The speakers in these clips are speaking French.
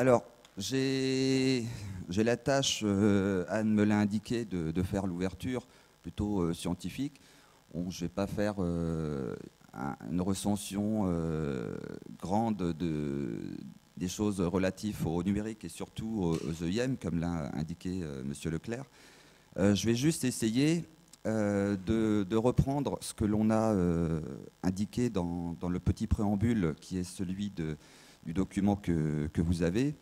Alors, j'ai la tâche, euh, Anne me l'a indiqué, de, faire l'ouverture plutôt euh, scientifique. je ne vais pas faire euh, une recension grande de, des choses relatives au numérique et surtout aux, EIM, comme l'a indiqué M. Leclerc. je vais juste essayer de, reprendre ce que l'on a indiqué dans, le petit préambule qui est celui du document que, vous avez.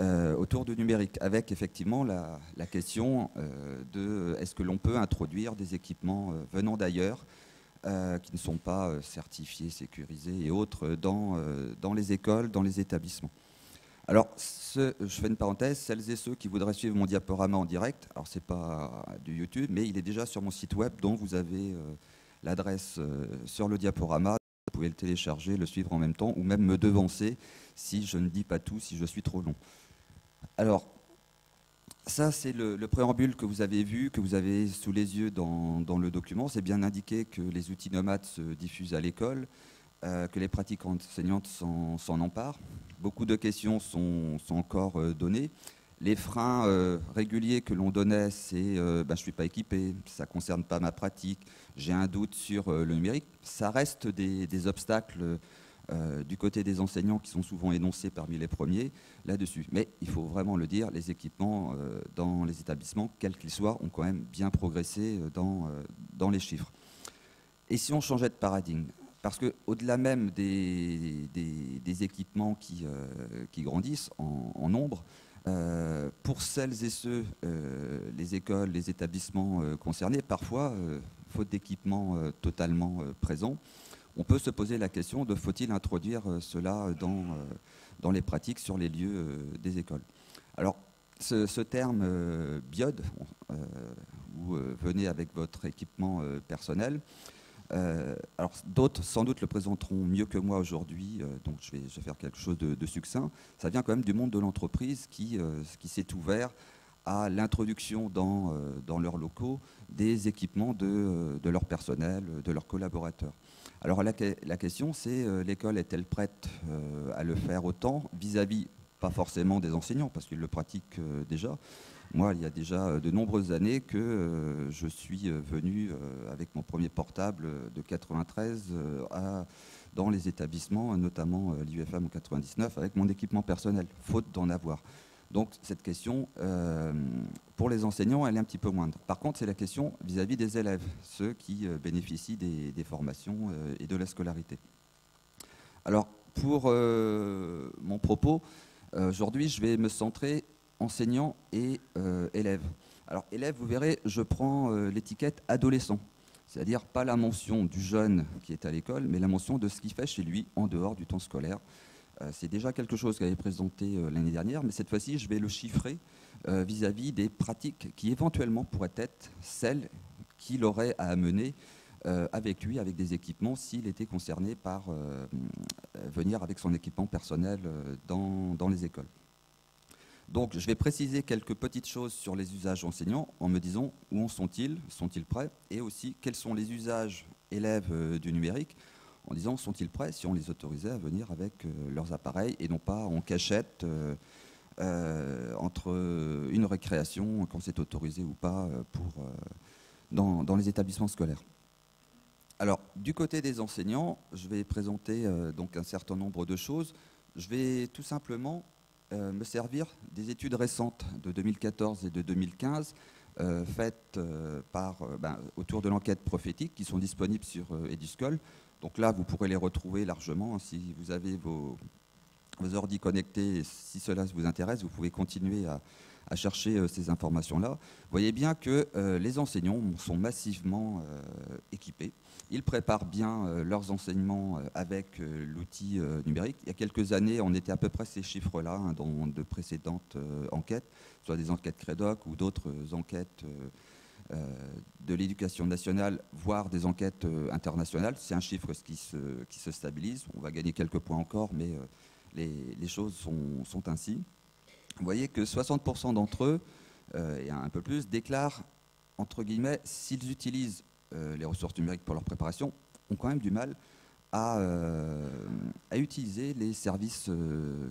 Euh, autour du numérique, avec effectivement la, question euh, de est-ce que l'on peut introduire des équipements euh, venant d'ailleurs qui ne sont pas certifiés, sécurisés et autres dans, dans les écoles, dans les établissements. Alors, je fais une parenthèse, celles et ceux qui voudraient suivre mon diaporama en direct, alors c'est pas du YouTube, mais il est déjà sur mon site web dont vous avez l'adresse sur le diaporama. Vous pouvez le télécharger, le suivre en même temps, ou même me devancer si je ne dis pas tout, si je suis trop long. Alors, ça, c'est le, préambule que vous avez vu, que vous avez sous les yeux dans, le document. C'est bien indiqué que les outils nomades se diffusent à l'école, euh, que les pratiques enseignantes s'en emparent. Beaucoup de questions sont, encore euh, données. Les freins euh, réguliers que l'on donnait, c'est ben, je ne suis pas équipé, ça ne concerne pas ma pratique, j'ai un doute sur le numérique. Ça reste des obstacles euh, du côté des enseignants qui sont souvent énoncés parmi les premiers là-dessus. Mais il faut vraiment le dire, les équipements euh, dans les établissements, quels qu'ils soient, ont quand même bien progressé euh, dans, les chiffres. Et si on changeait de paradigme? Parce qu'au-delà même des, équipements qui, qui, grandissent en, nombre, pour celles et ceux, les écoles, les établissements concernés, parfois, faute d'équipements totalement présents, on peut se poser la question de faut-il introduire euh, cela dans, euh, dans les pratiques sur les lieux euh, des écoles. Alors, ce, terme biode, vous venez avec votre équipement personnel. alors d'autres sans doute le présenteront mieux que moi aujourd'hui, donc je vais, faire quelque chose de, succinct. Ça vient quand même du monde de l'entreprise qui, s'est ouvert à l'introduction dans, leurs locaux des équipements de, de leur personnel, de leurs collaborateurs. Alors la, question, c'est euh, l'école est-elle prête euh, à le faire autant vis-à-vis, pas forcément des enseignants, parce qu'ils le pratiquent euh, déjà. Moi, il y a déjà de nombreuses années que je suis venu avec mon premier portable de 93 dans les établissements, notamment l'UFM en 99, avec mon équipement personnel, faute d'en avoir. Donc cette question, euh, pour les enseignants, elle est un petit peu moindre. Par contre, c'est la question vis-à-vis des élèves, ceux qui euh, bénéficient des, formations euh, et de la scolarité. Alors, pour mon propos, aujourd'hui, je vais me centrer enseignants et élèves. Alors, élèves, vous verrez, je prends l'étiquette adolescent. C'est-à-dire pas la mention du jeune qui est à l'école, mais la mention de ce qu'il fait chez lui en dehors du temps scolaire. Euh, c'est déjà quelque chose qu'avait présenté euh, l'année dernière, mais cette fois-ci, je vais le chiffrer euh, vis-à-vis des pratiques qui éventuellement pourraient être celles qu'il aurait à amener avec lui, avec des équipements, s'il était concerné par venir avec son équipement personnel dans, dans, les écoles. Donc, je vais préciser quelques petites choses sur les usages enseignants en me disant où en sont-ils, sont-ils prêts, et aussi quels sont les usages élèves du numérique en disant sont-ils prêts si on les autorisait à venir avec euh, leurs appareils et non pas en cachette euh, euh, entre une récréation, quand c'est autorisé ou pas, dans, les établissements scolaires. Alors, du côté des enseignants, je vais présenter donc un certain nombre de choses. Je vais tout simplement me servir des études récentes de 2014 et de 2015 faites ben, autour de l'enquête prophétique qui sont disponibles sur Eduscol. Donc là, vous pourrez les retrouver largement. Si vous avez vos, vos ordi connectés, si cela vous intéresse, vous pouvez continuer à, chercher euh, ces informations-là. Vous voyez bien que euh, les enseignants sont massivement euh, équipés. Ils préparent bien leurs enseignements avec l'outil numérique. Il y a quelques années, on était à peu près ces chiffres-là hein, dans de précédentes enquêtes, soit des enquêtes CREDOC ou d'autres enquêtes de l'éducation nationale, voire des enquêtes euh, internationales. C'est un chiffre qui se, qui se stabilise. On va gagner quelques points encore, mais euh, les, choses sont, ainsi. Vous voyez que 60% d'entre eux, et un peu plus, déclarent, entre guillemets, s'ils utilisent les ressources numériques pour leur préparation, ont quand même du mal à, à utiliser les services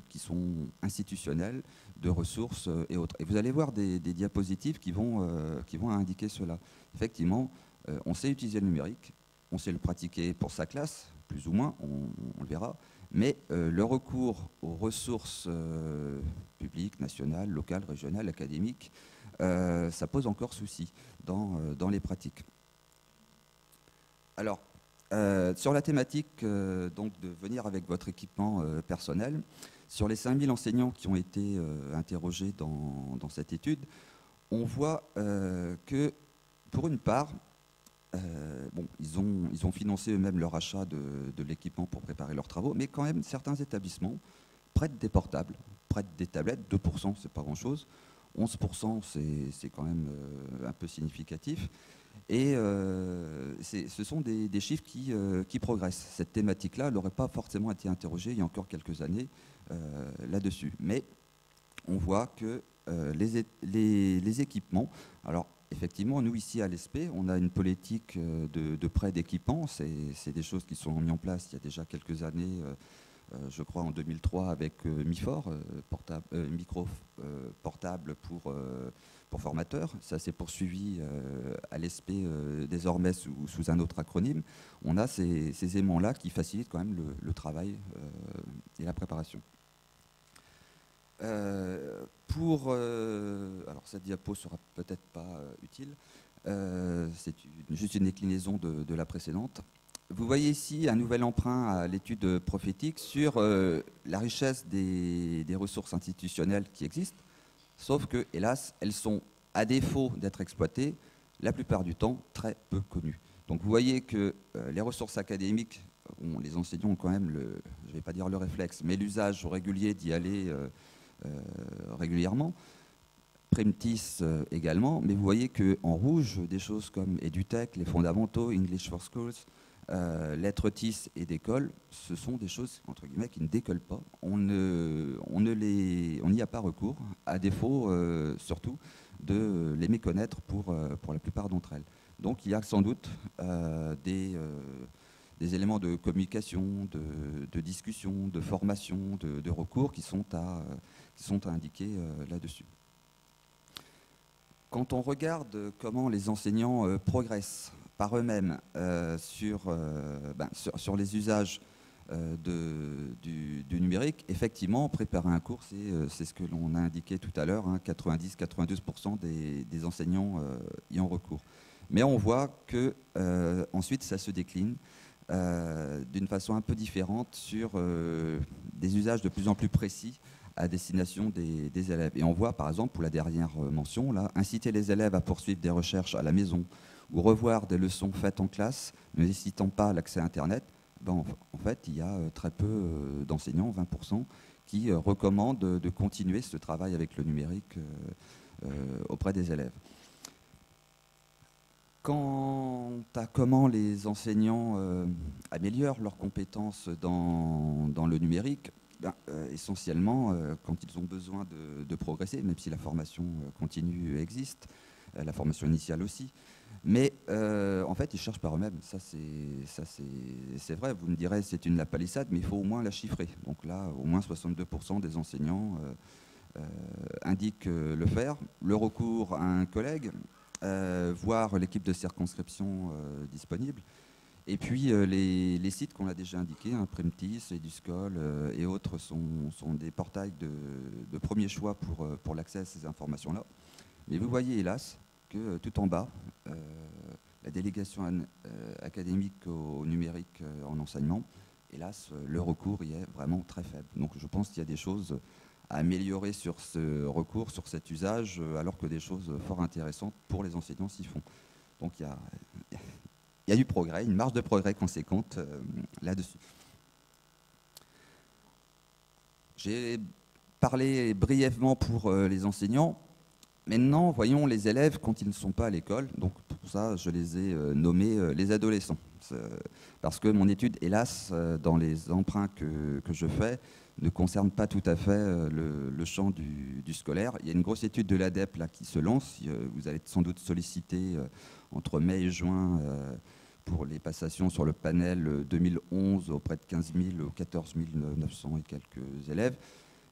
qui sont institutionnels, de ressources et autres. Et vous allez voir des, diapositives qui vont, qui vont indiquer cela. Effectivement, on sait utiliser le numérique, on sait le pratiquer pour sa classe, plus ou moins, on, le verra, mais le recours aux ressources publiques, nationales, locales, régionales, académiques, ça pose encore souci dans, dans les pratiques. Alors, euh, sur la thématique euh, donc de venir avec votre équipement euh, personnel, sur les 5000 enseignants qui ont été interrogés dans, cette étude, on voit que pour une part, bon, ils, ont, financé eux-mêmes leur achat de, de l'équipement pour préparer leurs travaux, mais quand même certains établissements prêtent des portables, prêtent des tablettes, 2% c'est pas grand-chose, 11% c'est quand même un peu significatif. Et euh, ce sont des, chiffres euh, qui, progressent. Cette thématique-là n'aurait pas forcément été interrogée il y a encore quelques années euh, là-dessus. Mais on voit que les, équipements, alors effectivement, nous ici à l'ESP, on a une politique de, prêt d'équipement. C'est des choses qui sont mises en place il y a déjà quelques années je crois en 2003 avec MIFOR, micro portable pour pour formateurs. Ça s'est poursuivi euh, à l'ESP euh, désormais sous, un autre acronyme. On a ces, aimants-là qui facilitent quand même le, travail euh, et la préparation. pour, alors cette diapo sera peut-être pas utile, c'est juste une déclinaison de, la précédente. Vous voyez ici un nouvel emprunt à l'étude prophétique sur la richesse des ressources institutionnelles qui existent Sauf que, hélas, elles sont, à défaut d'être exploitées, la plupart du temps très peu connues. Donc vous voyez que euh, les ressources académiques, les enseignants ont quand même, je ne vais pas dire le réflexe, mais l'usage régulier d'y aller euh, euh, régulièrement. Primtis également, mais vous voyez qu'en rouge, des choses comme EduTech, les fondamentaux, English for Schools, euh, lettres et d'école, ce sont des choses entre guillemets qui ne décollent pas. On ne, on ne les, on n'y a pas recours, à défaut euh, surtout de les méconnaître pour, euh, pour la plupart d'entre elles. Donc il y a sans doute des, des éléments de communication, de, discussion, de formation, de, recours qui sont à, qui sont à indiquer là-dessus. Quand on regarde comment les enseignants progressent par eux-mêmes euh, euh, ben, sur, sur, les usages euh, du, numérique, effectivement, préparer un cours, c'est ce que l'on a indiqué tout à l'heure, 90-92% hein, des, des, enseignants y ont recours. Mais on voit que ensuite ça se décline d'une façon un peu différente sur des usages de plus en plus précis à destination des, des, élèves. Et on voit par exemple, pour la dernière mention, là, inciter les élèves à poursuivre des recherches à la maison ou revoir des leçons faites en classe, ne nécessitant pas l'accès à Internet, ben, en, fait, il y a euh, très peu euh, d'enseignants, 20%, qui euh, recommandent de, continuer ce travail avec le numérique auprès des élèves. Quant à comment les enseignants améliorent leurs compétences dans, le numérique, ben, essentiellement quand ils ont besoin de, de, progresser, même si la formation continue existe, la formation initiale aussi, mais euh, en fait, ils cherchent par eux-mêmes. Ça, c'est vrai. Vous me direz, c'est une la palissade, mais il faut au moins la chiffrer. Donc là, au moins 62% des enseignants euh, euh, indiquent le faire. Le recours à un collègue, voire l'équipe de circonscription disponible. Et puis les, sites qu'on a déjà indiqués, hein, Primtis, Eduscol et autres, sont, des portails de, premier choix pour l'accès à ces informations-là. Mais vous voyez, hélas, que euh, tout en bas, euh, la délégation euh, académique au, numérique en enseignement, hélas, le recours y est vraiment très faible. Donc je pense qu'il y a des choses à améliorer sur ce recours, sur cet usage, alors que des choses fort intéressantes pour les enseignants s'y font. Donc il y a, il y a du progrès, une marge de progrès conséquente là-dessus. J'ai parlé brièvement pour les enseignants. Maintenant, voyons les élèves quand ils ne sont pas à l'école. Donc pour ça, je les ai euh, nommés euh, les adolescents. Parce que mon étude, hélas, euh, dans les emprunts que, je fais, ne concerne pas tout à fait le, champ du, scolaire. Il y a une grosse étude de l'ADEP qui se lance. Vous allez sans doute solliciter entre mai et juin pour les passations sur le panel 2011 auprès de 15 000 ou 14 900 et quelques élèves.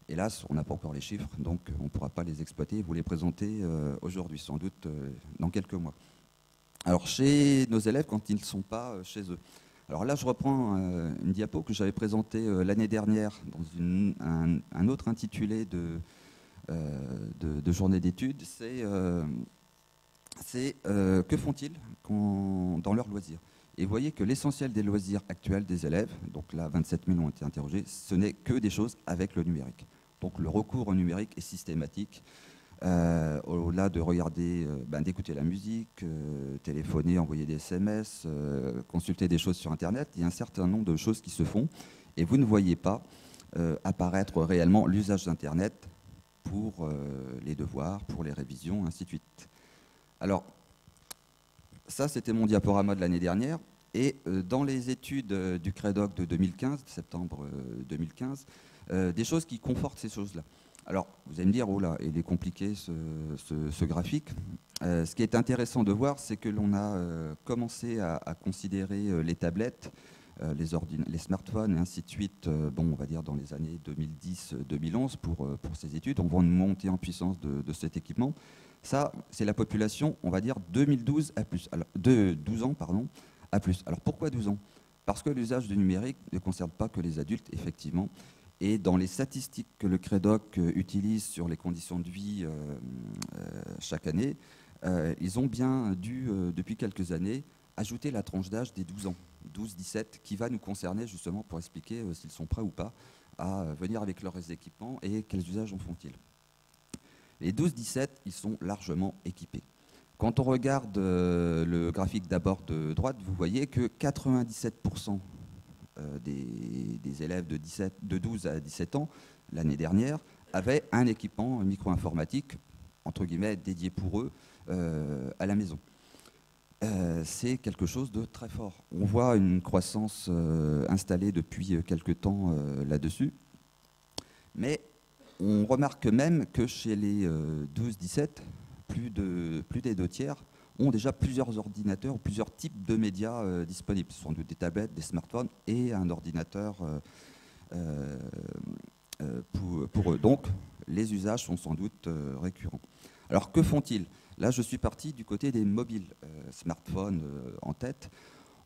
Hélas, on n'a pas encore les chiffres, donc on ne pourra pas les exploiter et vous les présenter aujourd'hui, sans doute dans quelques mois. Alors, chez nos élèves, quand ils ne sont pas chez eux. Alors là, je reprends une diapo que j'avais présentée l'année dernière dans un, autre intitulé de, journée d'études. C'est euh, que font-ils dans leurs loisirs Et vous voyez que l'essentiel des loisirs actuels des élèves, donc là 27 000 ont été interrogés, ce n'est que des choses avec le numérique. Donc le recours au numérique est systématique. Euh, au-delà de regarder, euh, ben, d'écouter la musique, téléphoner, envoyer des SMS, consulter des choses sur Internet, il y a un certain nombre de choses qui se font et vous ne voyez pas apparaître réellement l'usage d'Internet pour les devoirs, pour les révisions, ainsi de suite. Alors, ça, c'était mon diaporama de l'année dernière. Et euh, dans les études euh, du CREDOC de 2015, septembre 2015, euh, des choses qui confortent ces choses-là. Alors, vous allez me dire, oh il est compliqué ce, graphique. ce qui est intéressant de voir, c'est que l'on a commencé à, considérer les tablettes, les, smartphones et ainsi de suite, bon, on va dire dans les années 2010-2011 pour, ces études. On va monter en puissance de, cet équipement. Ça, c'est la population, on va dire, 2012 à plus. De 12 ans, pardon, à plus. Alors pourquoi 12 ans? Parce que l'usage du numérique ne concerne pas que les adultes, effectivement. Et dans les statistiques que le CREDOC euh, utilise sur les conditions de vie euh, euh, chaque année, ils ont bien dû, depuis quelques années, ajouter la tranche d'âge des 12 ans, 12-17, qui va nous concerner justement pour expliquer s'ils sont prêts ou pas à venir avec leurs équipements et quels usages en font-ils. Les 12-17, ils sont largement équipés. Quand on regarde le graphique d'abord de droite, vous voyez que 97% euh, des, élèves de, 17, de 12 à 17 ans, l'année dernière, avaient un équipement micro-informatique, entre guillemets, dédié pour eux euh, à la maison. c'est quelque chose de très fort. On voit une croissance installée depuis quelque temps là-dessus, mais on remarque même que chez les 12-17, euh, plus, plus des deux tiers ont déjà plusieurs ordinateurs ou plusieurs types de médias euh, disponibles. Ce sont des tablettes, des smartphones et un ordinateur euh, pour, eux. Donc, les usages sont sans doute récurrents. Alors, que font-ils? Là, je suis parti du côté des mobiles, smartphones en tête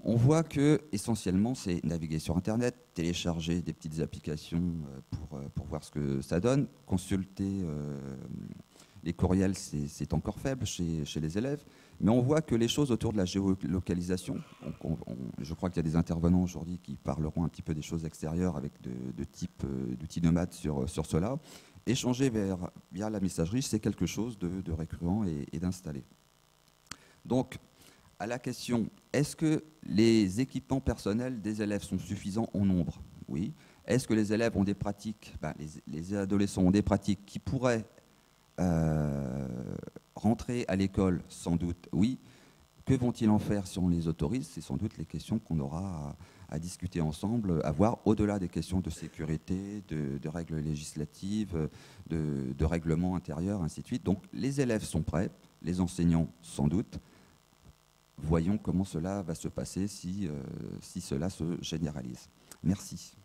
on voit que essentiellement c'est naviguer sur Internet, télécharger des petites applications euh, pour, euh, pour voir ce que ça donne, consulter euh, les courriels, c'est encore faible chez, les élèves, mais on voit que les choses autour de la géolocalisation, je crois qu'il y a des intervenants aujourd'hui qui parleront un petit peu des choses extérieures avec de, type d'outils nomades sur, sur cela, échanger vers, via la messagerie, c'est quelque chose de, récurrent et, d'installé. Donc, à la question est-ce que les équipements personnels des élèves sont suffisants en nombre? Oui. Est-ce que les élèves ont des pratiques, ben, les, adolescents ont des pratiques qui pourraient euh, rentrer à l'école Sans doute, oui. Que vont-ils en faire si on les autorise? C'est sans doute les questions qu'on aura à, discuter ensemble, à voir au-delà des questions de sécurité, de, règles législatives, de, règlements intérieurs, ainsi de suite. Donc les élèves sont prêts, les enseignants sans doute voyons comment cela va se passer si, euh, si cela se généralise. Merci.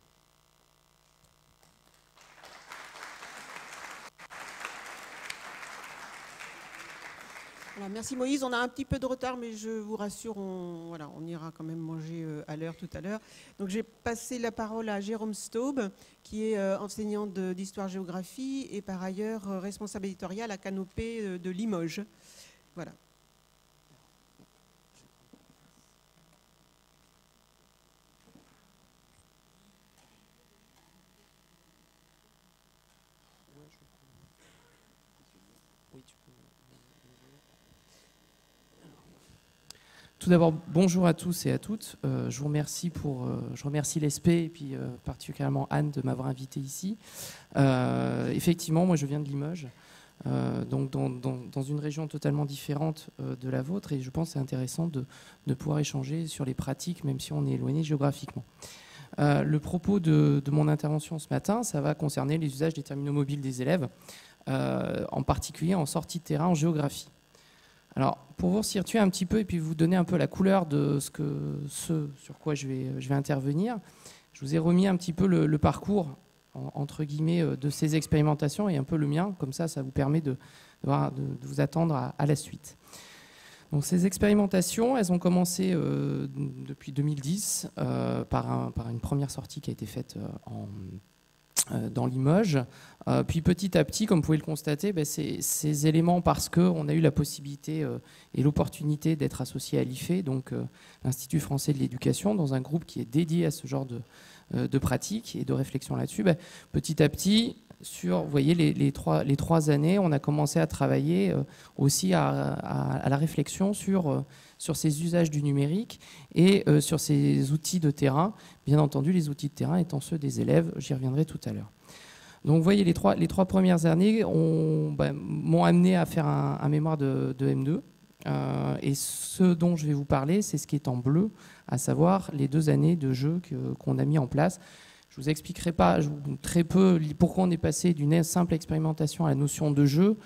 Merci Moïse, on a un petit peu de retard, mais je vous rassure, on, ira quand même manger euh, à l'heure tout à l'heure. Donc j'ai passé la parole à Jérôme Staub, qui est euh, enseignant d'histoire-géographie et par ailleurs responsable éditorial à Canopée de Limoges. Voilà. Tout d'abord, bonjour à tous et à toutes. Euh, je vous remercie pour, euh, je remercie l'ESP et puis euh, particulièrement Anne de m'avoir invité ici. effectivement, moi je viens de Limoges, donc dans, une région totalement différente de la vôtre, et je pense c'est intéressant de, de, pouvoir échanger sur les pratiques, même si on est éloigné géographiquement. le propos de, de, mon intervention ce matin, ça va concerner les usages des terminaux mobiles des élèves, en particulier en sortie de terrain en géographie. Alors, pour vous situer un petit peu et puis vous donner un peu la couleur de ce, que, sur quoi je vais, intervenir, je vous ai remis un petit peu le, parcours, entre guillemets, euh, de ces expérimentations et un peu le mien. Comme ça, ça vous permet de, vous attendre à, la suite. Donc, ces expérimentations, elles ont commencé euh, depuis 2010 euh, par, une première sortie qui a été faite en dans Limoges. Euh, puis petit à petit, comme vous pouvez le constater, ben, ces, éléments, parce qu'on a eu la possibilité euh, et l'opportunité d'être associé à l'IFE, donc l'Institut français de l'éducation, dans un groupe qui est dédié à ce genre de, de pratiques et de réflexion là-dessus, ben, petit à petit, sur voyez, les, trois, années, on a commencé à travailler aussi à, la réflexion sur sur ces usages du numérique et euh, sur ces outils de terrain. Bien entendu, les outils de terrain étant ceux des élèves, j'y reviendrai tout à l'heure. Donc vous voyez, les trois, premières années bah, m'ont amené à faire un, mémoire de, M2. Euh, et ce dont je vais vous parler, c'est ce qui est en bleu, à savoir les deux années de jeu qu'on a mis en place. Je vous expliquerai pas très peu pourquoi on est passé d'une simple expérimentation à la notion de jeu.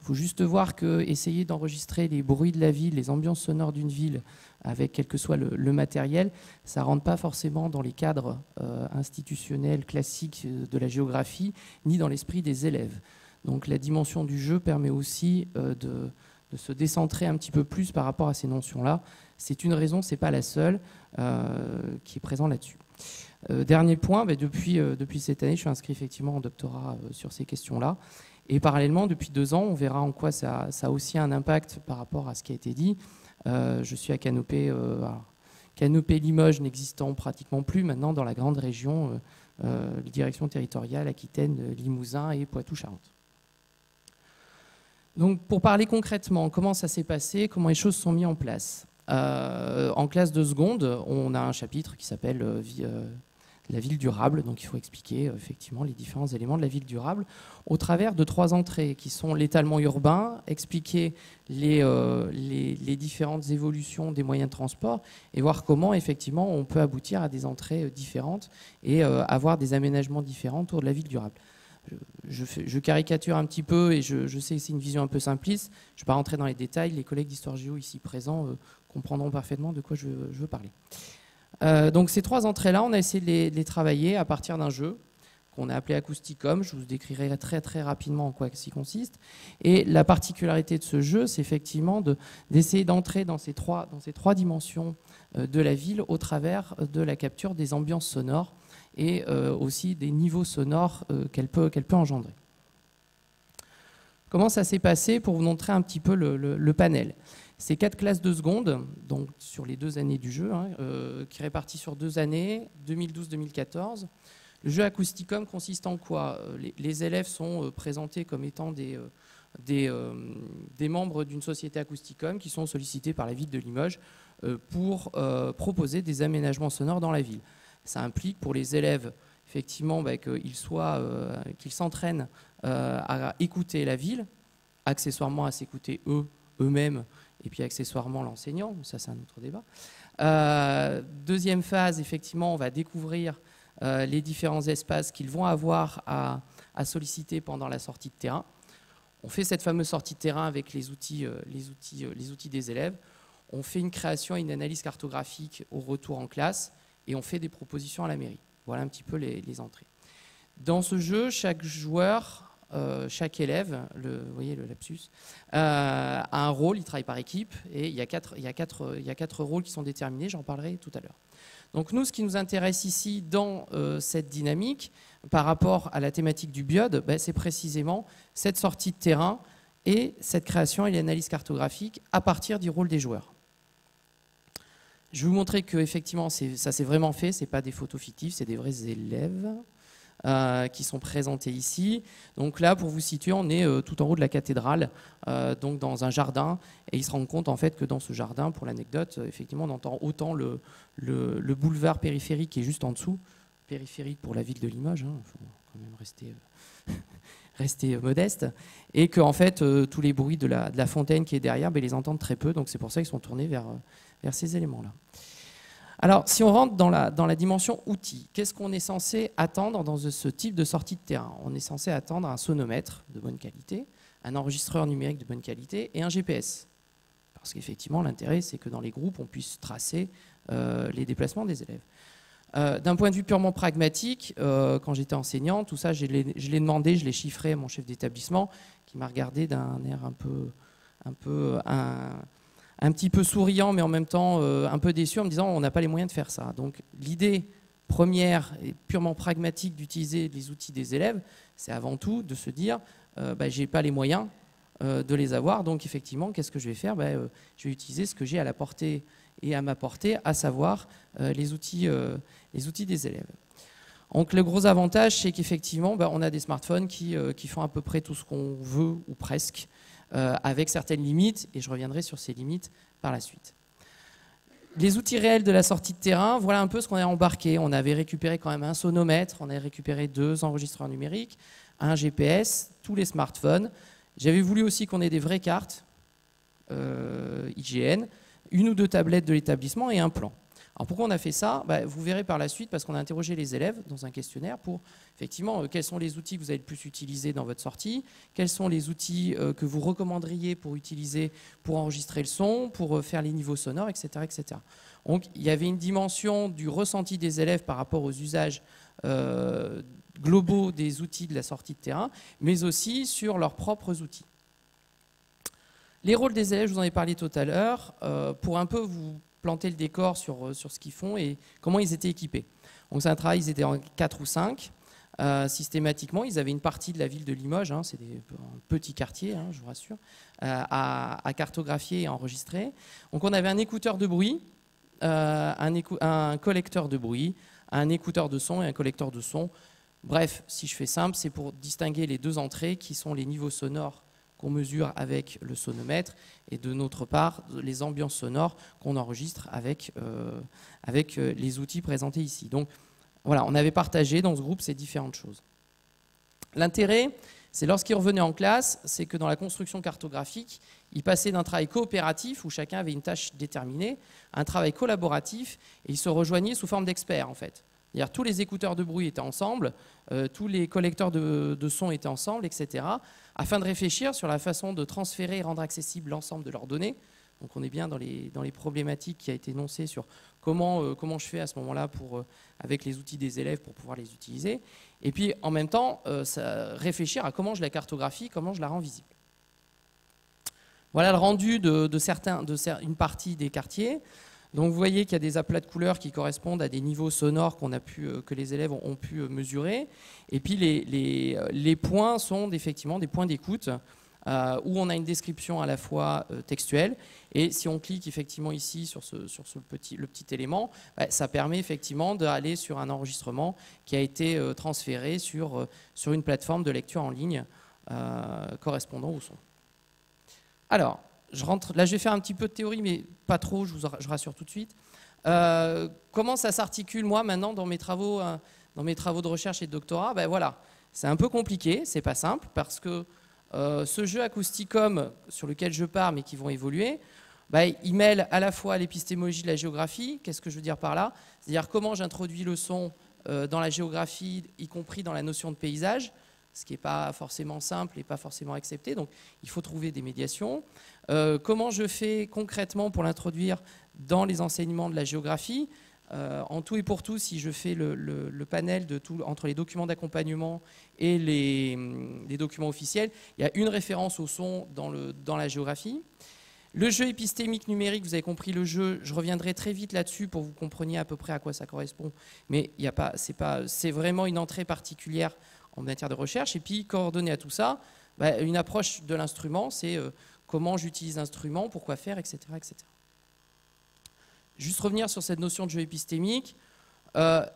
Il faut juste voir que essayer d'enregistrer les bruits de la ville, les ambiances sonores d'une ville, avec quel que soit le, matériel, ça ne rentre pas forcément dans les cadres euh, institutionnels classiques de la géographie, ni dans l'esprit des élèves. Donc la dimension du jeu permet aussi euh, de, se décentrer un petit peu plus par rapport à ces notions-là. C'est une raison, ce n'est pas la seule, euh, qui est présente là-dessus. Dernier point, ben, depuis, cette année, je suis inscrit effectivement en doctorat sur ces questions-là. Et parallèlement, depuis deux ans, on verra en quoi ça, a aussi un impact par rapport à ce qui a été dit. Euh, je suis à Canopée, euh, Canopée Limoges n'existant pratiquement plus maintenant dans la grande région, euh, euh direction territoriale Aquitaine, Limousin et Poitou-Charentes. Donc pour parler concrètement, comment ça s'est passé, comment les choses sont mises en place. en classe de seconde, on a un chapitre qui s'appelle la ville durable. Donc il faut expliquer euh, effectivement les différents éléments de la ville durable au travers de trois entrées qui sont l'étalement urbain, expliquer les, euh, différentes évolutions des moyens de transport et voir comment effectivement on peut aboutir à des entrées euh, différentes et avoir des aménagements différents autour de la ville durable. Je, je, caricature un petit peu et je, sais que c'est une vision un peu simpliste. Je ne vais pas rentrer dans les détails. Les collègues d'Histoire Géo ici présents comprendront parfaitement de quoi je, veux parler. Euh, donc ces trois entrées-là, on a essayé de les, travailler à partir d'un jeu qu'on a appelé Acousticum. Je vous décrirai très très rapidement en quoi il consiste. Et la particularité de ce jeu, c'est effectivement d'essayer d'entrer dans, ces trois, dans ces trois dimensions euh, de la ville au travers de la capture des ambiances sonores et euh, aussi des niveaux sonores qu'elle peut, qu'elle peut engendrer. Comment ça s'est passé pour vous montrer un petit peu le panel? C'est quatre classes de seconde, donc sur les deux années du jeu, hein, euh, qui répartit sur deux années, 2012-2014. Le jeu Acousticum consiste en quoi? Euh, les, élèves sont euh, présentés comme étant des, des, membres d'une société Acousticum qui sont sollicités par la ville de Limoges pour proposer des aménagements sonores dans la ville. Ça implique pour les élèves effectivement bah, qu'ils qu'ils s'entraînent à écouter la ville, accessoirement à s'écouter eux eux-mêmes et puis accessoirement l'enseignant, ça c'est un autre débat. Euh, deuxième phase, effectivement, on va découvrir euh, les différents espaces qu'ils vont avoir à, solliciter pendant la sortie de terrain. On fait cette fameuse sortie de terrain avec les outils, euh, les outils, les outils des élèves. On fait une création et une analyse cartographique au retour en classe et on fait des propositions à la mairie. Voilà un petit peu les entrées. Dans ce jeu, chaque joueur euh, chaque élève, vous voyez le lapsus, euh, a un rôle, il travaille par équipe, et il y a quatre, il y a quatre, il y a quatre rôles qui sont déterminés, j'en parlerai tout à l'heure. Donc nous, ce qui nous intéresse ici dans euh, cette dynamique, par rapport à la thématique du biode, ben, c'est précisément cette sortie de terrain et cette création et l'analyse cartographique à partir du rôle des joueurs. Je vais vous montrer que effectivement, ça s'est vraiment fait, ce n'est pas des photos fictives, c'est des vrais élèves. Euh, qui sont présentés ici. Donc là, pour vous situer, on est euh, tout en haut de la cathédrale, euh, donc dans un jardin, et ils se rendent compte en fait que dans ce jardin, pour l'anecdote, effectivement, on entend autant le, le, boulevard périphérique qui est juste en dessous, périphérique pour la ville de Limoges, il hein, faut quand même rester, rester modeste, et que en fait, tous les bruits de la, de la, fontaine qui est derrière, ben, ils les entendent très peu, donc c'est pour ça qu'ils sont tournés vers, vers ces éléments-là. Alors, si on rentre dans la, dans la dimension outil, qu'est-ce qu'on est censé attendre dans ce type de sortie de terrain? On est censé attendre un sonomètre de bonne qualité, un enregistreur numérique de bonne qualité et un GPS. Parce qu'effectivement, l'intérêt, c'est que dans les groupes, on puisse tracer les déplacements des élèves. D'un point de vue purement pragmatique, quand j'étais enseignant, tout ça, je l'ai demandé, je l'ai chiffré à mon chef d'établissement, qui m'a regardé d'un air un peu, un peu, un, un petit peu souriant, mais en même temps euh, un peu déçu en me disant on n'a pas les moyens de faire ça. Donc l'idée première et purement pragmatique d'utiliser les outils des élèves, c'est avant tout de se dire euh, bah, j'ai pas les moyens euh, de les avoir, donc effectivement qu'est-ce que je vais faire? Bah, Je vais utiliser ce que j'ai à la portée et à ma portée, à savoir les, outils, des élèves. Donc le gros avantage, c'est qu'effectivement, bah, on a des smartphones qui, font à peu près tout ce qu'on veut ou presque. Euh, avec certaines limites, et je reviendrai sur ces limites par la suite. Les outils réels de la sortie de terrain, voilà un peu ce qu'on a embarqué. On avait récupéré quand même un sonomètre, on avait récupéré deux enregistreurs numériques, un GPS, tous les smartphones. J'avais voulu aussi qu'on ait des vraies cartes euh, IGN, une ou deux tablettes de l'établissement et un plan. Alors pourquoi on a fait ça? Bah, Vous verrez par la suite, parce qu'on a interrogé les élèves dans un questionnaire pour effectivement euh, quels sont les outils que vous avez le plus utilisés dans votre sortie, quels sont les outils euh, que vous recommanderiez pour utiliser pour enregistrer le son, pour euh, faire les niveaux sonores, etc. etc. Donc il y avait une dimension du ressenti des élèves par rapport aux usages globaux des outils de la sortie de terrain, mais aussi sur leurs propres outils. Les rôles des élèves, je vous en ai parlé tout à l'heure, pour un peu vous planter le décor sur, euh, sur ce qu'ils font et comment ils étaient équipés. Donc c'est un travail, ils étaient en 4 ou 5. Euh, systématiquement, ils avaient une partie de la ville de Limoges, hein, c'est des petits quartiers, hein, je vous rassure, euh, à, cartographier et enregistrer. Donc on avait un écouteur de bruit, un, un, collecteur de bruit, un écouteur de son et un collecteur de son. Bref, si je fais simple, c'est pour distinguer les deux entrées qui sont les niveaux sonores qu'on mesure avec le sonomètre et de notre part les ambiances sonores qu'on enregistre avec, euh, avec euh, les outils présentés ici. Donc voilà, on avait partagé dans ce groupe ces différentes choses. L'intérêt, c'est lorsqu'ils revenaient en classe, c'est que dans la construction cartographique, ils passaient d'un travail coopératif où chacun avait une tâche déterminée à un travail collaboratif et ils se rejoignaient sous forme d'experts en fait. C'est-à-dire tous les écouteurs de bruit étaient ensemble, euh, tous les collecteurs de, de son étaient ensemble, etc afin de réfléchir sur la façon de transférer et rendre accessible l'ensemble de leurs données. Donc on est bien dans les, dans les problématiques qui a été énoncées sur comment, euh, comment je fais à ce moment-là euh, avec les outils des élèves pour pouvoir les utiliser. Et puis en même temps, euh, réfléchir à comment je la cartographie, comment je la rends visible. Voilà le rendu de, de, certains, de une partie des quartiers. Donc vous voyez qu'il y a des aplats de couleurs qui correspondent à des niveaux sonores euh, que les élèves ont pu euh, mesurer. Et puis les, euh, les, points sont effectivement des points d'écoute où on a une description à la fois textuelle et si on clique effectivement ici sur ce, petit, le petit élément, bah, ça permet effectivement d'aller sur un enregistrement qui a été transféré sur une plateforme de lecture en ligne correspondant au son. Alors, rentre, là je vais faire un petit peu de théorie, mais pas trop, je vous rassure tout de suite. Euh, comment ça s'articule moi maintenant dans mes travaux, euh, dans mes travaux de recherche et de doctorat? Ben voilà, c'est un peu compliqué, c'est pas simple parce que euh, ce jeu acousticum sur lequel je pars mais qui vont évoluer, ben, il mêle à la fois l'épistémologie de la géographie. Qu'est-ce que je veux dire par là? C'est-à-dire comment j'introduis le son dans la géographie, y compris dans la notion de paysage ce qui n'est pas forcément simple et pas forcément accepté. Donc il faut trouver des médiations. Euh, comment je fais concrètement pour l'introduire dans les enseignements de la géographie euh, En tout et pour tout, si je fais le, panel entre les documents d'accompagnement et les, documents officiels, il y a une référence au son dans, la géographie. Le jeu épistémique numérique, vous avez compris le jeu, je reviendrai très vite là-dessus pour que vous compreniez à peu près à quoi ça correspond, mais c'est vraiment une entrée particulière en matière de recherche. Et puis, coordonner à tout ça, bah, une approche de l'instrument, c'est euh, comment j'utilise l'instrument, pourquoi faire, etc., etc. Juste revenir sur cette notion de jeu épistémique. Euh,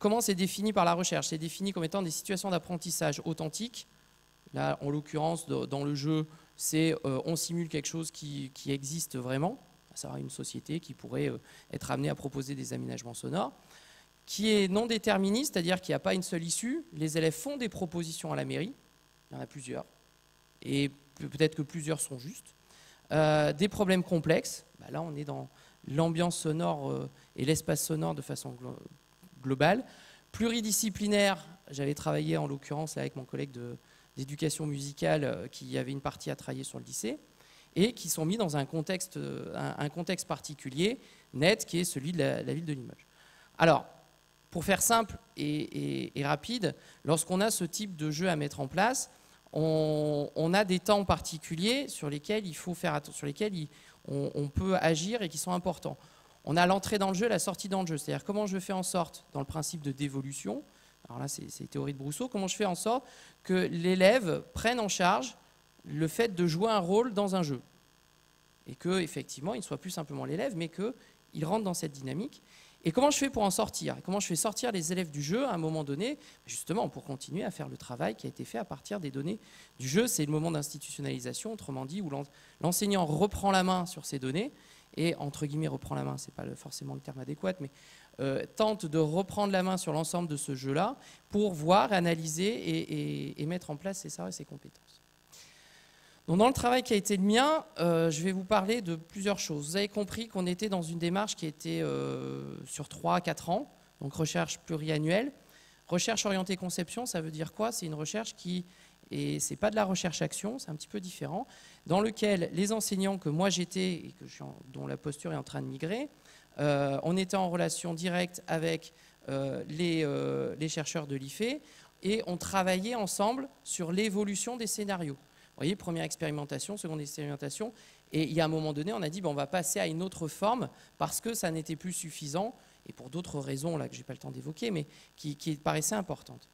comment c'est défini par la recherche? C'est défini comme étant des situations d'apprentissage authentiques. Là, en l'occurrence, dans le jeu, c'est euh, on simule quelque chose qui, existe vraiment, à savoir une société qui pourrait être amenée à proposer des aménagements sonores qui est non déterministe, c'est-à-dire qu'il n'y a pas une seule issue. Les élèves font des propositions à la mairie, il y en a plusieurs, et peut-être que plusieurs sont justes. Euh, des problèmes complexes, bah là on est dans l'ambiance sonore euh, et l'espace sonore de façon globale. Pluridisciplinaire, j'avais travaillé en l'occurrence avec mon collègue d'éducation musicale euh, qui avait une partie à travailler sur le lycée. et qui sont mis dans un contexte, un, contexte particulier, net, qui est celui de la, ville de Limoges. Alors, pour faire simple et, rapide, lorsqu'on a ce type de jeu à mettre en place, on, a des temps particuliers sur lesquels il faut faire sur lesquels on, peut agir et qui sont importants. On a l'entrée dans le jeu, la sortie dans le jeu. C'est-à-dire comment je fais en sorte, dans le principe de dévolution, alors là c'est théorie de Brousseau, comment je fais en sorte que l'élève prenne en charge le fait de jouer un rôle dans un jeu. Et que effectivement, il ne soit plus simplement l'élève, mais qu'il rentre dans cette dynamique. Et comment je fais pour en sortir? Comment je fais sortir les élèves du jeu à un moment donné? Justement, pour continuer à faire le travail qui a été fait à partir des données du jeu. C'est le moment d'institutionnalisation, autrement dit, où l'enseignant reprend la main sur ces données et, entre guillemets, reprend la main, ce n'est pas forcément le terme adéquat, mais euh, tente de reprendre la main sur l'ensemble de ce jeu-là pour voir, analyser et, mettre en place ses savoirs et ses compétences. Dans le travail qui a été le mien, euh, je vais vous parler de plusieurs choses. Vous avez compris qu'on était dans une démarche qui était euh, sur 3 à 4 ans, donc recherche pluriannuelle. Recherche orientée conception, ça veut dire quoi? C'est une recherche qui, et c'est pas de la recherche-action, c'est un petit peu différent, dans lequel les enseignants que moi j'étais, et dont la posture est en train de migrer, euh, on était en relation directe avec les, les chercheurs de l'IFE, et on travaillait ensemble sur l'évolution des scénarios. Vous voyez, première expérimentation, seconde expérimentation. Et il y a un moment donné, on a dit, bon, on va passer à une autre forme parce que ça n'était plus suffisant, et pour d'autres raisons là, que je n'ai pas le temps d'évoquer, mais qui, paraissaient importantes.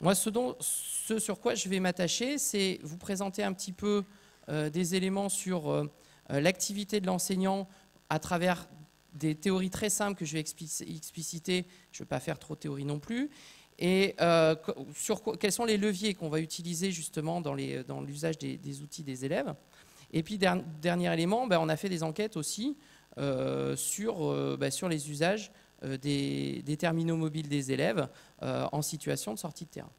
Moi, ce, dont, sur quoi je vais m'attacher, c'est vous présenter un petit peu euh, des éléments sur euh, l'activité de l'enseignant à travers des théories très simples que je vais expliciter. Je ne vais pas faire trop de théorie non plus et euh, quels sont les leviers qu'on va utiliser justement dans l'usage des, outils des élèves? Et puis, dernier élément, ben, on a fait des enquêtes aussi euh, sur, euh, ben, sur les usages des, terminaux mobiles des élèves en situation de sortie de terrain.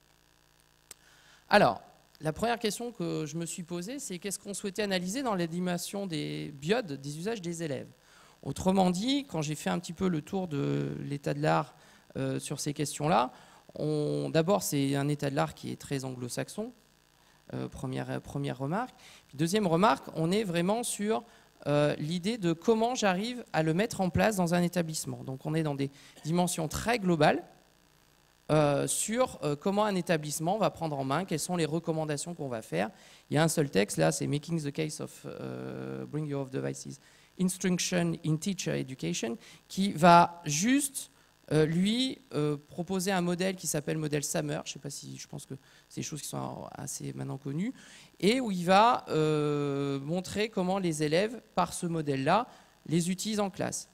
Alors, la première question que je me suis posée, c'est qu'est-ce qu'on souhaitait analyser dans l'animation des biodes des usages des élèves? Autrement dit, quand j'ai fait un petit peu le tour de l'état de l'art sur ces questions-là, D'abord, c'est un état de l'art qui est très anglo-saxon, euh, première, première remarque. deuxième remarque, on est vraiment sur euh, l'idée de comment j'arrive à le mettre en place dans un établissement. Donc on est dans des dimensions très globales euh, sur comment un établissement va prendre en main, quelles sont les recommandations qu'on va faire. Il y a un seul texte, là, c'est Making the Case of Bring Your Devices, Instruction in Teacher Education, qui va juste euh, lui euh, proposait un modèle qui s'appelle modèle Summer, je sais pas si je pense que c'est des choses qui sont assez maintenant connues, et où il va euh, montrer comment les élèves, par ce modèle-là, les utilisent en classe.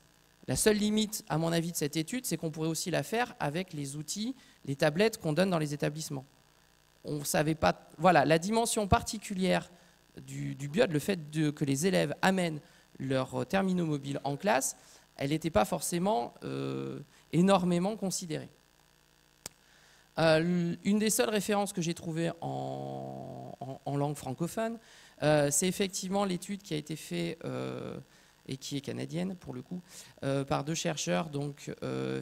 La seule limite, à mon avis, de cette étude, c'est qu'on pourrait aussi la faire avec les outils, les tablettes qu'on donne dans les établissements. On savait pas, voilà, la dimension particulière du, du BIOD, le fait que les élèves amènent leurs terminaux mobiles en classe, elle n'était pas forcément énormément considéré. Euh, une des seules références que j'ai trouvées en, langue francophone, euh, c'est effectivement l'étude qui a été faite euh, et qui est canadienne pour le coup, par deux chercheurs, donc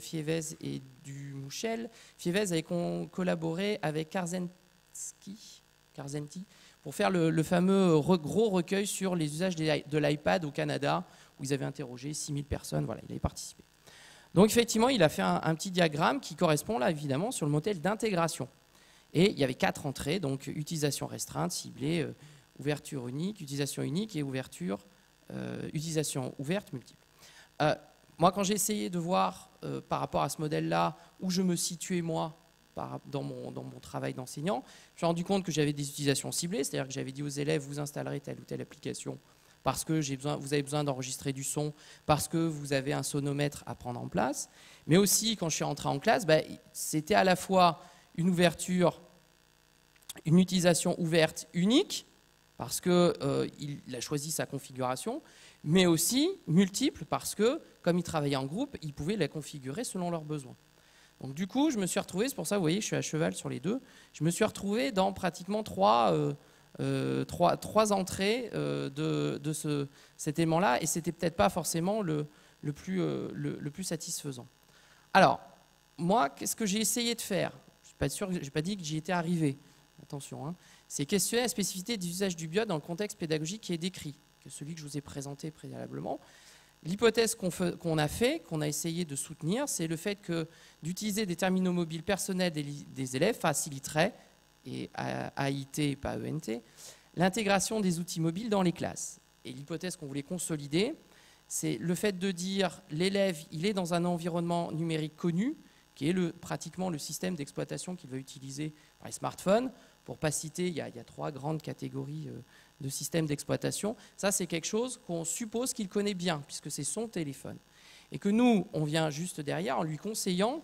Fievez et Dumouchel. Fievez avait collaboré avec Karzenti, pour faire le, fameux gros recueil sur les usages de l'iPad au Canada, où ils avaient interrogé 6000 personnes. Voilà, il avait participé. Donc effectivement, il a fait un, petit diagramme qui correspond là évidemment sur le modèle d'intégration. Et il y avait quatre entrées, donc utilisation restreinte, ciblée, euh, ouverture unique, utilisation unique et ouverture, euh, utilisation ouverte multiple. Euh, moi, quand j'ai essayé de voir par rapport à ce modèle-là où je me situais moi dans, mon, dans mon travail d'enseignant, je me suis rendu compte que j'avais des utilisations ciblées, c'est-à-dire que j'avais dit aux élèves, vous installerez telle ou telle application parce que vous avez besoin d'enregistrer du son, parce que vous avez un sonomètre à prendre en place. Mais aussi, quand je suis entré en classe, bah, c'était à la fois une ouverture, une utilisation ouverte unique, parce qu'il euh, a choisi sa configuration, mais aussi multiple, parce que, comme il travaillait en groupe, il pouvait la configurer selon leurs besoins. Donc du coup, je me suis retrouvé, c'est pour ça, vous voyez, je suis à cheval sur les deux, je me suis retrouvé dans pratiquement trois... Euh, trois, trois, entrées euh, de, de ce, cet aimant-là, et c'était peut-être pas forcément le, le, plus, euh, le, plus, satisfaisant. Alors, moi, qu'est-ce que j'ai essayé de faire? Je suis pas sûr, j'ai pas dit que j'y étais arrivé. Attention, hein. c'est questionner la spécificité des usages du biode dans le contexte pédagogique qui est décrit. celui que je vous ai présenté préalablement. L'hypothèse qu'on a fait, qu'on a essayé de soutenir, c'est le fait que d'utiliser des terminaux mobiles personnels des, élèves faciliterait, et AIT, pas ENT, l'intégration des outils mobiles dans les classes. Et l'hypothèse qu'on voulait consolider, c'est le fait de dire l'élève, il est dans un environnement numérique connu, qui est le, pratiquement le système d'exploitation qu'il va utiliser par les smartphones. Pour pas citer, il y a, trois grandes catégories euh, de systèmes d'exploitation. Ça, c'est quelque chose qu'on suppose qu'il connaît bien, puisque c'est son téléphone. Et que nous, on vient juste derrière en lui conseillant,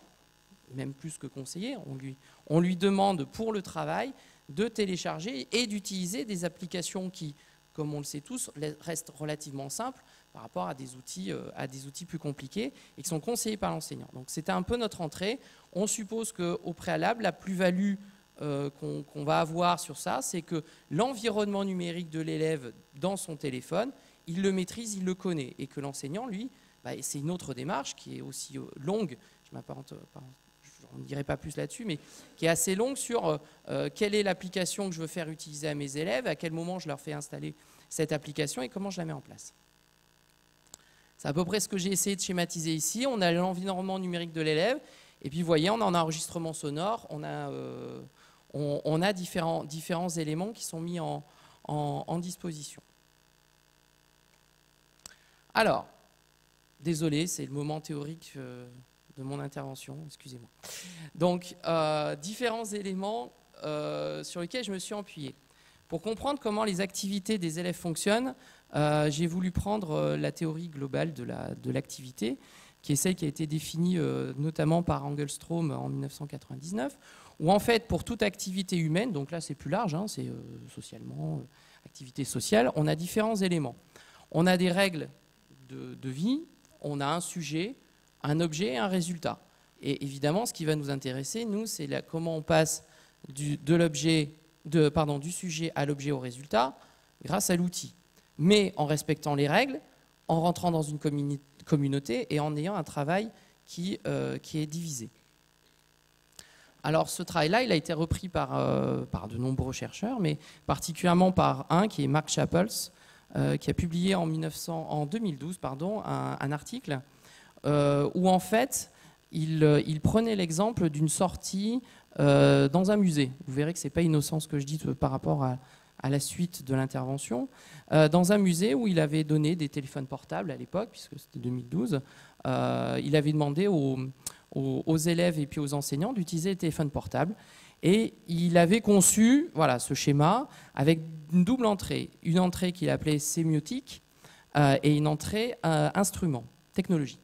même plus que conseiller, on lui, on lui demande pour le travail de télécharger et d'utiliser des applications qui, comme on le sait tous, restent relativement simples par rapport à des outils, euh, à des outils plus compliqués et qui sont conseillés par l'enseignant. Donc c'était un peu notre entrée. On suppose qu'au préalable, la plus-value euh, qu'on va avoir sur ça, c'est que l'environnement numérique de l'élève dans son téléphone, il le maîtrise, il le connaît, et que l'enseignant, lui, bah, c'est une autre démarche qui est aussi euh, longue, on ne dirait pas plus là-dessus, mais qui est assez longue sur quelle est l'application que je veux faire utiliser à mes élèves, à quel moment je leur fais installer cette application et comment je la mets en place. C'est à peu près ce que j'ai essayé de schématiser ici. On a l'environnement numérique de l'élève, et puis vous voyez, on a un enregistrement sonore, on a, euh, différents, éléments qui sont mis en, disposition. Alors, désolé, c'est le moment théorique euh, de mon intervention, excusez-moi. Donc, euh, différents éléments sur lesquels je me suis appuyé. Pour comprendre comment les activités des élèves fonctionnent, euh, j'ai voulu prendre euh, la théorie globale de l'activité, qui est celle qui a été définie euh, notamment par Engelstrom en 1999, où en fait, pour toute activité humaine, donc là c'est plus large, hein, c'est socialement, activité sociale, on a différents éléments. On a des règles de vie, on a un sujet, un objet et un résultat. Et évidemment, ce qui va nous intéresser, nous, c'est comment on passe du, de pardon, du sujet à l'objet au résultat grâce à l'outil mais en respectant les règles, en rentrant dans une communauté et en ayant un travail qui, euh, qui est divisé. Alors ce travail-là, il a été repris par, euh, de nombreux chercheurs, mais particulièrement par un qui est Mark Chappels, euh, qui a publié en, 1900, en 2012 pardon, un, article où en fait il, il prenait l'exemple d'une sortie dans un musée. Vous verrez que ce n'est pas innocent ce que je dis par rapport à, la suite de l'intervention, euh, dans un musée où il avait donné des téléphones portables à l'époque, puisque c'était 2012. Euh, il avait demandé aux, élèves et puis aux enseignants d'utiliser les téléphones portables. Et il avait conçu voilà, ce schéma avec une double entrée. Une entrée qu'il appelait sémiotique euh, et une entrée instrument, technologie.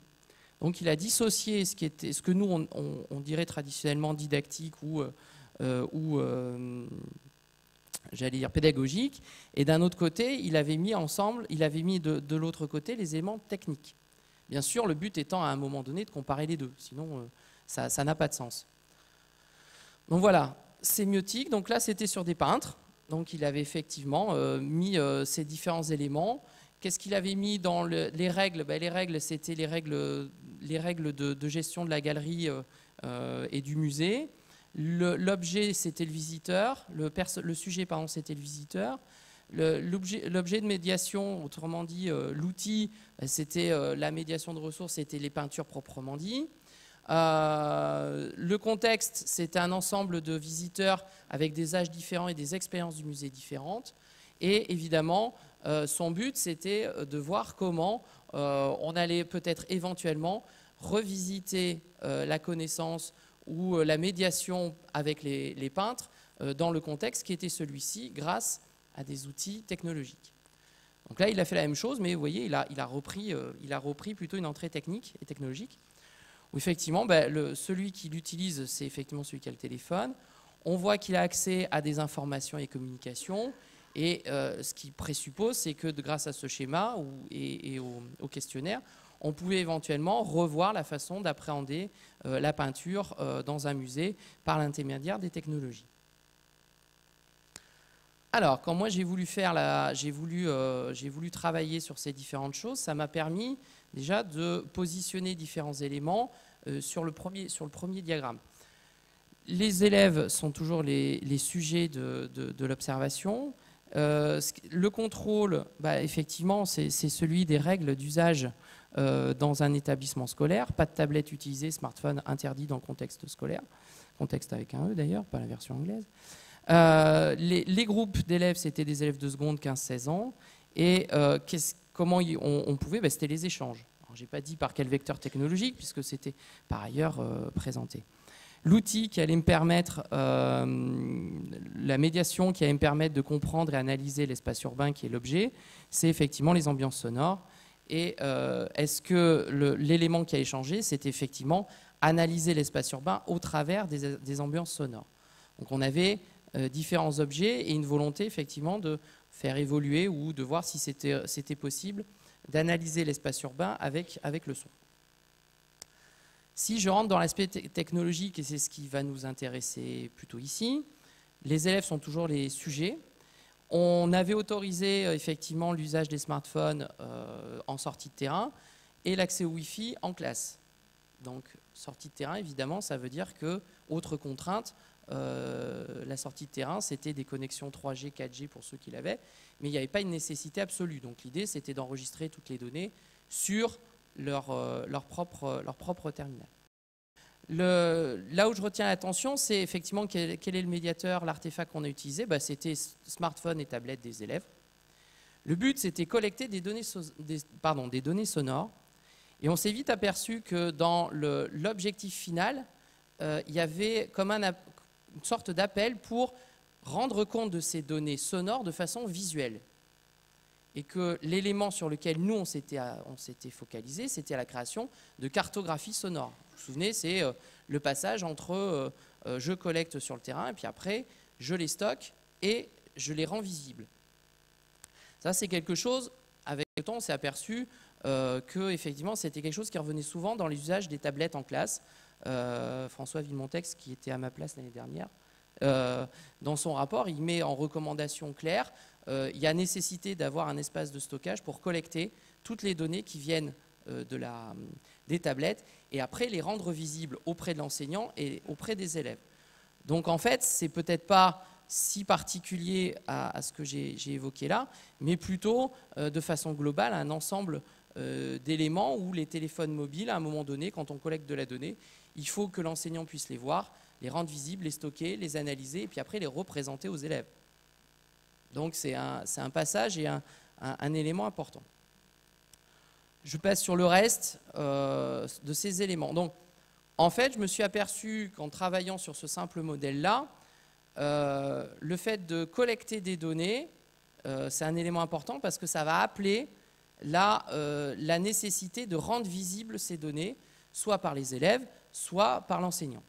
Donc il a dissocié ce, que nous, on, dirait traditionnellement didactique ou, ou j'allais dire pédagogique, et d'un autre côté, il avait mis ensemble, il avait mis de, l'autre côté les éléments techniques. Bien sûr, le but étant à un moment donné de comparer les deux, sinon euh, ça n'a pas de sens. Donc voilà, sémiotique, donc là c'était sur des peintres, donc il avait effectivement euh, mis euh, ces différents éléments. Qu'est-ce qu'il avait mis dans les règles? Ben, Les règles, c'était les règles, les règles de, gestion de la galerie et du musée. L'objet, c'était le visiteur. Le, sujet, pardon, c'était le visiteur. L'objet de médiation, autrement dit, euh, l'outil, c'était euh, la médiation de ressources, c'était les peintures proprement dit. Euh, le contexte, c'était un ensemble de visiteurs avec des âges différents et des expériences du musée différentes. Et évidemment, son but, c'était de voir comment on allait peut-être éventuellement revisiter la connaissance ou euh, la médiation avec les, peintres euh, dans le contexte qui était celui-ci grâce à des outils technologiques. Donc là, il a fait la même chose, mais vous voyez, il a, repris, euh, il a repris plutôt une entrée technique et technologique, où effectivement, ben, celui qui l'utilise, c'est effectivement celui qui a le téléphone. On voit qu'il a accès à des informations et communications, et ce qui présuppose, c'est que grâce à ce schéma et, au, questionnaire, on pouvait éventuellement revoir la façon d'appréhender euh, la peinture euh, dans un musée par l'intermédiaire des technologies. Alors, quand moi j'ai voulu faire j'ai voulu, euh, travailler sur ces différentes choses, ça m'a permis déjà de positionner différents éléments sur le premier diagramme. Les élèves sont toujours les, sujets de, l'observation. Euh, le contrôle, bah, effectivement, c'est celui des règles d'usage euh, dans un établissement scolaire. Pas de tablette utilisée, smartphone interdit dans le contexte scolaire. Contexte avec un E d'ailleurs, pas la version anglaise. Euh, les, groupes d'élèves, c'était des élèves de seconde 15-16 ans. Et comment on, pouvait bah, C'était les échanges. Je n'ai pas dit par quel vecteur technologique, puisque c'était par ailleurs présenté. L'outil qui allait me permettre, euh, la médiation qui allait me permettre de comprendre et analyser l'espace urbain qui est l'objet, c'est effectivement les ambiances sonores. Et euh, est-ce que l'élément qui a échangé, c'est effectivement analyser l'espace urbain au travers des, ambiances sonores Donc on avait euh, différents objets et une volonté effectivement de faire évoluer ou de voir si c'était possible d'analyser l'espace urbain avec, avec le son. Si je rentre dans l'aspect technologique, et c'est ce qui va nous intéresser plutôt ici, les élèves sont toujours les sujets. On avait autorisé euh, effectivement l'usage des smartphones euh, en sortie de terrain et l'accès au Wi-Fi en classe. Donc, sortie de terrain, évidemment, ça veut dire que, autre contrainte, euh, la sortie de terrain, c'était des connexions 3G, 4G pour ceux qui l'avaient, mais il n'y avait pas une nécessité absolue. Donc, l'idée, c'était d'enregistrer toutes les données sur leur, euh, leur, propre, terminal. Là où je retiens l'attention, c'est effectivement quel, est le médiateur, l'artefact qu'on a utilisé? Bah, c'était smartphone et tablette des élèves. Le but, c'était collecter des données, pardon, des données sonores. Et on s'est vite aperçu que dans l'objectif final, euh, il y avait comme un, une sorte d'appel pour rendre compte de ces données sonores de façon visuelle et que l'élément sur lequel nous, on s'était, on s'était focalisé, c'était la création de cartographie sonore. Vous vous souvenez, c'est euh, le passage entre euh, euh, je collecte sur le terrain et puis après, je les stocke et je les rends visibles. Ça, c'est quelque chose, avec le temps, on s'est aperçu que effectivement, c'était quelque chose qui revenait souvent dans les usages des tablettes en classe. François Villemontex, qui était à ma place l'année dernière, dans son rapport, il met en recommandation claire euh, il y a nécessité d'avoir un espace de stockage pour collecter toutes les données qui viennent euh, des tablettes et après les rendre visibles auprès de l'enseignant et auprès des élèves. Donc en fait, c'est peut-être pas si particulier à, ce que j'ai évoqué là, mais plutôt euh, de façon globale un ensemble d'éléments où les téléphones mobiles, à un moment donné, quand on collecte de la donnée, il faut que l'enseignant puisse les voir, les rendre visibles, les stocker, les analyser et puis après les représenter aux élèves. Donc c'est un, passage et un, élément important. Je passe sur le reste euh, de ces éléments. Donc, en fait, je me suis aperçu qu'en travaillant sur ce simple modèle-là, euh, le fait de collecter des données, euh, c'est un élément important parce que ça va appeler la, la nécessité de rendre visibles ces données, soit par les élèves, soit par l'enseignant.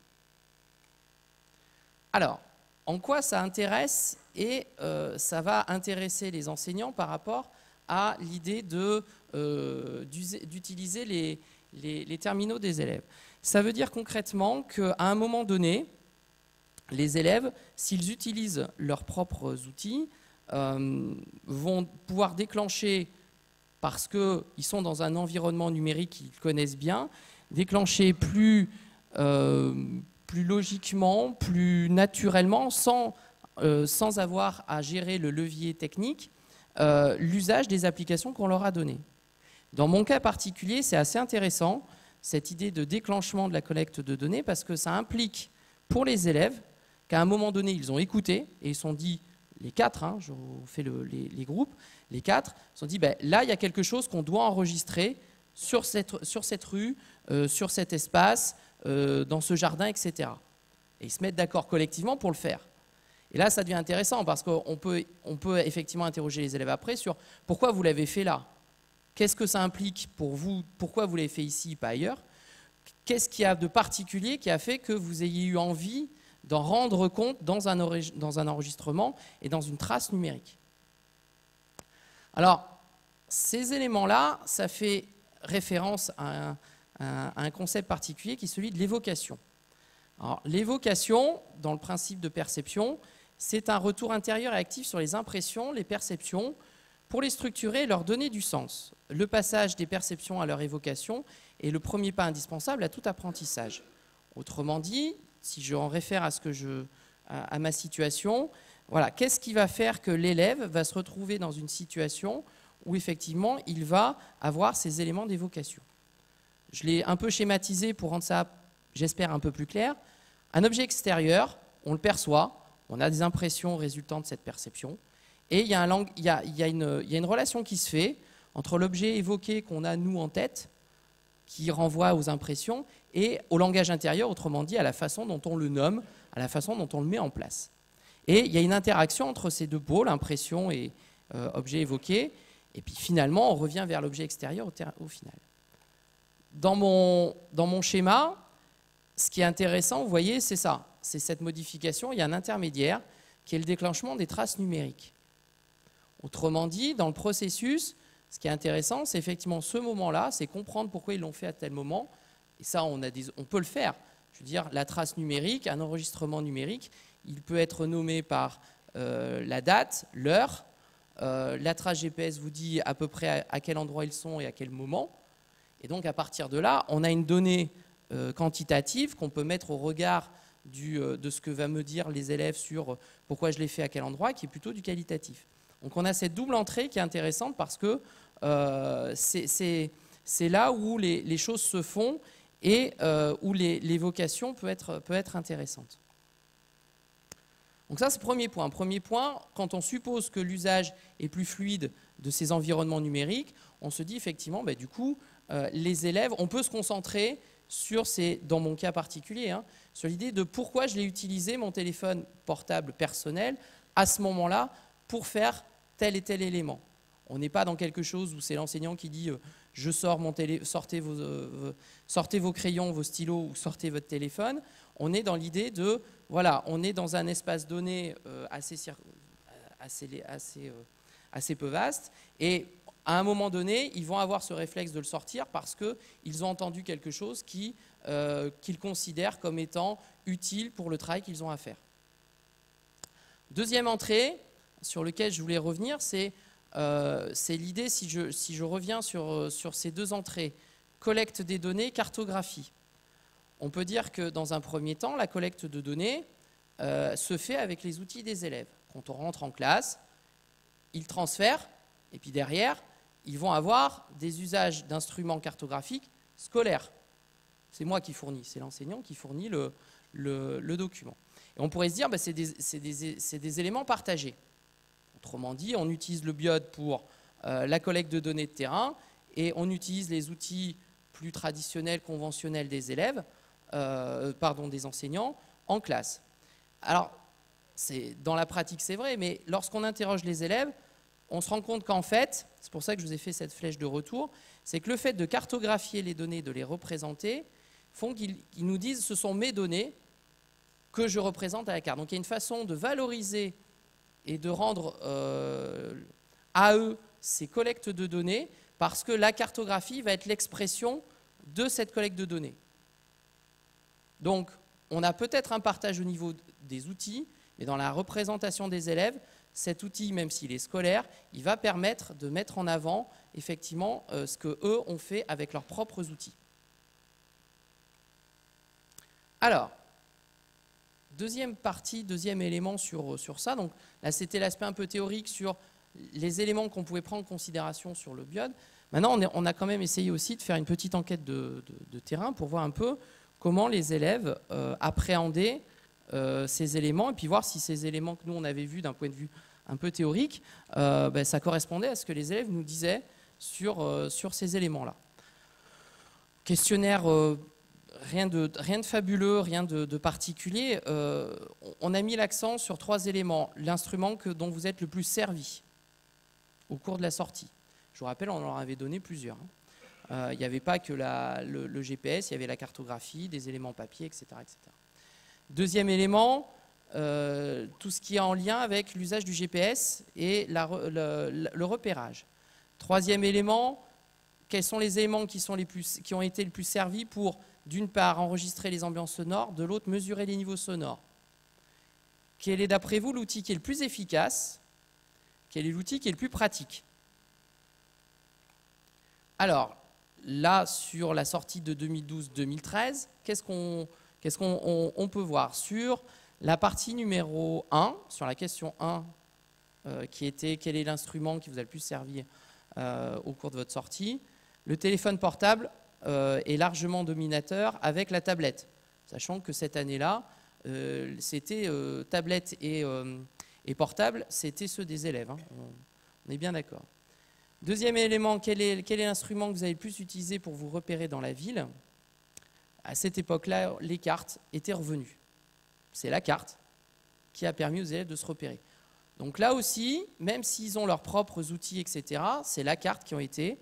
Alors, en quoi ça intéresse et euh, ça va intéresser les enseignants par rapport à l'idée euh, d'utiliser les, terminaux des élèves. Ça veut dire concrètement qu'à un moment donné, les élèves, s'ils utilisent leurs propres outils, euh, vont pouvoir déclencher, parce qu'ils sont dans un environnement numérique qu'ils connaissent bien, déclencher plus, plus logiquement, plus naturellement, sans euh, sans avoir à gérer le levier technique, euh, l'usage des applications qu'on leur a données. Dans mon cas particulier, c'est assez intéressant, cette idée de déclenchement de la collecte de données, parce que ça implique pour les élèves qu'à un moment donné, ils ont écouté et ils sont dit, les quatre, hein, je fais les, groupes, les quatre, se sont dit, ben, là, il y a quelque chose qu'on doit enregistrer sur cette, sur cette rue, euh, sur cet espace, dans ce jardin, etc. Et ils se mettent d'accord collectivement pour le faire. Et là, ça devient intéressant parce qu'on peut, on peut effectivement interroger les élèves après sur pourquoi vous l'avez fait là Qu'est-ce que ça implique pour vous? Pourquoi vous l'avez fait ici, pas ailleurs? Qu'est-ce qu'il y a de particulier qui a fait que vous ayez eu envie d'en rendre compte dans un, dans un enregistrement et dans une trace numérique? Alors, ces éléments-là, ça fait référence à un concept particulier qui est celui de l'évocation. L'évocation, dans le principe de perception, c'est un retour intérieur et actif sur les impressions, les perceptions, pour les structurer et leur donner du sens. Le passage des perceptions à leur évocation est le premier pas indispensable à tout apprentissage. Autrement dit, si je en réfère à, ce que je, à, ma situation, Voilà, qu'est-ce qui va faire que l'élève va se retrouver dans une situation où effectivement il va avoir ces éléments d'évocation? Je l'ai un peu schématisé pour rendre ça, j'espère, un peu plus clair. Un objet extérieur, on le perçoit, on a des impressions résultant de cette perception, et il y, a une, relation qui se fait entre l'objet évoqué qu'on a nous en tête, qui renvoie aux impressions, et au langage intérieur, autrement dit à la façon dont on le nomme, à la façon dont on le met en place. Et il y a une interaction entre ces deux pôles, impression et euh, objet évoqué, et puis finalement on revient vers l'objet extérieur au, final. Dans mon, schéma, ce qui est intéressant, vous voyez, c'est ça, c'est cette modification, il y a un intermédiaire qui est le déclenchement des traces numériques. Autrement dit, dans le processus, ce qui est intéressant, c'est effectivement ce moment-là, c'est comprendre pourquoi ils l'ont fait à tel moment. Et ça, on, peut le faire. Je veux dire, la trace numérique, un enregistrement numérique, il peut être nommé par euh, la date, l'heure. Euh, la trace GPS vous dit à peu près à, quel endroit ils sont et à quel moment. Et donc, à partir de là, on a une donnée euh, quantitative qu'on peut mettre au regard de ce que va me dire les élèves sur pourquoi je l'ai fait à quel endroit, qui est plutôt du qualitatif. Donc on a cette double entrée qui est intéressante parce que euh, c'est là où les, choses se font et euh, où l'évocation peut être, être intéressante. Donc ça, c'est le premier point. Premier point, quand on suppose que l'usage est plus fluide de ces environnements numériques, on se dit effectivement, bah, du coup, euh, les élèves, on peut se concentrer sur ces, dans mon cas particulier, hein, sur l'idée de pourquoi je l'ai utilisé, mon téléphone portable personnel, à ce moment-là, pour faire tel et tel élément. On n'est pas dans quelque chose où c'est l'enseignant qui dit euh, je sors mon télé, sortez vos, euh, sortez vos crayons, vos stylos ou sortez votre téléphone. On est dans l'idée de voilà, on est dans un espace donné euh, assez, assez, assez, assez peu vaste et à un moment donné, ils vont avoir ce réflexe de le sortir parce qu'ils ont entendu quelque chose qu'ils considèrent comme étant utile pour le travail qu'ils ont à faire. Deuxième entrée, sur lequel je voulais revenir, c'est euh, l'idée, si je, reviens sur, euh, sur, ces deux entrées, collecte des données, cartographie. On peut dire que dans un premier temps, la collecte de données euh, se fait avec les outils des élèves. Quand on rentre en classe, ils transfèrent, et puis derrière, ils vont avoir des usages d'instruments cartographiques scolaires. C'est moi qui fournis, c'est l'enseignant qui fournit le, document. On pourrait se dire, bah, c'est des éléments partagés. Autrement dit, on utilise le biode pour euh, la collecte de données de terrain et on utilise les outils plus traditionnels, conventionnels des élèves, euh, pardon, des enseignants, en classe. Alors, dans la pratique, c'est vrai, mais lorsqu'on interroge les élèves, on se rend compte qu'en fait, c'est pour ça que je vous ai fait cette flèche de retour, c'est que le fait de cartographier les données, de les représenter, font qu'ils nous disent ce sont mes données que je représente à la carte. Donc il y a une façon de valoriser et de rendre euh, à eux ces collectes de données parce que la cartographie va être l'expression de cette collecte de données. Donc, on a peut-être un partage au niveau des outils, mais dans la représentation des élèves, cet outil, même s'il est scolaire, il va permettre de mettre en avant effectivement euh, ce que eux ont fait avec leurs propres outils. Alors, deuxième partie, deuxième élément sur, ça. Donc là, c'était l'aspect un peu théorique sur les éléments qu'on pouvait prendre en considération sur le biode. Maintenant, on, a quand même essayé aussi de faire une petite enquête de, terrain pour voir un peu comment les élèves euh, appréhendaient ces éléments et puis voir si ces éléments que nous, on avait vus d'un point de vue un peu théorique, euh, ben, ça correspondait à ce que les élèves nous disaient sur, sur ces éléments-là. Questionnaire rien de, fabuleux, rien de, particulier. Euh, on a mis l'accent sur trois éléments. L'instrument dont vous êtes le plus servi au cours de la sortie. Je vous rappelle, on en avait donné plusieurs. Hein. Euh, il n'y avait pas que le, GPS, il y avait la cartographie, des éléments papier, etc. etc. Deuxième élément, euh, tout ce qui est en lien avec l'usage du GPS et le, repérage. Troisième élément, quels sont les éléments qui, qui ont été les plus servis pour d'une part enregistrer les ambiances sonores, de l'autre mesurer les niveaux sonores? Quel est d'après vous l'outil qui est le plus efficace? Quel est l'outil qui est le plus pratique? Alors, là, sur la sortie de 2012-2013, qu'est-ce qu'on peut voir Sur La partie numéro 1, sur la question 1, euh, qui était quel est l'instrument qui vous a le plus servi euh, au cours de votre sortie, le téléphone portable euh, est largement dominateur avec la tablette, sachant que cette année-là, c'était tablette et, portable, c'était ceux des élèves. Hein. On, est bien d'accord. Deuxième élément, quel est, quel est l'instrument que vous avez le plus utilisé pour vous repérer dans la ville? À cette époque-là, les cartes étaient revenues. C'est la carte qui a permis aux élèves de se repérer. Donc là aussi, même s'ils ont leurs propres outils, etc., c'est la carte qui ont été.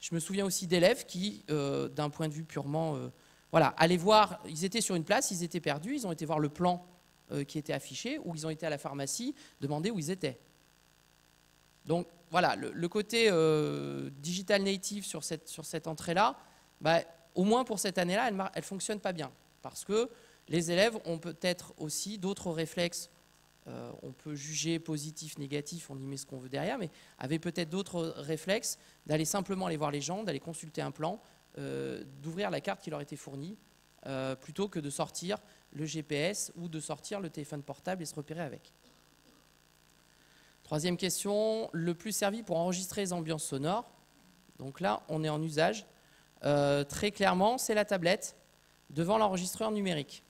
Je me souviens aussi d'élèves qui, euh, d'un point de vue purement, euh, voilà, allaient voir, ils étaient sur une place, ils étaient perdus, ils ont été voir le plan euh, qui était affiché, ou ils ont été à la pharmacie demander où ils étaient. Donc voilà, le, côté digital native sur cette, entrée-là, bah, au moins pour cette année-là, elle ne fonctionne pas bien. Parce que les élèves ont peut-être aussi d'autres réflexes euh, on peut juger positif, négatif, on y met ce qu'on veut derrière, mais avait peut-être d'autres réflexes d'aller simplement aller voir les gens, d'aller consulter un plan, euh, d'ouvrir la carte qui leur était fournie, euh, plutôt que de sortir le GPS ou de sortir le téléphone portable et se repérer avec. Troisième question, le plus servi pour enregistrer les ambiances sonores. Donc là, on est en usage. Très clairement, c'est la tablette devant l'enregistreur numérique.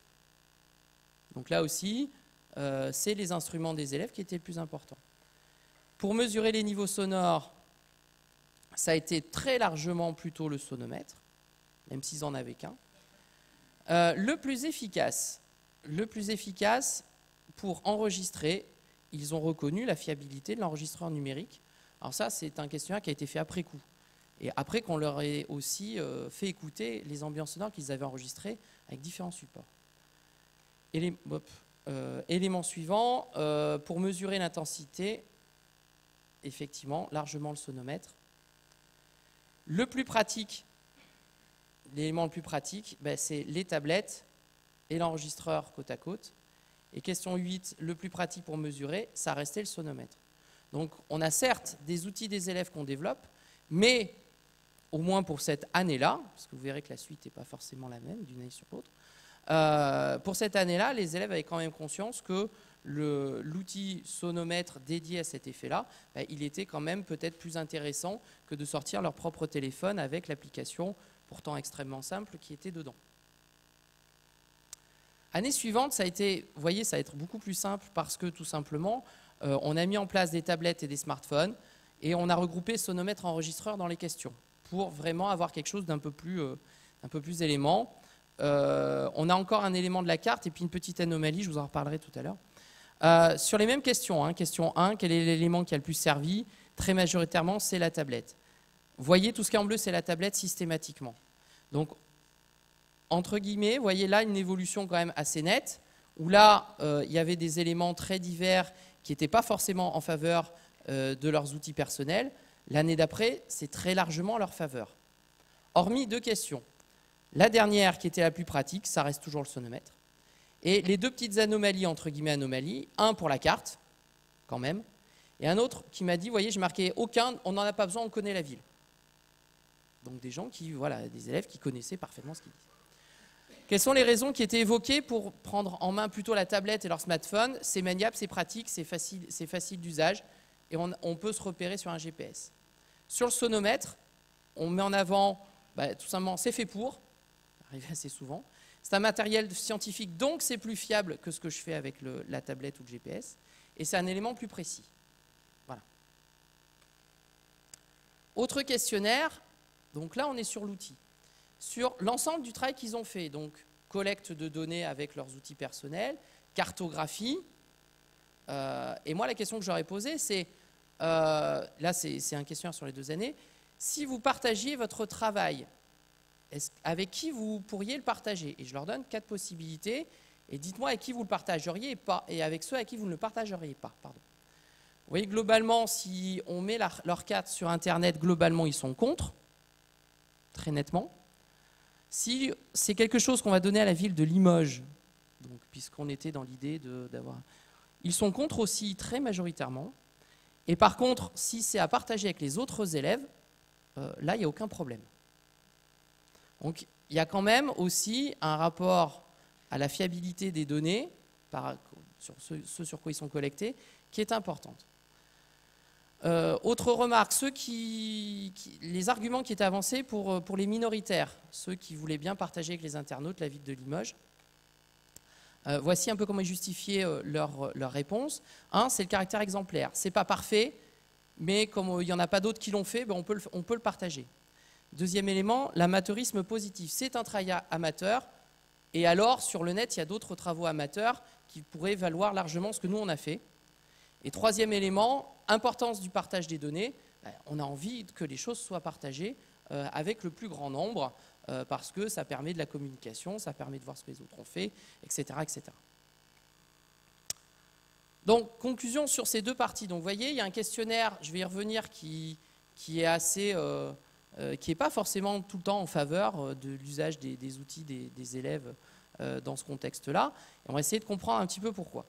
Donc là aussi, euh, c'est les instruments des élèves qui étaient le plus important. Pour mesurer les niveaux sonores, ça a été très largement plutôt le sonomètre, même s'ils n'en avaient qu'un. Euh, le plus efficace, le plus efficace pour enregistrer, ils ont reconnu la fiabilité de l'enregistreur numérique. Alors ça, c'est un questionnaire qui a été fait après coup. Et après qu'on leur ait aussi euh, fait écouter les ambiances sonores qu'ils avaient enregistrées avec différents supports. Euh, élément suivant, euh, pour mesurer l'intensité, effectivement, largement le sonomètre. Le plus pratique, l'élément le plus pratique, ben, c'est les tablettes et l'enregistreur côte à côte. Et question 8, le plus pratique pour mesurer, ça restait le sonomètre. Donc on a certes des outils des élèves qu'on développe, mais au moins pour cette année-là, parce que vous verrez que la suite n'est pas forcément la même d'une année sur l'autre, euh, pour cette année-là, les élèves avaient quand même conscience que l'outil sonomètre dédié à cet effet-là, bah, il était quand même peut-être plus intéressant que de sortir leur propre téléphone avec l'application pourtant extrêmement simple qui était dedans. Année suivante, ça a été, vous voyez, ça va être beaucoup plus simple parce que tout simplement, euh, on a mis en place des tablettes et des smartphones et on a regroupé sonomètre enregistreur dans les questions pour vraiment avoir quelque chose d'un peu plus, euh, élément. Euh, on a encore un élément de la carte et puis une petite anomalie, je vous en reparlerai tout à l'heure. Euh, sur les mêmes questions, hein, question 1, quel est l'élément qui a le plus servi? Très majoritairement, c'est la tablette. Voyez, tout ce qui est en bleu, c'est la tablette systématiquement. Donc, entre guillemets, voyez là une évolution quand même assez nette, où là, il y avait des éléments très divers qui n'étaient pas forcément en faveur de leurs outils personnels. L'année d'après, c'est très largement en leur faveur. Hormis deux questions. La dernière, qui était la plus pratique, ça reste toujours le sonomètre. Et les deux petites anomalies, entre guillemets anomalies, un pour la carte, quand même, et un autre qui m'a dit, vous voyez, je marquais aucun, on n'en a pas besoin, on connaît la ville. Donc des gens qui, voilà, des élèves qui connaissaient parfaitement ce qu'ils disent. Quelles sont les raisons qui étaient évoquées pour prendre en main plutôt la tablette et leur smartphone? C'est maniable, c'est pratique, c'est facile, facile d'usage, et on, peut se repérer sur un GPS. Sur le sonomètre, on met en avant, bah, tout simplement, c'est fait pour, assez souvent. C'est un matériel scientifique, donc c'est plus fiable que ce que je fais avec la tablette ou le GPS, et c'est un élément plus précis. Voilà. Autre questionnaire, donc là on est sur l'outil. Sur l'ensemble du travail qu'ils ont fait, donc collecte de données avec leurs outils personnels, cartographie, euh, et moi la question que j'aurais posée c'est, euh, là c'est un questionnaire sur les deux années, si vous partagiez votre travail avec qui vous pourriez le partager? Et je leur donne quatre possibilités. Et dites-moi avec qui vous le partageriez et, avec ceux avec qui vous ne le partageriez pas. Vous voyez, globalement, si on met leurs quatre sur Internet, globalement, ils sont contre, très nettement. Si c'est quelque chose qu'on va donner à la ville de Limoges, puisqu'on était dans l'idée d'avoir... Ils sont contre aussi très majoritairement. Et par contre, si c'est à partager avec les autres élèves, euh, là, il n'y a aucun problème. Donc il y a quand même aussi un rapport à la fiabilité des données, sur ce, sur quoi ils sont collectés, qui est importante. Euh, autre remarque, ceux qui, les arguments qui étaient avancés pour, pour les minoritaires, ceux qui voulaient bien partager avec les internautes la ville de Limoges. Euh, voici un peu comment ils justifiaient euh, leur, leur, réponse. Un, c'est le caractère exemplaire. C'est pas parfait, mais comme il n'y en a pas d'autres qui l'ont fait, ben on, peut le, partager. Deuxième élément, l'amateurisme positif. C'est un travail amateur, et alors sur le net, il y a d'autres travaux amateurs qui pourraient valoir largement ce que nous on a fait. Et troisième élément, importance du partage des données. Ben, on a envie que les choses soient partagées euh, avec le plus grand nombre. Euh, parce que ça permet de la communication, ça permet de voir ce que les autres ont fait, etc. etc. Donc, conclusion sur ces deux parties. Donc, vous voyez, il y a un questionnaire, je vais y revenir, qui, qui est assez, euh, euh, qui n'est pas forcément tout le temps en faveur de l'usage des, outils des, élèves dans ce contexte-là. Et on va essayer de comprendre un petit peu pourquoi.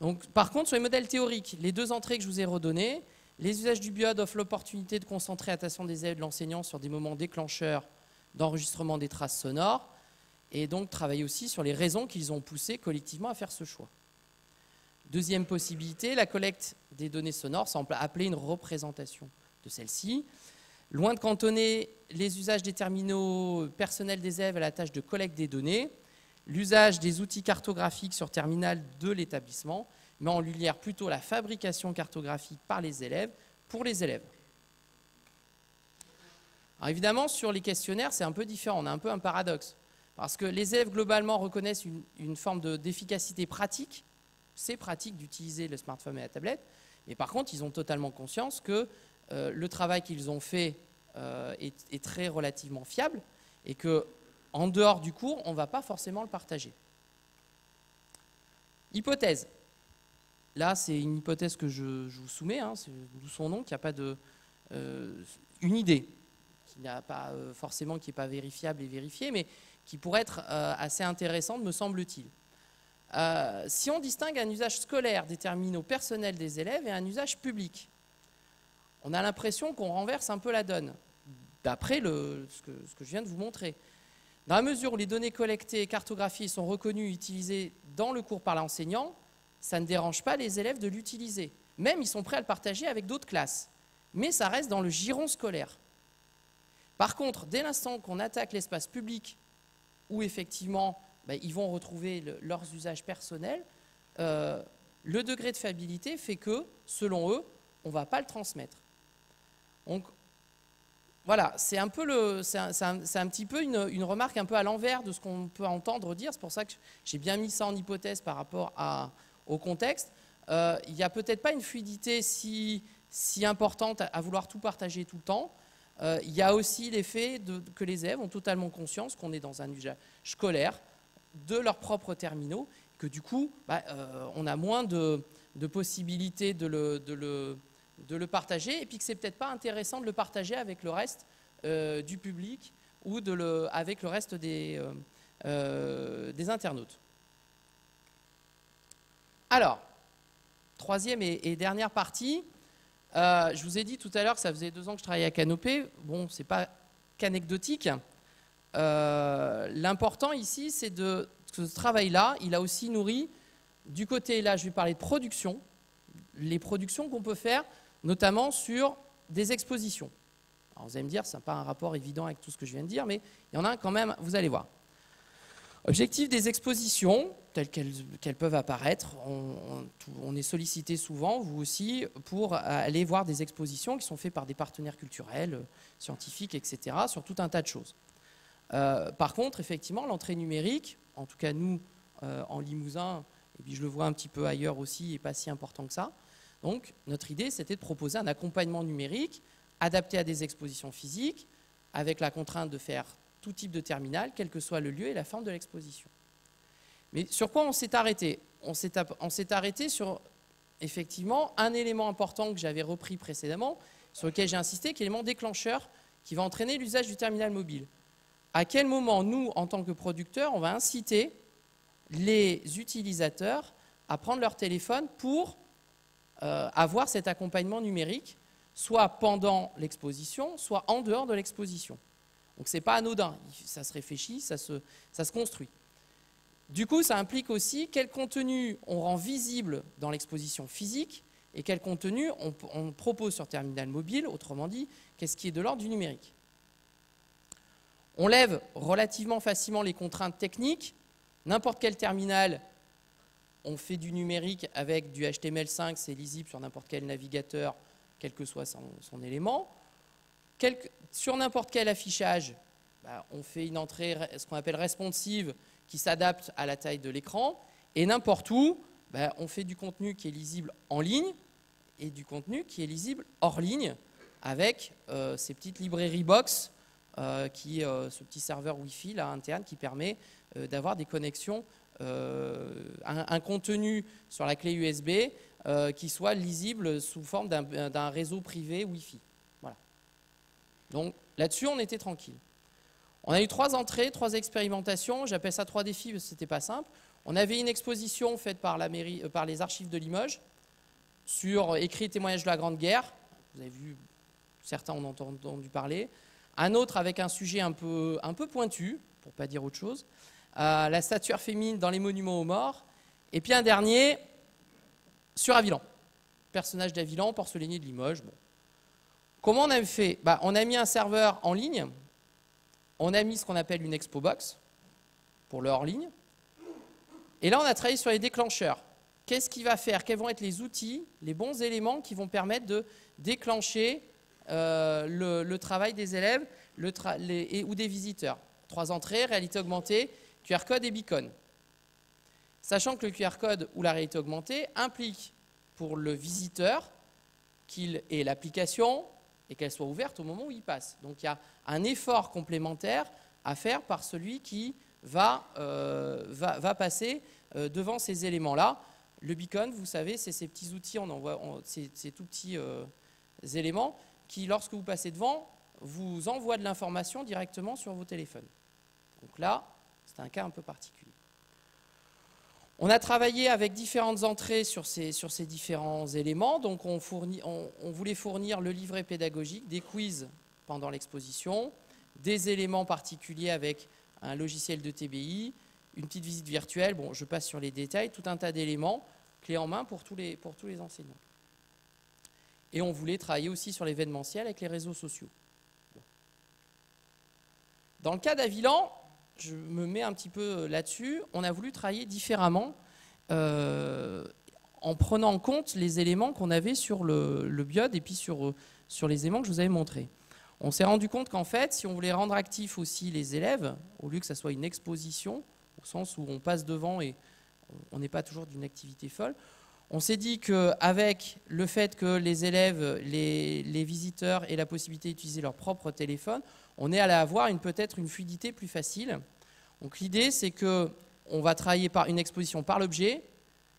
Donc, par contre, sur les modèles théoriques, les deux entrées que je vous ai redonnées, les usages du biode offrent l'opportunité de concentrer l'attention des élèves de l'enseignant sur des moments déclencheurs d'enregistrement des traces sonores et donc travailler aussi sur les raisons qu'ils ont poussé collectivement à faire ce choix. Deuxième possibilité, la collecte des données sonores semble appeler une représentation de celles-ci. Loin de cantonner les usages des terminaux personnels des élèves à la tâche de collecte des données, l'usage des outils cartographiques sur terminal de l'établissement met en lumière plutôt la fabrication cartographique par les élèves pour les élèves. Alors évidemment, sur les questionnaires, c'est un peu différent, on a un peu un paradoxe. Parce que les élèves, globalement, reconnaissent une, forme d'efficacité pratique. C'est pratique d'utiliser le smartphone et la tablette. Mais par contre, ils ont totalement conscience que euh, le travail qu'ils ont fait euh, est, très relativement fiable et que en dehors du cours, on ne va pas forcément le partager. Hypothèse. Là, c'est une hypothèse que je, vous soumets, hein, d'où son nom, qu'il n'y a pas de... Euh, une idée qui n'a pas euh, forcément, qui n'est pas vérifiable et vérifié, mais qui pourrait être euh, assez intéressante, me semble-t-il. Euh, si on distingue un usage scolaire des terminaux personnels des élèves et un usage public, on a l'impression qu'on renverse un peu la donne, d'après ce, ce, que je viens de vous montrer. Dans la mesure où les données collectées et cartographiées sont reconnues et utilisées dans le cours par l'enseignant, ça ne dérange pas les élèves de l'utiliser. Même, ils sont prêts à le partager avec d'autres classes. Mais ça reste dans le giron scolaire. Par contre, dès l'instant qu'on attaque l'espace public, où effectivement ben, ils vont retrouver leurs usages personnels, euh, le degré de fiabilité fait que, selon eux, on ne va pas le transmettre. Donc, voilà, c'est un, peu c'est un, petit peu une, remarque un peu à l'envers de ce qu'on peut entendre dire. C'est pour ça que j'ai bien mis ça en hypothèse par rapport au contexte. Euh, il n'y a peut-être pas une fluidité si, importante à, vouloir tout partager tout le temps. Euh, il y a aussi l'effet que les élèves ont totalement conscience qu'on est dans un usage scolaire de leurs propres terminaux, que du coup, bah, euh, on a moins de, possibilités de le, partager, et puis que c'est peut-être pas intéressant de le partager avec le reste euh, du public ou avec le reste des, internautes. Alors, troisième et dernière partie, euh, je vous ai dit tout à l'heure que ça faisait deux ans que je travaillais à Canopée. Bon, c'est pas qu'anecdotique. Euh, l'important ici, c'est de que ce travail-là, il a aussi nourri du côté, là, je vais parler de production, les productions qu'on peut faire, notamment sur des expositions. Alors vous allez me dire, ce n'est pas un rapport évident avec tout ce que je viens de dire, mais il y en a quand même, vous allez voir. Objectif des expositions, telles qu'elles peuvent apparaître, on, est sollicité souvent, vous aussi, pour aller voir des expositions qui sont faites par des partenaires culturels, scientifiques, etc., sur tout un tas de choses. Euh, par contre, effectivement, l'entrée numérique, en tout cas nous, euh, en Limousin, et puis je le vois un petit peu ailleurs aussi, et pas si important que ça. Donc, notre idée, c'était de proposer un accompagnement numérique adapté à des expositions physiques, avec la contrainte de faire tout type de terminal, quel que soit le lieu et la forme de l'exposition. Mais sur quoi on s'est arrêté? On s'est arrêté sur, effectivement, un élément important que j'avais repris précédemment, sur lequel j'ai insisté, qui est l'élément déclencheur qui va entraîner l'usage du terminal mobile. À quel moment, nous, en tant que producteurs, on va inciter les utilisateurs à prendre leur téléphone pour euh, avoir cet accompagnement numérique, soit pendant l'exposition, soit en dehors de l'exposition? Donc ce n'est pas anodin, ça se réfléchit, ça se, construit. Du coup, ça implique aussi quel contenu on rend visible dans l'exposition physique et quel contenu on, propose sur terminal mobile, autrement dit, qu'est-ce qui est de l'ordre du numérique. On lève relativement facilement les contraintes techniques. N'importe quel terminal, on fait du numérique avec du HTML5, c'est lisible sur n'importe quel navigateur, quel que soit son, élément. Sur n'importe quel affichage, bah, on fait une entrée, ce qu'on appelle responsive, qui s'adapte à la taille de l'écran. Et n'importe où, bah, on fait du contenu qui est lisible en ligne et du contenu qui est lisible hors ligne avec euh, ces petites librairies box euh, qui, euh, ce petit serveur Wi-Fi là, interne qui permet d'avoir des connexions, un, contenu sur la clé USB qui soit lisible sous forme d'un réseau privé Wi-Fi. Donc là-dessus, on était tranquille. On a eu trois entrées, trois expérimentations. J'appelle ça trois défis parce que c'était pas simple. On avait une exposition faite par, la mairie, par les archives de Limoges sur écrit et témoignages de la Grande Guerre. Vous avez vu, certains en ont entendu parler un autre avec un sujet un peu, pointu, pour pas dire autre chose, euh, la statuaire féminine dans les monuments aux morts, et puis un dernier sur Avilan, personnage d'Avilan, porcelainier de Limoges. Comment on a fait? Bah, On a mis un serveur en ligne, on a mis ce qu'on appelle une expo box pour le hors ligne, et là on a travaillé sur les déclencheurs. Qu'est-ce qui va faire? Quels vont être les outils, les bons éléments qui vont permettre de déclencher euh, le, travail des élèves ou des visiteurs? Trois entrées, réalité augmentée, QR code et beacon. Sachant que le QR code ou la réalité augmentée implique pour le visiteur qu'il ait l'application et qu'elle soit ouverte au moment où il passe. Donc il y a un effort complémentaire à faire par celui qui va, euh, va, passer euh, devant ces éléments-là. Le beacon, vous savez, c'est ces petits outils, on envoie, ces, tout petits éléments qui, lorsque vous passez devant, vous envoie de l'information directement sur vos téléphones. Donc là, c'est un cas un peu particulier. On a travaillé avec différentes entrées sur ces, différents éléments. Donc on, voulait fournir le livret pédagogique, des quiz pendant l'exposition, des éléments particuliers avec un logiciel de TBI, une petite visite virtuelle. Je passe sur les détails, tout un tas d'éléments clés en main pour tous les enseignants. Et on voulait travailler aussi sur l'événementiel avec les réseaux sociaux. Dans le cas d'Avilan, je me mets un petit peu euh, là-dessus, on a voulu travailler différemment euh, en prenant en compte les éléments qu'on avait sur le, le, biode et puis sur, sur les éléments que je vous avais montrés. On s'est rendu compte qu'en fait, si on voulait rendre actifs aussi les élèves, au lieu que ça soit une exposition, au sens où on passe devant et on n'est pas toujours d'une activité folle, on s'est dit qu'avec le fait que les élèves, les, visiteurs aient la possibilité d'utiliser leur propre téléphone, on est allé avoir peut-être une fluidité plus facile. Donc l'idée, c'est qu'on va travailler par une exposition par l'objet,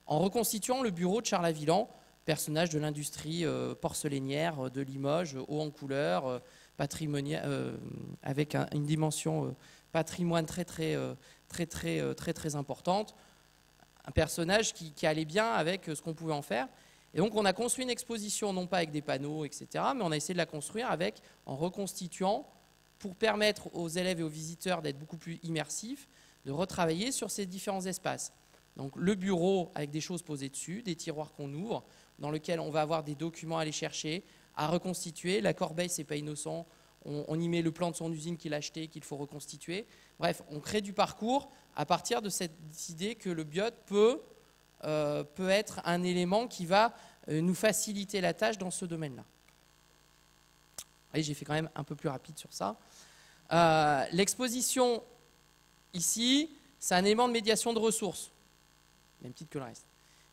en reconstituant le bureau de Charles Avilan, personnage de l'industrie euh, porcelainière de Limoges, haut en couleur, euh, euh, avec une dimension patrimoine très très, très, très, très, importante un personnage qui, allait bien avec euh, ce qu'on pouvait en faire. Et donc on a construit une exposition, non pas avec des panneaux, etc., mais on a essayé de la construire avec, en reconstituant, pour permettre aux élèves et aux visiteurs d'être beaucoup plus immersifs, de retravailler sur ces différents espaces. Donc le bureau avec des choses posées dessus, des tiroirs qu'on ouvre, dans lesquels on va avoir des documents à aller chercher, à reconstituer. La corbeille, c'est pas innocent. On, y met le plan de son usine qu'il a acheté, qu'il faut reconstituer. Bref, on crée du parcours à partir de cette idée que le biote peut, euh, être un élément qui va euh, nous faciliter la tâche dans ce domaine-là. J'ai fait quand même un peu plus rapide sur ça. Euh, l'exposition ici, c'est un élément de médiation de ressources, même titre que le reste,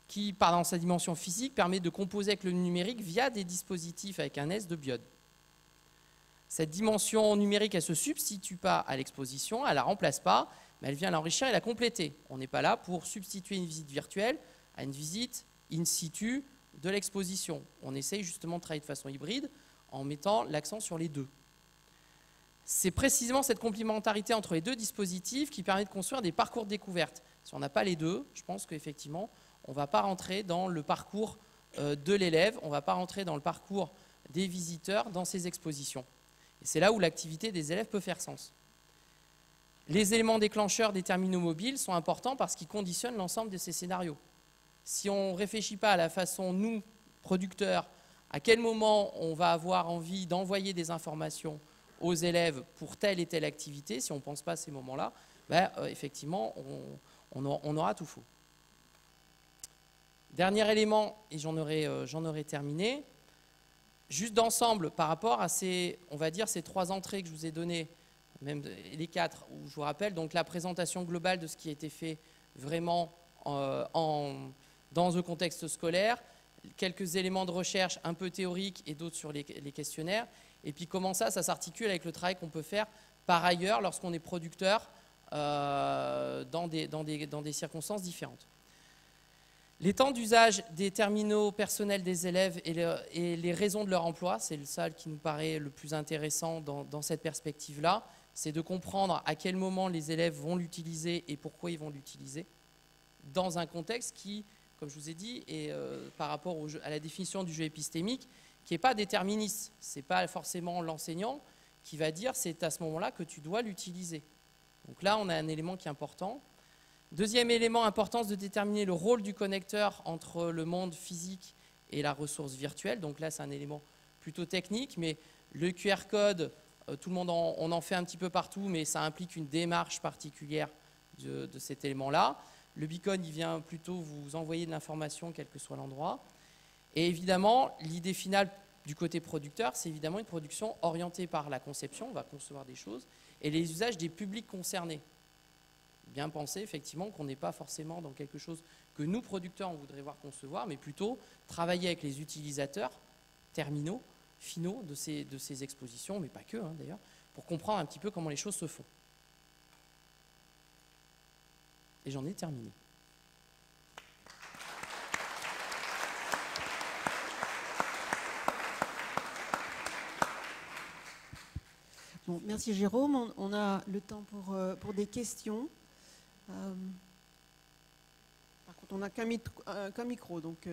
qui, par sa dimension physique, permet de composer avec le numérique via des dispositifs avec un S de biode. Cette dimension numérique, elle ne se substitue pas à l'exposition, elle ne la remplace pas, mais elle vient l'enrichir et la compléter. On n'est pas là pour substituer une visite virtuelle à une visite in situ de l'exposition. On essaye justement de travailler de façon hybride en mettant l'accent sur les deux. C'est précisément cette complémentarité entre les deux dispositifs qui permet de construire des parcours de découverte. Si on n'a pas les deux, je pense qu'effectivement, on ne va pas rentrer dans le parcours euh, de l'élève, on ne va pas rentrer dans le parcours des visiteurs dans ces expositions. Et c'est là où l'activité des élèves peut faire sens. Les éléments déclencheurs des terminaux mobiles sont importants parce qu'ils conditionnent l'ensemble de ces scénarios. Si on ne réfléchit pas à la façon, nous, producteurs, à quel moment on va avoir envie d'envoyer des informations aux élèves pour telle et telle activité, si on ne pense pas à ces moments-là, ben, euh, effectivement, on, aura, tout faux. Dernier élément, et j'en aurai, euh, aurai, terminé, juste d'ensemble par rapport à ces, on va dire, ces trois entrées que je vous ai données, même les quatre, où je vous rappelle, donc la présentation globale de ce qui a été fait vraiment euh, dans le contexte scolaire, quelques éléments de recherche un peu théoriques et d'autres sur les, questionnaires, et puis comment ça, ça s'articule avec le travail qu'on peut faire par ailleurs lorsqu'on est producteur euh, dans, des, circonstances différentes. Les temps d'usage des terminaux personnels des élèves et, les raisons de leur emploi, c'est seul qui nous paraît le plus intéressant dans cette perspective-là, c'est de comprendre à quel moment les élèves vont l'utiliser et pourquoi ils vont l'utiliser, dans un contexte qui comme je vous ai dit, et euh, par rapport à la définition du jeu épistémique, qui n'est pas déterministe. Ce n'est pas forcément l'enseignant qui va dire c'est à ce moment-là que tu dois l'utiliser. Donc là, on a un élément qui est important. Deuxième élément, importance de déterminer le rôle du connecteur entre le monde physique et la ressource virtuelle. Donc là, c'est un élément plutôt technique, mais le QR code, euh, tout le monde en, on en fait un petit peu partout, mais ça implique une démarche particulière de cet élément-là. Le beacon, il vient plutôt vous envoyer de l'information, quel que soit l'endroit. Et évidemment, l'idée finale du côté producteur, c'est évidemment une production orientée par la conception, on va concevoir des choses, et les usages des publics concernés. Bien penser effectivement qu'on n'est pas forcément dans quelque chose que nous, producteurs, on voudrait voir concevoir, mais plutôt travailler avec les utilisateurs terminaux, finaux de ces, expositions, mais pas que hein, d'ailleurs, pour comprendre un petit peu comment les choses se font. Et j'en ai terminé. Bon, merci Jérôme. On, a le temps pour, euh, pour des questions. Euh, par contre, on n'a qu'un euh, micro, donc.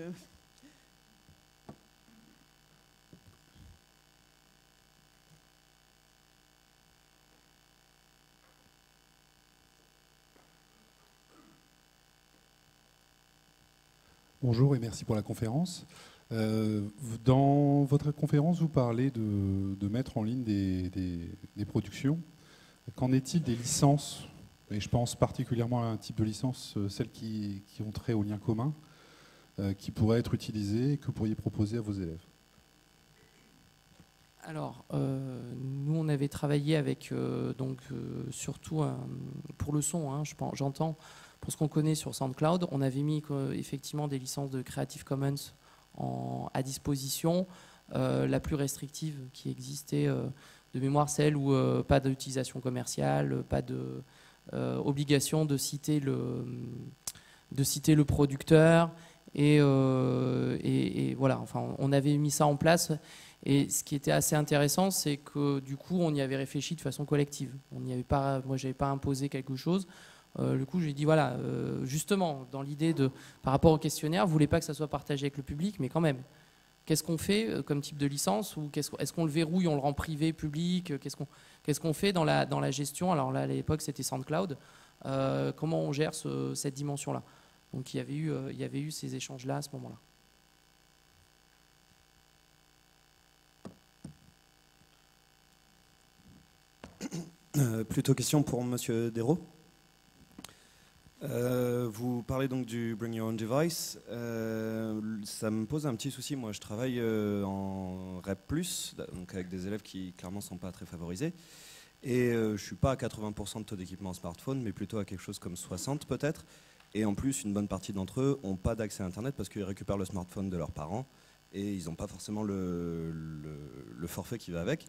Bonjour et merci pour la conférence. Euh, dans votre conférence, vous parlez de, mettre en ligne des, productions. Qu'en est-il des licences? Et je pense particulièrement à un type de licence, euh, celles qui, ont trait au lien commun, euh, qui pourraient être utilisées et que vous pourriez proposer à vos élèves. Alors, nous, on avait travaillé avec, donc, surtout pour le son, hein, j'entends, pour ce qu'on connaît sur SoundCloud, on avait mis effectivement des licences de Creative Commons à disposition. Euh, la plus restrictive qui existait euh, de mémoire, celle où euh, pas d'utilisation commerciale, pas d'obligation de, citer le, de citer le producteur. Et, et, voilà, enfin, on avait mis ça en place. Et ce qui était assez intéressant, c'est que du coup, on y avait réfléchi de façon collective. On n'y avait pas, moi, j'avais pas imposé quelque chose. Euh, du coup, j'ai dit voilà, euh, justement, dans l'idée de, par rapport au questionnaire, vous voulez pas que ça soit partagé avec le public, mais quand même, qu'est-ce qu'on fait euh, comme type de licence ou est-ce qu'on le verrouille, on le rend privé, public Qu'est-ce qu'on qu'est-ce qu'on fait dans la, gestion? Alors là, à l'époque, c'était SoundCloud. comment on gère cette dimension-là? Donc il y avait eu, il y avait eu ces échanges-là à ce moment-là. plutôt question pour Monsieur Dérault. Euh, vous parlez donc du Bring Your Own Device. Euh, ça me pose un petit souci. Moi, je travaille euh, en REP, donc avec des élèves qui clairement ne sont pas très favorisés. Et je ne suis pas à 80% de taux d'équipement smartphone, mais plutôt à quelque chose comme 60 peut-être. Et en plus, une bonne partie d'entre eux n'ont pas d'accès à Internet parce qu'ils récupèrent le smartphone de leurs parents et ils n'ont pas forcément le, le, forfait qui va avec.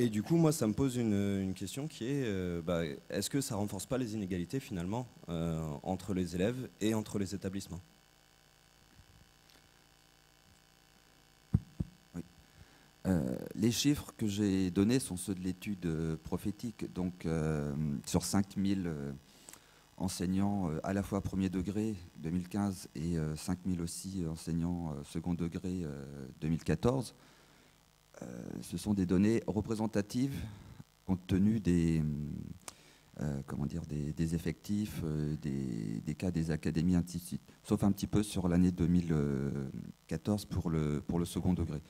Et du coup, moi, ça me pose une, question qui est, euh, bah, est-ce que ça renforce pas les inégalités finalement euh, entre les élèves et entre les établissements? Euh, les chiffres que j'ai donnés sont ceux de l'étude prophétique, donc sur 5000 enseignants à la fois premier degré 2015 et 5000 aussi enseignants second degré 2014. Euh, ce sont des données représentatives compte tenu des, comment dire, des, effectifs, des, cas des académies. Sauf un petit peu sur l'année 2014 pour le, pour le second degré.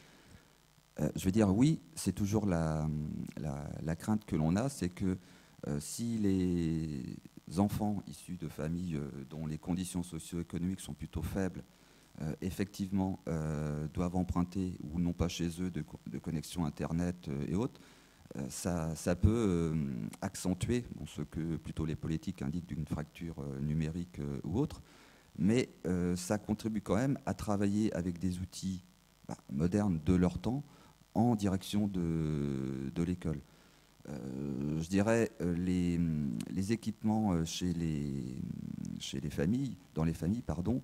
je veux dire, oui, c'est toujours la, la, crainte que l'on a, c'est que si les enfants issus de familles dont les conditions socio-économiques sont plutôt faibles euh, effectivement euh, doivent emprunter ou n'ont pas chez eux de, connexion Internet euh, et autres, ça, ça, peut accentuer ce que plutôt les politiques indiquent d'une fracture numérique ou autre, mais ça contribue quand même à travailler avec des outils bah, modernes de leur temps en direction de, de l'école. je dirais les, les équipements chez les, chez les familles, dans les familles, pardon,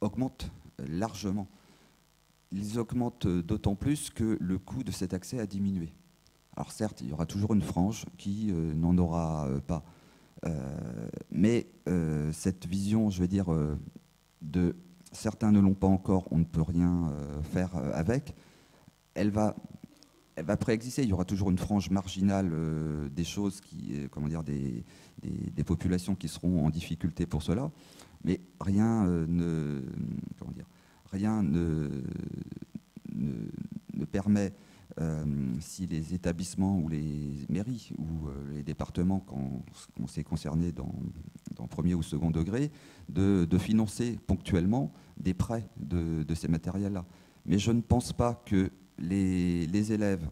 augmentent largement. Ils augmentent d'autant plus que le coût de cet accès a diminué. Alors certes, il y aura toujours une frange qui euh, n'en aura euh, pas. mais cette vision, je veux dire, de certains ne l'ont pas encore, on ne peut rien faire avec, elle va, préexister. Il y aura toujours une frange marginale des choses, qui, comment dire, des, populations qui seront en difficulté pour cela mais rien euh, ne, comment dire, rien ne, permet, euh, si les établissements ou les mairies ou euh, les départements, quand on s'est concerné dans, premier ou second degré, de, financer ponctuellement des prêts de, ces matériels-là. Mais je ne pense pas que les, les élèves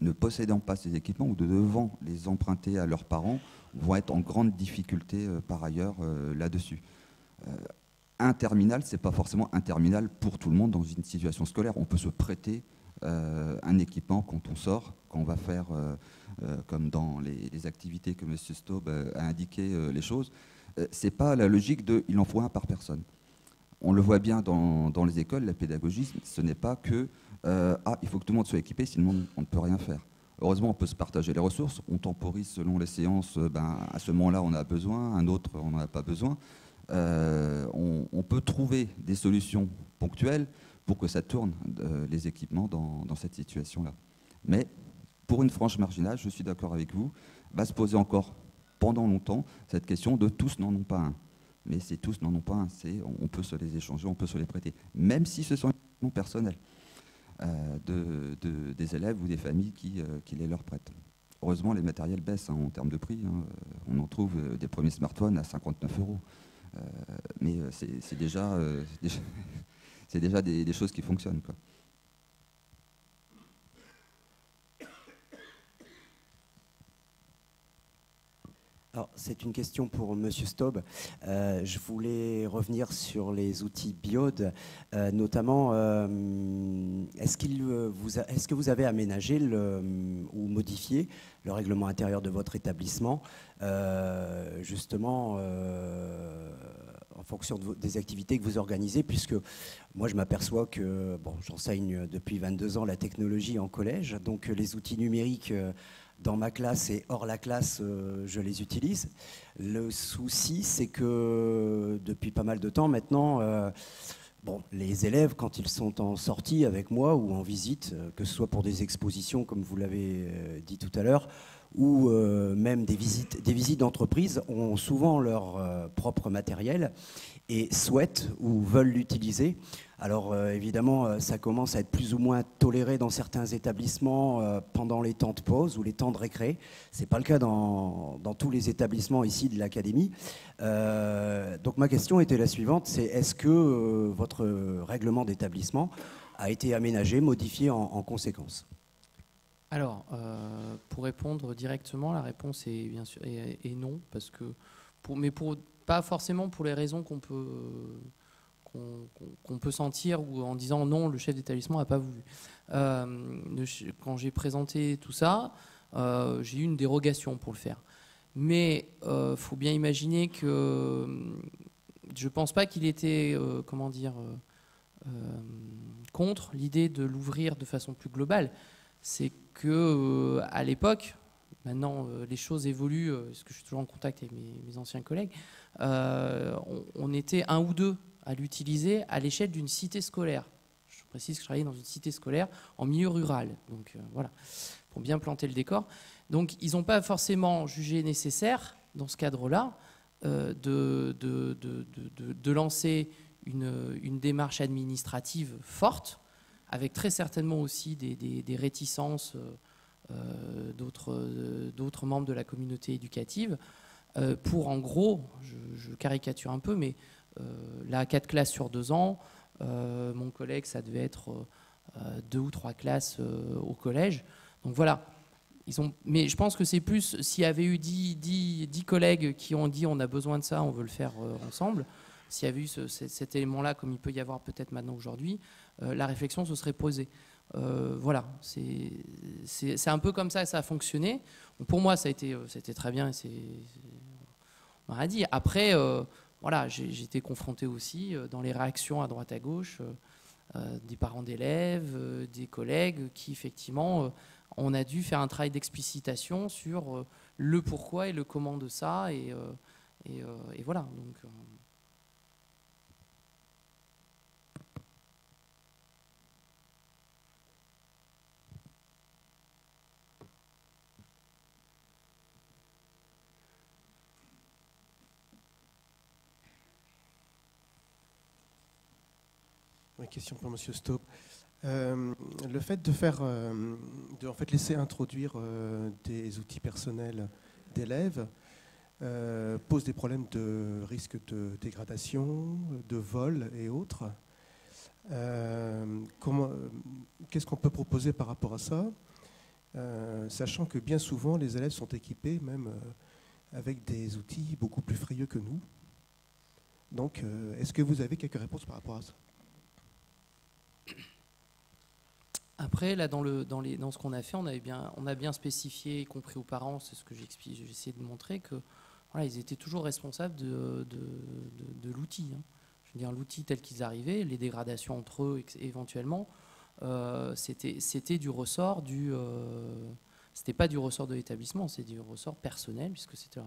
ne possédant pas ces équipements ou de devant les emprunter à leurs parents vont être en grande difficulté par ailleurs là-dessus. Euh, un terminal, ce n'est pas forcément un terminal pour tout le monde dans une situation scolaire. On peut se prêter euh, un équipement quand on sort, quand on va faire, euh, comme dans les, activités que M. Staub a indiqué les choses. Ce n'est pas la logique de il en faut un par personne. On le voit bien dans, les écoles, la pédagogie, ce n'est pas que ah, il faut que tout le monde soit équipé, sinon on ne peut rien faire. Heureusement, on peut se partager les ressources, on temporise selon les séances, ben, à ce moment-là on a besoin, un autre on n'en a pas besoin. Euh, on, peut trouver des solutions ponctuelles pour que ça tourne euh, les équipements dans, cette situation-là. Mais pour une franche marginale, je suis d'accord avec vous, va se poser encore pendant longtemps cette question de tous n'en ont pas un. Mais c'est tous n'en ont pas un, on peut se les échanger, on peut se les prêter, même si ce sont personnels euh, de, des élèves ou des familles qui, qui les leur prêtent. Heureusement, les matériels baissent hein, en termes de prix. Hein. On en trouve des premiers smartphones à 59 euros. Euh, mais euh, c'est déjà, euh, des, choses qui fonctionnent. C'est une question pour Monsieur Staub. je voulais revenir sur les outils Biode, notamment est-ce, qu'il vous est-ce que vous avez aménagé ou modifié le règlement intérieur de votre établissement, justement en fonction des activités que vous organisez, puisque moi je m'aperçois que j'enseigne depuis 22 ans la technologie en collège, donc les outils numériques euh, dans ma classe et hors la classe, euh, je les utilise. Le souci, c'est que depuis pas mal de temps maintenant, euh, bon, les élèves, quand ils sont en sortie avec moi ou en visite, que ce soit pour des expositions, comme vous l'avez dit tout à l'heure, ou euh, même des visites des visites d'entreprise ont souvent leur euh, propre matériel et souhaitent ou veulent l'utiliser. Alors euh, évidemment, ça commence à être plus ou moins toléré dans certains établissements pendant les temps de pause ou les temps de récré. C'est pas le cas dans, tous les établissements ici de l'académie. donc ma question était la suivante c'est est-ce que votre règlement d'établissement a été aménagé, modifié en conséquence? Alors, euh, pour répondre directement, la réponse est bien sûr non, parce que mais pour, pas forcément pour les raisons qu'on peut, qu'on, peut sentir ou en disant non, le chef d'établissement n'a pas voulu. Euh, quand j'ai présenté tout ça, euh, j'ai eu une dérogation pour le faire. Mais il faut bien imaginer que je ne pense pas qu'il était, comment dire, contre l'idée de l'ouvrir de façon plus globale c'est que euh, à l'époque, maintenant euh, les choses évoluent, euh, parce que je suis toujours en contact avec mes, anciens collègues, on, était un ou deux à l'utiliser à l'échelle d'une cité scolaire. Je précise que je travaillais dans une cité scolaire en milieu rural. Donc voilà, pour bien planter le décor. Donc ils n'ont pas forcément jugé nécessaire, dans ce cadre-là, de, de, de, lancer une, une, démarche administrative forte, avec très certainement aussi des, des réticences euh, euh, d'autres membres de la communauté éducative, euh, pour en gros, je, caricature un peu, mais là, quatre classes sur deux ans, mon collègue, ça devait être deux ou trois classes au collège. Donc voilà. Ils ont, mais je pense que c'est plus s'il y avait eu dix, collègues qui ont dit on a besoin de ça, on veut le faire ensemble. S'il y avait eu cet élément-là, comme il peut y avoir peut-être maintenant aujourd'hui, la réflexion se serait posée. Euh, voilà, c'est un peu comme ça que ça a fonctionné. pour moi, ça a été, euh, c'était très bien. On. Après, euh, voilà, été confronté aussi dans les réactions à droite à gauche des parents d'élèves, des collègues qui effectivement, on a dû faire un travail d'explicitation sur le pourquoi et le comment de ça et, et voilà. Donc Une question pour M. Staub. Euh, le fait de faire, euh, en fait laisser introduire euh, des outils personnels d'élèves pose des problèmes de risque de dégradation, de vol et autres. qu'est-ce qu'on peut proposer par rapport à ça, sachant que bien souvent les élèves sont équipés même avec des outils beaucoup plus frayeux que nous. Donc, est-ce que vous avez quelques réponses par rapport à ça? Après, là, dans, le, dans, les, dans ce qu'on a fait, on, avait bien, on a bien spécifié, y compris aux parents, c'est ce que j'ai essayé de montrer, que voilà, ils étaient toujours responsables de, de, de, l'outil. Hein. Je veux dire, l'outil tel qu'ils arrivaient, les dégradations entre eux éventuellement, euh, c'était du ressort du. Euh, c'était pas du ressort de l'établissement, c'est du ressort personnel, puisque c'était.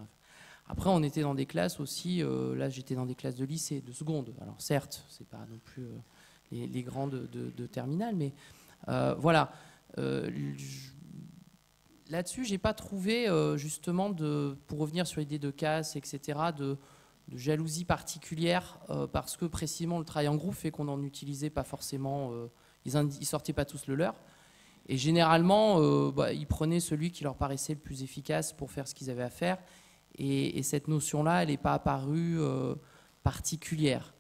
Après, on était dans des classes aussi. Euh, là, j'étais dans des classes de lycée, de seconde. Alors, certes, c'est pas non plus euh, les, les, grands de, de, de terminale, mais voilà. Euh, là-dessus, j'ai pas trouvé euh, justement de, pour revenir sur l'idée de casse, etc., de, jalousie particulière parce que précisément le travail en groupe fait qu'on n'en utilisait pas forcément, ils, ne sortaient pas tous le leur. Et généralement, bah, ils prenaient celui qui leur paraissait le plus efficace pour faire ce qu'ils avaient à faire. Et, cette notion-là, elle n'est pas apparue particulière.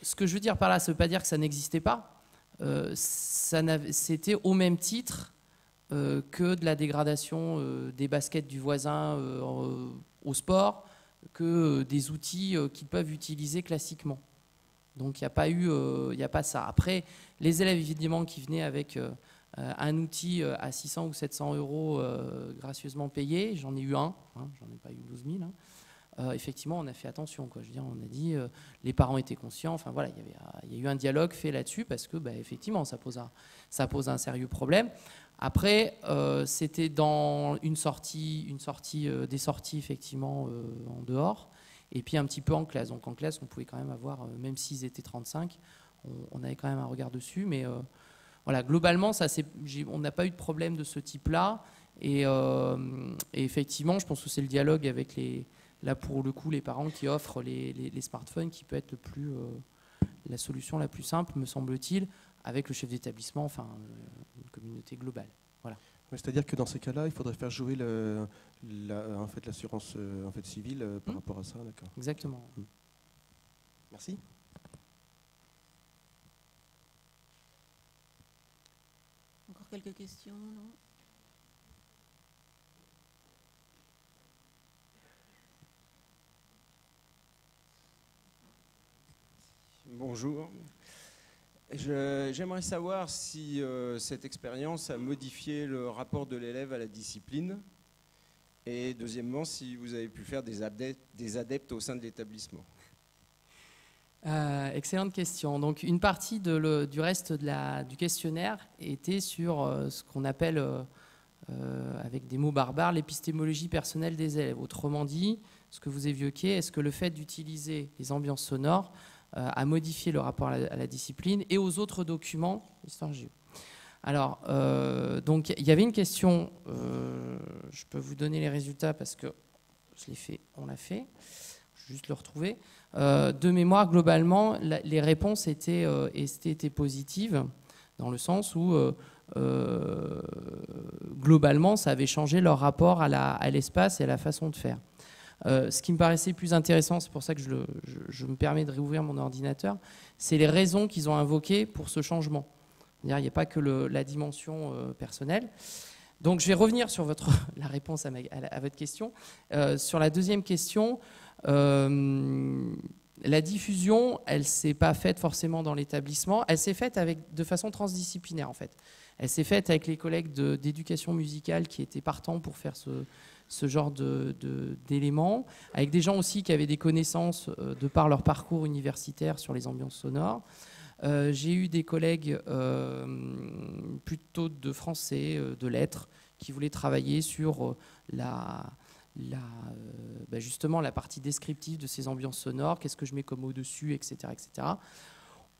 ce que je veux dire par là, ça ne veut pas dire que ça n'existait pas. Euh, c'était au même titre euh, que de la dégradation euh, des baskets du voisin au sport, que des outils qu'ils peuvent utiliser classiquement. Donc il n'y a pas eu, il a pas ça. Après, les élèves évidemment qui venaient avec un outil à 600 ou 700 euros gracieusement payé, j'en ai eu un, hein, j'en ai pas eu 12 000. Euh, effectivement, on a fait attention. Quoi. Je veux dire, on a dit, euh, les parents étaient conscients. Enfin voilà, il y, avait, il y a eu un dialogue fait là-dessus parce que, bah, effectivement, ça pose un, ça pose un sérieux problème. Après, euh, c'était dans une sortie, une sortie, des sorties effectivement en dehors, et puis un petit peu en classe. Donc en classe, on pouvait quand même avoir, même s'ils étaient 35, on, avait quand même un regard dessus. Mais voilà, globalement, ça, on n'a pas eu de problème de ce type-là. Et, effectivement, je pense que c'est le dialogue avec les, là pour le coup les parents qui offrent les, smartphones qui peut être le plus, euh, la solution la plus simple, me semble-t-il, avec le chef d'établissement, enfin euh, une communauté globale. Voilà. C'est-à-dire que dans ces cas-là, il faudrait faire jouer le, en fait, l'assurance euh, en fait, civile par mmh. rapport à ça. D'accord. Exactement. Mmh. Merci. Encore quelques questions non? Bonjour. J'aimerais savoir si euh, cette expérience a modifié le rapport de l'élève à la discipline. Et deuxièmement, si vous avez pu faire des adeptes, au sein de l'établissement. Euh, excellente question. Donc, une partie du reste du questionnaire était sur euh, ce qu'on appelle, avec des mots barbares, l'épistémologie personnelle des élèves. Autrement dit, ce que vous évoquiez, est-ce que le fait d'utiliser les ambiances sonores à modifier le rapport à la, discipline et aux autres documents histoire géo. Alors, euh, donc il y avait une question, euh, je peux vous donner les résultats parce que je l'ai fait, on l'a fait, je vais juste le retrouver. Euh, de mémoire, globalement, les réponses étaient, euh, étaient, positives, dans le sens où, euh, euh, globalement, ça avait changé leur rapport à l'espace et à la façon de faire. Euh, ce qui me paraissait plus intéressant, c'est pour ça que je, me permets de réouvrir mon ordinateur, c'est les raisons qu'ils ont invoquées pour ce changement. Il n'y a pas que la dimension euh, personnelle. Donc, je vais revenir sur votre, la réponse à, votre question. Euh, sur la deuxième question, la diffusion, elle ne s'est pas faite forcément dans l'établissement, elle s'est faite avec, de façon transdisciplinaire en fait. Elle s'est faite avec les collègues d'éducation musicale qui étaient partants pour faire ce, ce genre de- de- d'éléments, avec des gens aussi qui avaient des connaissances euh, de par leur parcours universitaire sur les ambiances sonores. Euh, J'ai eu des collègues euh, plutôt de français, de lettres, qui voulaient travailler sur la, la, bah, justement la partie descriptive de ces ambiances sonores, qu'est-ce que je mets comme au-dessus, etc., etc.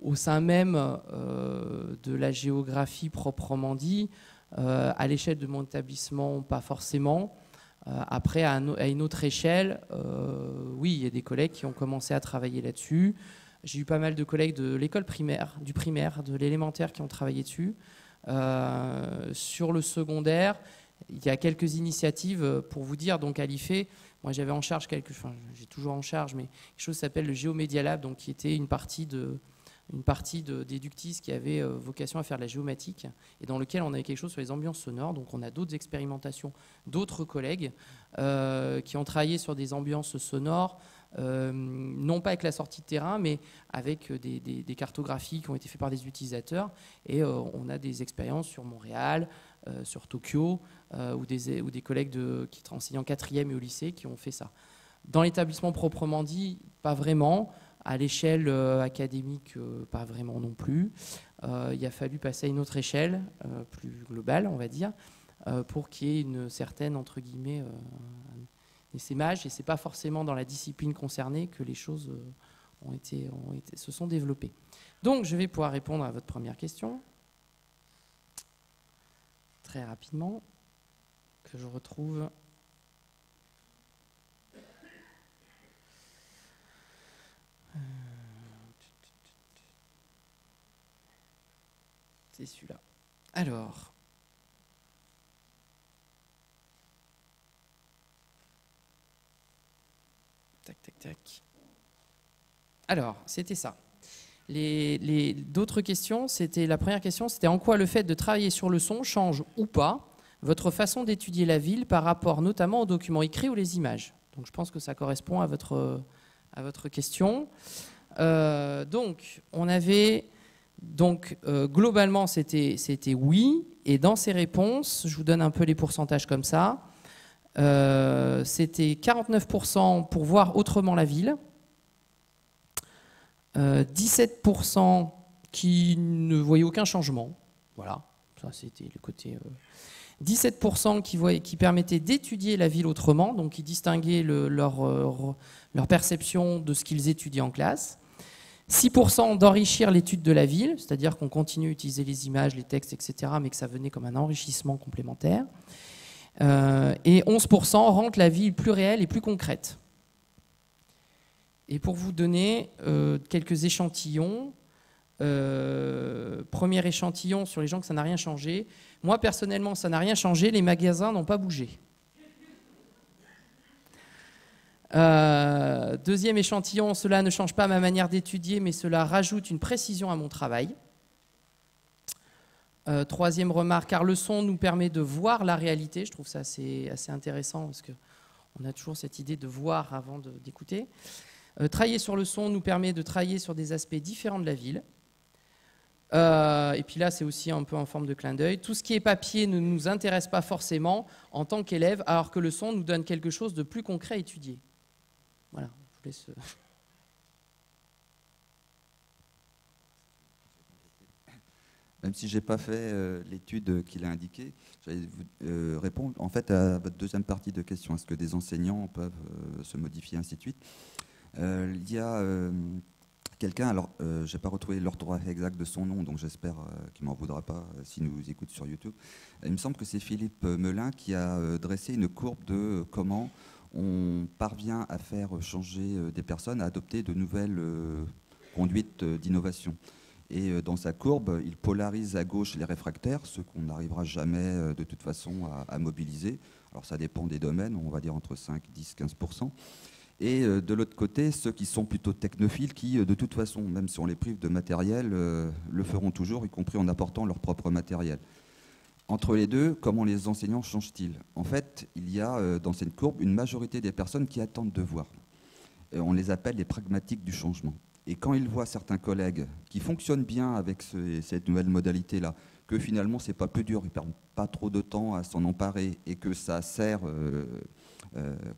Au sein même de la géographie proprement dit, à l'échelle de mon établissement, pas forcément. Euh, après, à, une autre échelle, euh, oui, il y a des collègues qui ont commencé à travailler là-dessus. J'ai eu pas mal de collègues de l'école primaire, du primaire, de l'élémentaire qui ont travaillé dessus. Euh, sur le secondaire, il y a quelques initiatives pour vous dire. Donc à l'IFE, moi j'avais en charge quelque, enfin j'ai toujours en charge, mais quelque chose s'appelle le Géomédia Lab, donc qui était une partie de une partie de- d'Eductis qui avait euh, vocation à faire de la géomatique et dans lequel on avait quelque chose sur les ambiances sonores. Donc on a d'autres expérimentations, d'autres collègues euh, qui ont travaillé sur des ambiances sonores, euh, non pas avec la sortie de terrain, mais avec des, cartographies qui ont été faites par des utilisateurs. Et on a des expériences sur Montréal, sur Tokyo, ou, des, des collègues qui enseignent en quatrième et au lycée qui ont fait ça. Dans l'établissement proprement dit, pas vraiment. À l'échelle euh, académique, euh, pas vraiment non plus. Euh, il a fallu passer à une autre échelle, plus globale, on va dire, pour qu'il y ait une certaine, entre guillemets, essaimage. Et c'est pas forcément dans la discipline concernée que les choses ont été, se sont développées. Donc, je vais pouvoir répondre à votre première question très rapidement, que je retrouve. C'est celui-là. Alors. Tac, tac, tac. Alors, c'était ça. Les, les- d'autres questions, c'était la première question, c'était en quoi le fait de travailler sur le son change ou pas votre façon d'étudier la ville par rapport notamment aux documents écrits ou les images? Donc je pense que ça correspond à votre, à votre question. Euh, donc on avait donc euh, globalement c'était oui et dans ces réponses, je vous donne un peu les pourcentages comme ça. Euh, c'était 49% pour voir autrement la ville. Euh, 17% qui ne voyaient aucun changement. Voilà, ça c'était le côté. Euh, 17% qui, permettaient d'étudier la ville autrement, donc qui distinguaient euh, leur perception de ce qu'ils étudiaient en classe. 6% d'enrichir l'étude de la ville, c'est-à-dire qu'on continue à utiliser les images, les textes, etc., mais que ça venait comme un enrichissement complémentaire. Euh, et 11% rendent la ville plus réelle et plus concrète. Et pour vous donner euh, quelques échantillons, euh, premier échantillon sur les gens que ça n'a rien changé. Moi, personnellement, ça n'a rien changé, les magasins n'ont pas bougé. Euh, deuxième échantillon, cela ne change pas ma manière d'étudier, mais cela rajoute une précision à mon travail. Euh, troisième remarque, car le son nous permet de voir la réalité. Je trouve ça assez, assez intéressant parce qu'on a toujours cette idée de voir avant d'écouter. Travailler sur le son nous permet de travailler sur des aspects différents de la ville. Euh, et puis là, c'est aussi un peu en forme de clin d'œil. Tout ce qui est papier ne nous intéresse pas forcément en tant qu'élève, alors que le son nous donne quelque chose de plus concret à étudier. Voilà, je vous laisse. euh, Même si j'ai pas fait euh, l'étude qu'il a indiquée, j'allais vous répondre en fait à votre deuxième partie de question. Est-ce que des enseignants peuvent se modifier, ainsi de suite? Il y a quelqu'un, alors je n'ai pas retrouvé l'orthographe exact de son nom, donc j'espère qu'il ne m'en voudra pas s'il nous écoute sur YouTube. Il me semble que c'est Philippe Melin qui a dressé une courbe de comment on parvient à faire changer des personnes, à adopter de nouvelles conduites d'innovation. Et dans sa courbe, il polarise à gauche les réfractaires, ceux qu'on n'arrivera jamais de toute façon à, mobiliser. Alors ça dépend des domaines, on va dire entre 5, 10, 15 et de l'autre côté, ceux qui sont plutôt technophiles, qui de toute façon, même si on les prive de matériel, le feront toujours, y compris en apportant leur propre matériel. Entre les deux, comment les enseignants changent-ils? En fait, il y a dans cette courbe une majorité des personnes qui attendent de voir. on les appelle les pragmatiques du changement. Et quand ils voient certains collègues qui fonctionnent bien avec cette nouvelle modalité-là, que finalement c'est pas plus dur, ils perdent pas trop de temps à s'en emparer et que ça sert, euh, euh,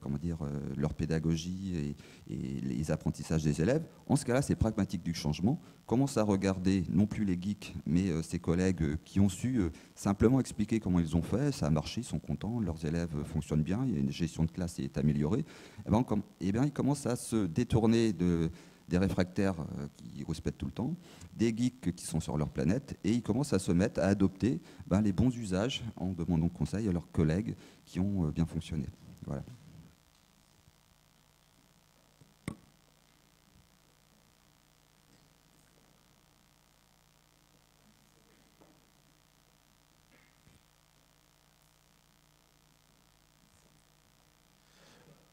comment dire, euh, leur pédagogie et, les apprentissages des élèves. En ce cas-là, c'est pragmatique du changement. Commence à regarder non plus les geeks, mais ses collègues qui ont su simplement expliquer comment ils ont fait, ça a marché, ils sont contents, leurs élèves fonctionnent bien, il y a une gestion de classe qui est améliorée. Et eh bien, et eh bien, ils commencent à se détourner de des réfractaires euh, qui respectent tout le temps, des geeks qui sont sur leur planète, et ils commencent à se mettre à adopter ben, les bons usages en demandant conseil à leurs collègues qui ont euh, bien fonctionné.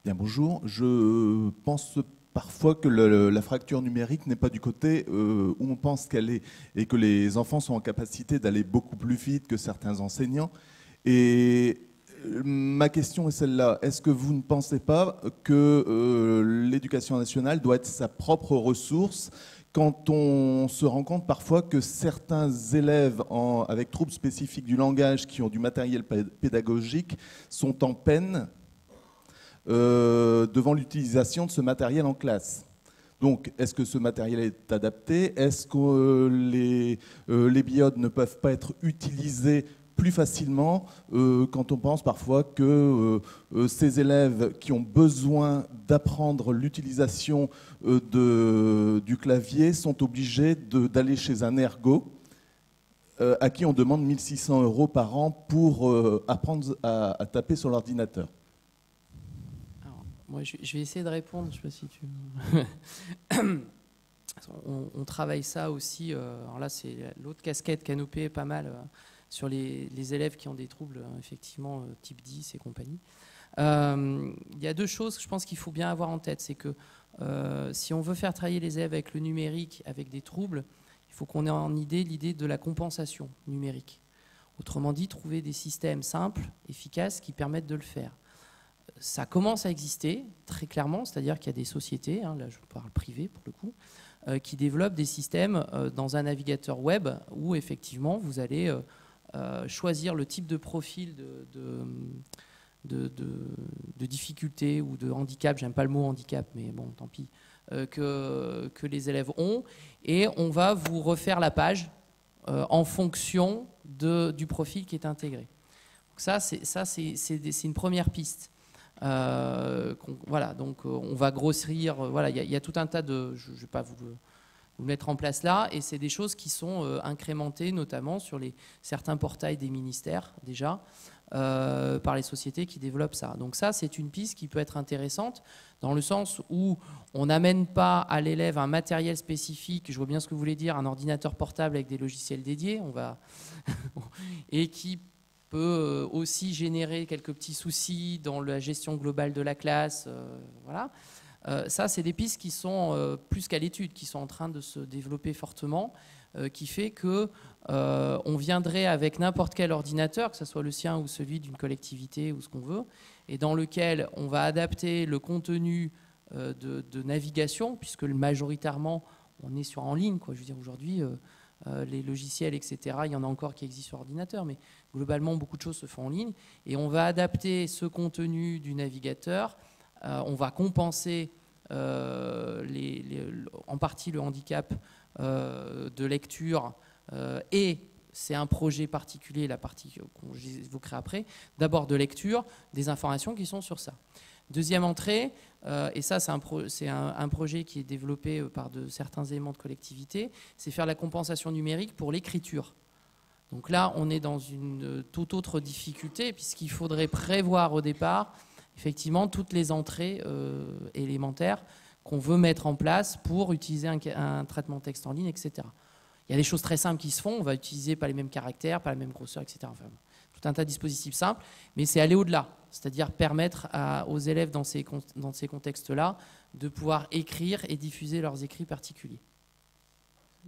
Bien, bonjour. Je pense parfois que la fracture numérique n'est pas du côté euh, où on pense qu'elle est et que les enfants sont en capacité d'aller beaucoup plus vite que certains enseignants. Et ma question est celle-là. Est-ce que vous ne pensez pas que euh, l'éducation nationale doit être sa propre ressource quand on se rend compte parfois que certains élèves avec troubles spécifiques du langage qui ont du matériel pédagogique sont en peine euh, devant l'utilisation de ce matériel en classe? Donc, est-ce que ce matériel est adapté? Est-ce que euh, les, les biodes ne peuvent pas être utilisés plus facilement quand on pense parfois que ces élèves qui ont besoin d'apprendre l'utilisation du clavier sont obligés d'aller chez un ergo à qui on demande 1600 euros par an pour apprendre à taper sur l'ordinateur moi, je, vais essayer de répondre. Je sais pas si tu. on, travaille ça aussi. Euh, alors là, c'est l'autre casquette canopée, pas mal, euh, sur les, élèves qui ont des troubles, euh, effectivement, type 10 et compagnie. Il y a deux choses que je pense qu'il faut bien avoir en tête. C'est que si on veut faire travailler les élèves avec le numérique, avec des troubles, il faut qu'on ait en idée l'idée de la compensation numérique. Autrement dit, trouver des systèmes simples, efficaces, qui permettent de le faire ça commence à exister très clairement, c'est-à-dire qu'il y a des sociétés, hein, là je parle privé pour le coup, euh, qui développent des systèmes euh, dans un navigateur web où effectivement vous allez euh, choisir le type de profil de, difficulté ou de handicap, j'aime pas le mot handicap, mais bon, tant pis, que, que les élèves ont, et on va vous refaire la page en fonction du profil qui est intégré. Donc ça, c'est une première piste. Euh, voilà, donc euh, on va grossir. Euh, voilà, il y, a tout un tas de. Je ne vais pas vous, mettre en place là, et c'est des choses qui sont incrémentées, notamment sur les, certains portails des ministères déjà. par les sociétés qui développent ça. Donc ça, c'est une piste qui peut être intéressante dans le sens où on n'amène pas à l'élève un matériel spécifique, je vois bien ce que vous voulez dire, un ordinateur portable avec des logiciels dédiés, on va et qui peut euh, aussi générer quelques petits soucis dans la gestion globale de la classe. Euh, voilà. Euh, ça, c'est des pistes qui sont plus qu'à l'étude, qui sont en train de se développer fortement, qui fait que on viendrait avec n'importe quel ordinateur, que ce soit le sien ou celui d'une collectivité ou ce qu'on veut, et dans lequel on va adapter le contenu de, de, navigation, puisque majoritairement on est sur en ligne. Quoi. Je veux dire aujourd'hui. les logiciels, etc. Il y en a encore qui existent sur ordinateur, mais globalement, beaucoup de choses se font en ligne. Et on va adapter ce contenu du navigateur. Euh, on va compenser euh, en partie le handicap euh, de lecture et c'est un projet particulier, la partie qu'on j'évoquerai après, d'abord de lecture, des informations qui sont sur ça. Deuxième entrée, et ça c'est un, projet qui est développé par de, certains éléments de collectivité, c'est faire la compensation numérique pour l'écriture. Donc là, on est dans une toute autre difficulté, puisqu'il faudrait prévoir au départ, effectivement, toutes les entrées élémentaires qu'on veut mettre en place pour utiliser un, traitement texte en ligne, etc. Il y a des choses très simples qui se font, on va utiliser pas les mêmes caractères, pas la même grosseur, etc. Enfin, tout un tas de dispositifs simples, mais c'est aller au-delà, c'est-à-dire permettre aux élèves dans ces, dans ces contextes-là de pouvoir écrire et diffuser leurs écrits particuliers.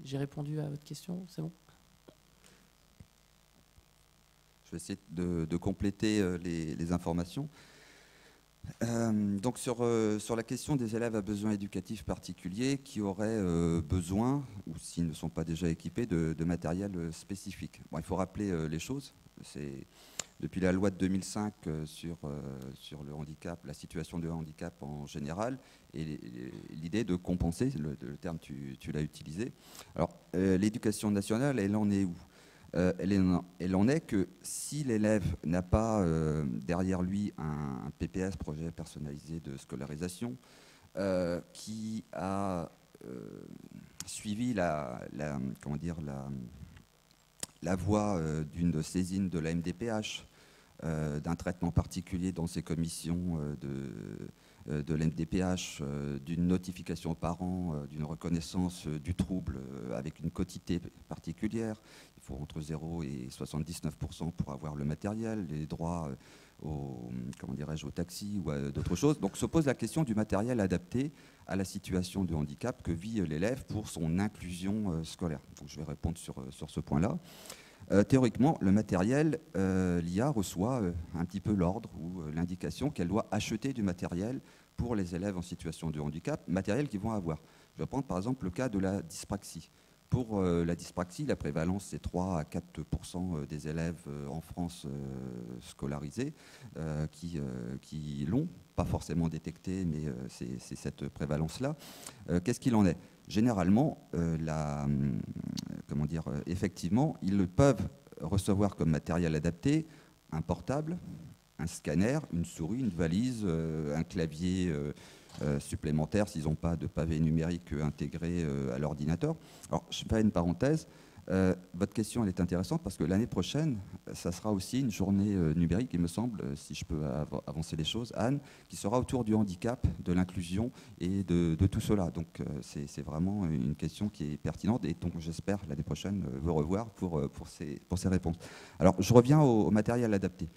J'ai répondu à votre question, c'est bon? Je vais essayer de, compléter euh, les informations. Euh, donc sur, euh, sur la question des élèves à besoins éducatifs particuliers qui auraient euh, besoin, ou s'ils ne sont pas déjà équipés, de, matériel spécifique. Bon, il faut rappeler les choses. C'est depuis la loi de 2005 sur, sur le handicap, la situation de handicap en général, et l'idée de compenser, le, terme tu, tu l'as utilisé. Alors l'éducation nationale, elle en est où? Euh, elle, en, est que si l'élève n'a pas euh, derrière lui un, PPS, projet personnalisé de scolarisation, euh, qui a suivi la, comment dire, la, voie d'une saisine de la MDPH, d'un traitement particulier dans ses commissions de, de l'MDPH, d'une notification aux parents, d'une reconnaissance du trouble avec une quotité particulière, faut entre 0 et 79% pour avoir le matériel, les droits euh, au, comment dirais-je, au taxi ou à d'autres choses. Donc se pose la question du matériel adapté à la situation de handicap que vit l'élève pour son inclusion euh, scolaire. Donc je vais répondre sur, euh, sur ce point-là. théoriquement, le matériel, l'IA reçoit un petit peu l'ordre ou l'indication qu'elle doit acheter du matériel pour les élèves en situation de handicap, matériel qu'ils vont avoir. Je vais prendre par exemple le cas de la dyspraxie. Pour euh, la dyspraxie, la prévalence, c'est 3 à 4% euh, des élèves euh, en France scolarisés qui, qui l'ont, pas forcément détecté, mais c'est cette prévalence-là. Qu'est-ce qu'il en est? Généralement, comment dire, effectivement, ils peuvent recevoir comme matériel adapté un portable, un scanner, une souris, une valise, un clavier euh, supplémentaires s'ils n'ont pas de pavé numérique intégré euh, à l'ordinateur. Alors, je fais une parenthèse. Euh, votre question elle est intéressante parce que l'année prochaine, ça sera aussi une journée numérique, il me semble, si je peux avancer les choses, Anne, qui sera autour du handicap, de l'inclusion et de, tout cela. Donc c'est vraiment une question qui est pertinente et donc j'espère l'année prochaine vous revoir pour ces réponses. Alors je reviens au matériel adapté.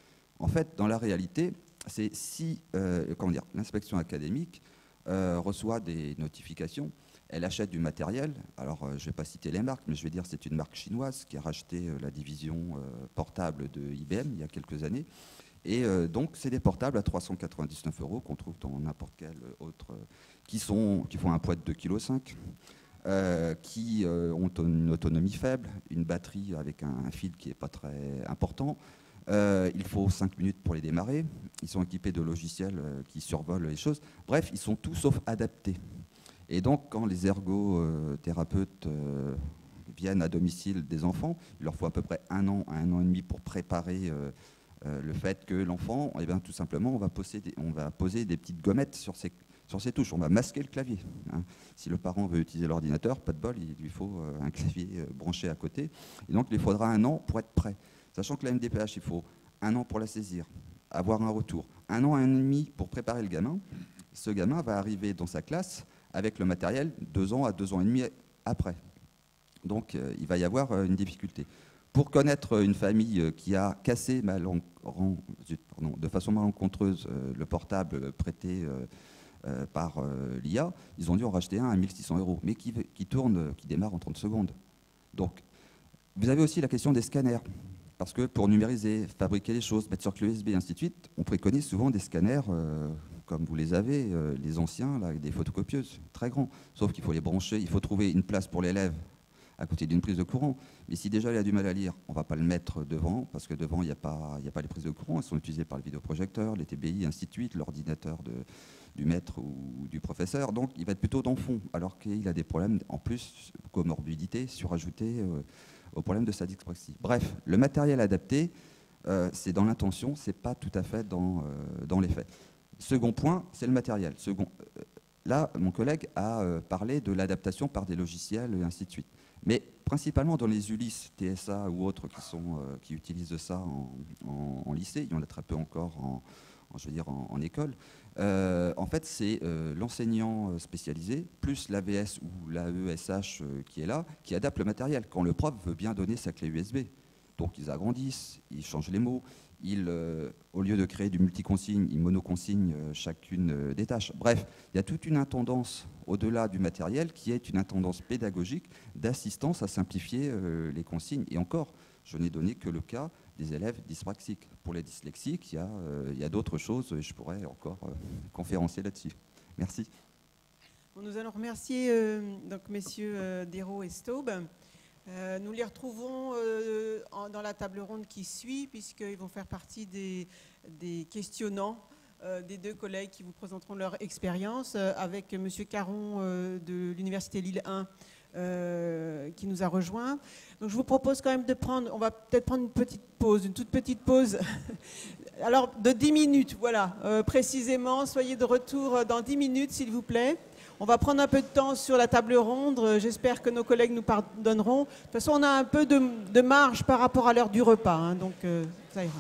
En fait, dans la réalité, c'est si dire, l'inspection académique euh, reçoit des notifications. Elle achète du matériel. Alors, euh, je ne vais pas citer les marques, mais je vais dire que c'est une marque chinoise qui a racheté euh, la division portable de IBM il y a quelques années. Et donc, c'est des portables à 399 euros qu'on trouve dans n'importe quel autre, qui, sont, qui font un poids de 2,5 kg, qui ont une autonomie faible, une batterie avec un fil qui n'est pas très important, euh, il faut 5 minutes pour les démarrer. Ils sont équipés de logiciels euh, qui survolent les choses. Bref, ils sont tout sauf adaptés. Et donc, quand les ergothérapeutes euh, viennent à domicile des enfants, il leur faut à peu près un an, un an et demi pour préparer le fait que l'enfant, eh bien, tout simplement, on va, poser des, on va poser des petites gommettes sur ses, sur ses touches. On va masquer le clavier. Hein. Si le parent veut utiliser l'ordinateur, pas de bol, il lui faut un clavier branché à côté. Et donc, il faudra un an pour être prêt. Sachant que la MDPH, il faut un an pour la saisir, avoir un retour, un an et demi pour préparer le gamin. Ce gamin va arriver dans sa classe avec le matériel deux ans à deux ans et demi après. Donc euh, il va y avoir euh, une difficulté. Pour connaître une famille euh, qui a cassé de façon malencontreuse le portable prêté par l'IA, ils ont dû en racheter un à 1600 euros, mais qui, qui tourne, qui démarre en 30 secondes. Donc, vous avez aussi la question des scanners. Parce que pour numériser, fabriquer les choses, mettre sur clé USB et ainsi de suite, on préconise souvent des scanners euh, comme vous les avez, euh, les anciens, là, avec des photocopieuses très grands. Sauf qu'il faut les brancher, il faut trouver une place pour l'élève à côté d'une prise de courant. Mais si déjà il a du mal à lire, on ne va pas le mettre devant, parce que devant, il n'y a, pas, les prises de courant, elles sont utilisées par le vidéoprojecteur, les TBI, ainsi de suite, l'ordinateur du maître ou du professeur. Donc il va être plutôt dans le fond, alors qu'il a des problèmes, en plus, comorbidité, surajouté. Euh, au problème de sa dyspraxie. Bref, le matériel adapté, euh, c'est dans l'intention, c'est pas tout à fait dans, euh, dans les faits. Second point, c'est le matériel. Second, euh, là, mon collègue a euh, parlé de l'adaptation par des logiciels et ainsi de suite. Mais principalement dans les Ulysse, TSA ou autres qui, sont, qui utilisent ça en, en- lycée, il y en a très peu encore en, en- je veux dire, en, école. Euh, en fait, c'est euh, l'enseignant euh, spécialisé plus l'AVS ou l'AESH qui est là, qui adapte le matériel. Quand le prof veut bien donner sa clé USB, donc ils agrandissent, ils changent les mots, ils, au lieu de créer du multiconsigne, ils monoconsignent chacune des tâches. Bref, il y a toute une intendance au-delà du matériel qui est une intendance pédagogique d'assistance à simplifier les consignes. Et encore, je n'ai donné que le cas des élèves dyspraxiques. Pour les dyslexiques, il y a, euh, il y a d'autres choses et je pourrais encore euh, conférencer là-dessus. Merci. Nous allons remercier euh, donc messieurs euh, Dérault et Staub. Nous les retrouvons dans la table ronde qui suit, puisqu'ils vont faire partie des, questionnants des deux collègues qui vous présenteront leur expérience, avec Monsieur Caron de l'Université Lille 1 euh, qui nous a rejoints. Donc je vous propose quand même de prendre, on va peut-être prendre une petite pause, une toute petite pause. Alors de 10 minutes, voilà, euh, précisément. Soyez de retour dans 10 minutes, s'il vous plaît. On va prendre un peu de temps sur la table ronde. Euh, J'espère que nos collègues nous pardonneront. De toute façon, on a un peu de, marge par rapport à l'heure du repas, hein, donc euh, ça ira.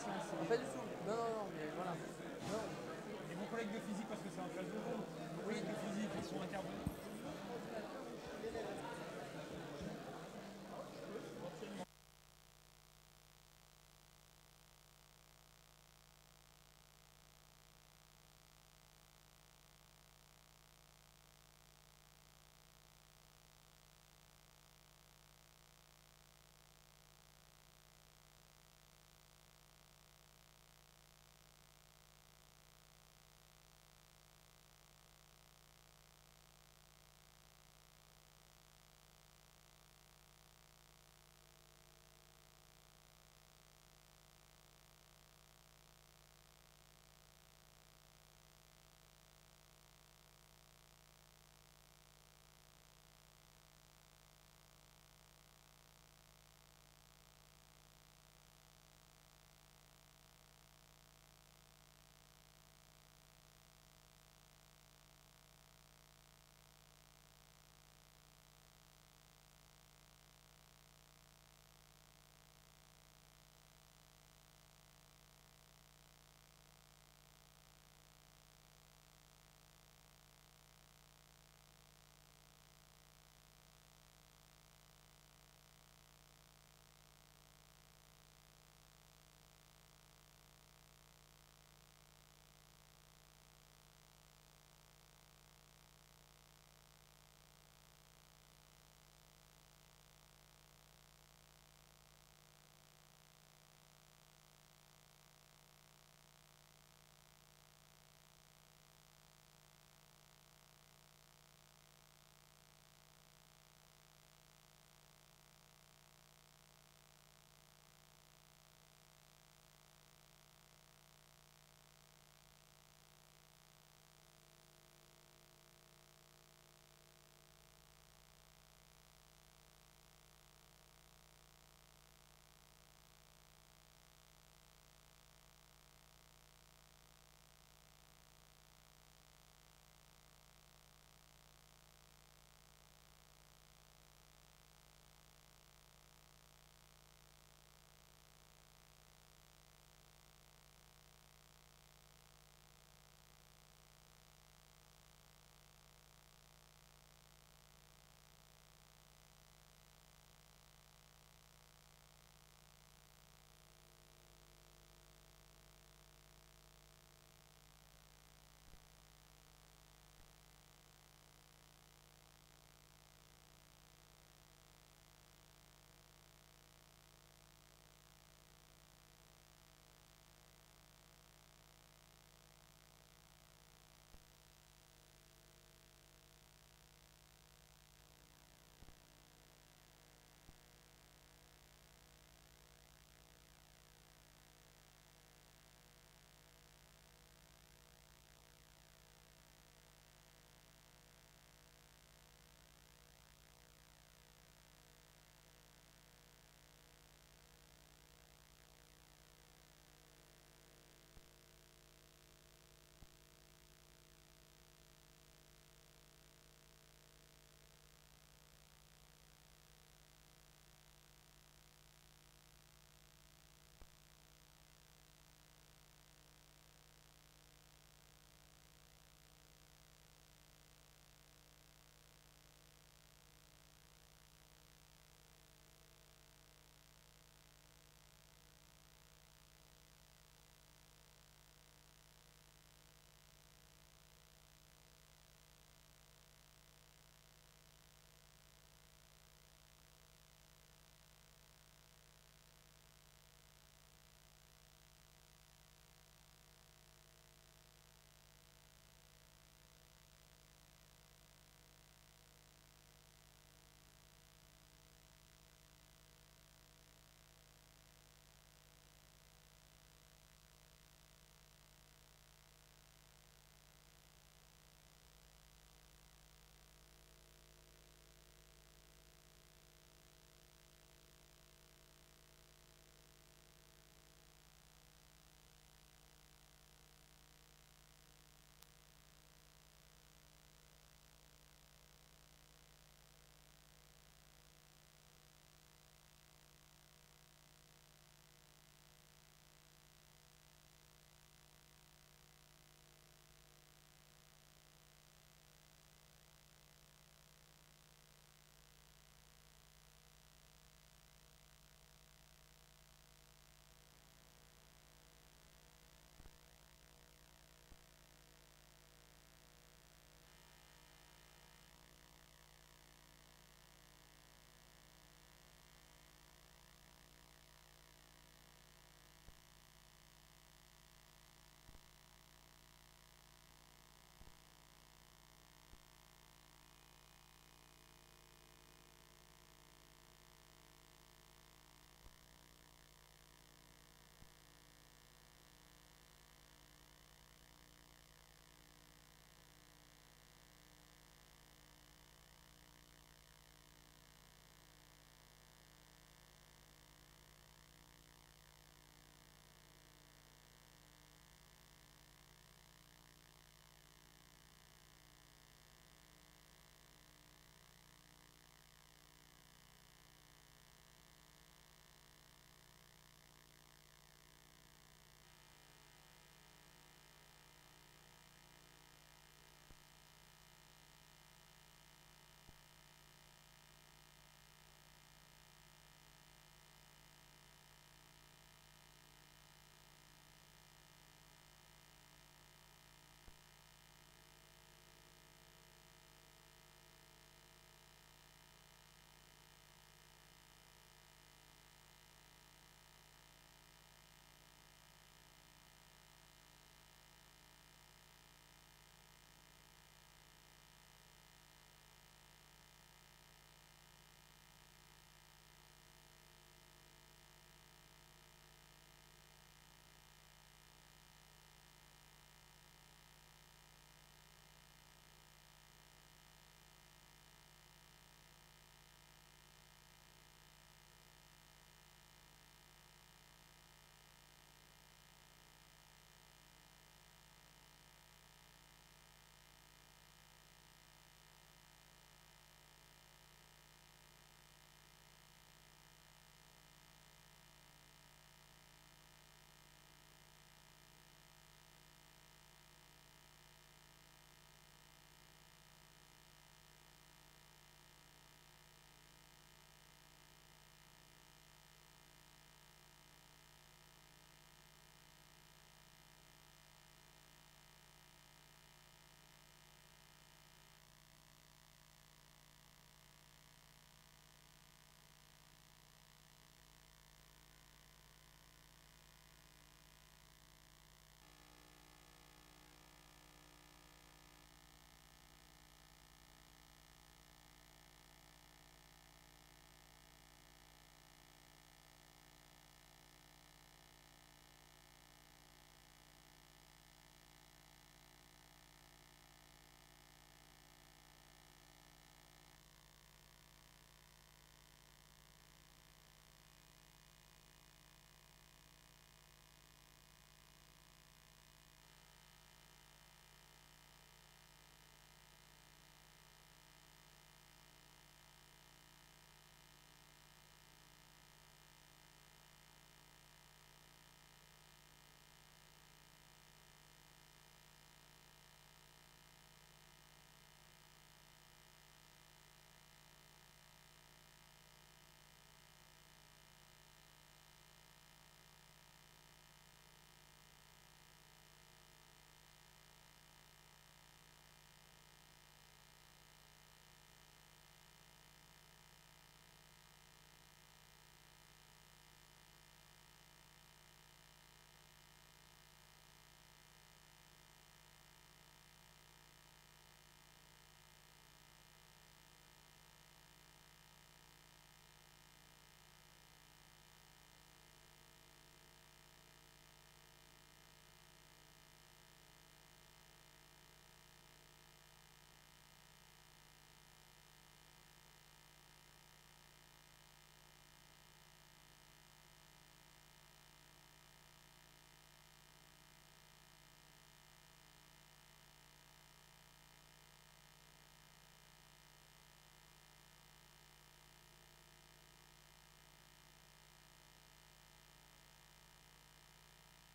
Pas du tout. Non, non, non, mais voilà. Et mon collègue de physique, parce que c'est un classe de groupe, mon collègue de physique, ils sont intervenus.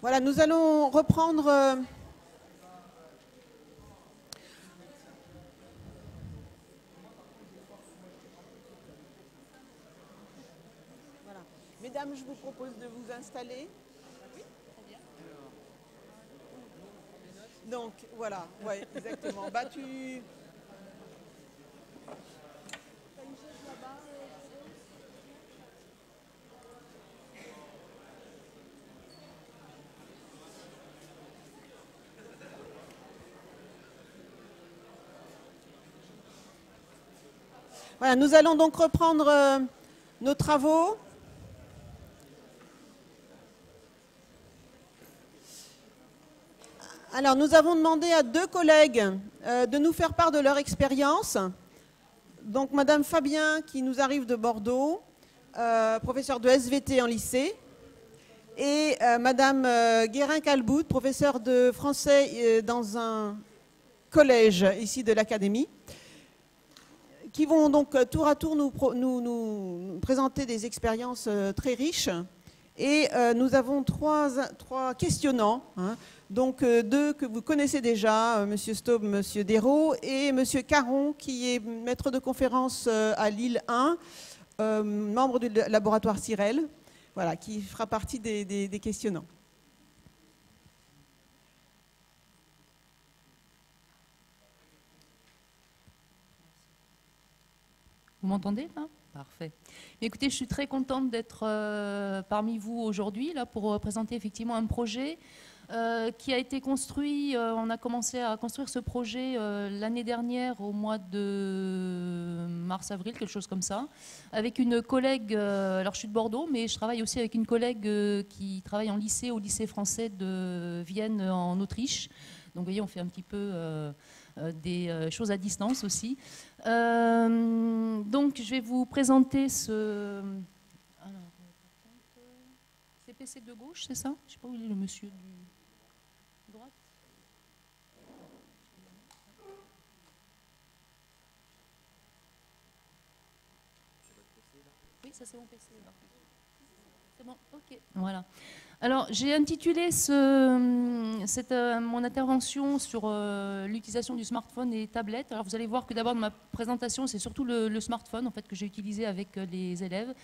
Voilà, nous allons reprendre. euh, Voilà. Mesdames, je vous propose de vous installer. Donc, voilà, ouais, exactement. Bah, tu... Voilà, nous allons donc reprendre euh, nos travaux. Alors, nous avons demandé à deux collègues euh, de nous faire part de leur expérience. Donc, Madame Fabien, qui nous arrive de Bordeaux, euh, professeure de SVT en lycée, et Madame Guérin-Calbout, professeure de français dans un collège ici de l'Académie, qui vont donc euh, tour à tour nous, présenter des expériences euh, très riches. Et euh, nous avons trois, questionnants. hein. Donc deux que vous connaissez déjà, Monsieur Staub, Monsieur Dérault, et Monsieur Caron, qui est maître de conférence à Lille 1, euh, membre du laboratoire Cyrel, voilà, qui fera partie des questionnants. Vous m'entendez là? Parfait. Écoutez, je suis très contente d'être euh, parmi vous aujourd'hui pour euh, présenter effectivement un projet euh, qui a été construit. on a commencé à construire ce projet l'année dernière au mois de mars-avril, quelque chose comme ça, avec une collègue. alors je suis de Bordeaux, mais je travaille aussi avec une collègue qui travaille en lycée au lycée français de Vienne en Autriche. Donc vous voyez, on fait un petit peu des euh, choses à distance aussi. Euh, donc, je vais vous présenter ce. Euh, c'est PC de gauche, c'est ça? Je ne sais pas où il est le monsieur du droite. Oui, ça c'est mon PC. C'est bon, ok. Voilà. Alors, j'ai intitulé ce, cette, euh, mon intervention sur euh, l'utilisation du smartphone et tablettes. Alors, vous allez voir que d'abord, dans ma présentation, c'est surtout le, smartphone en fait, que j'ai utilisé avec euh, les élèves.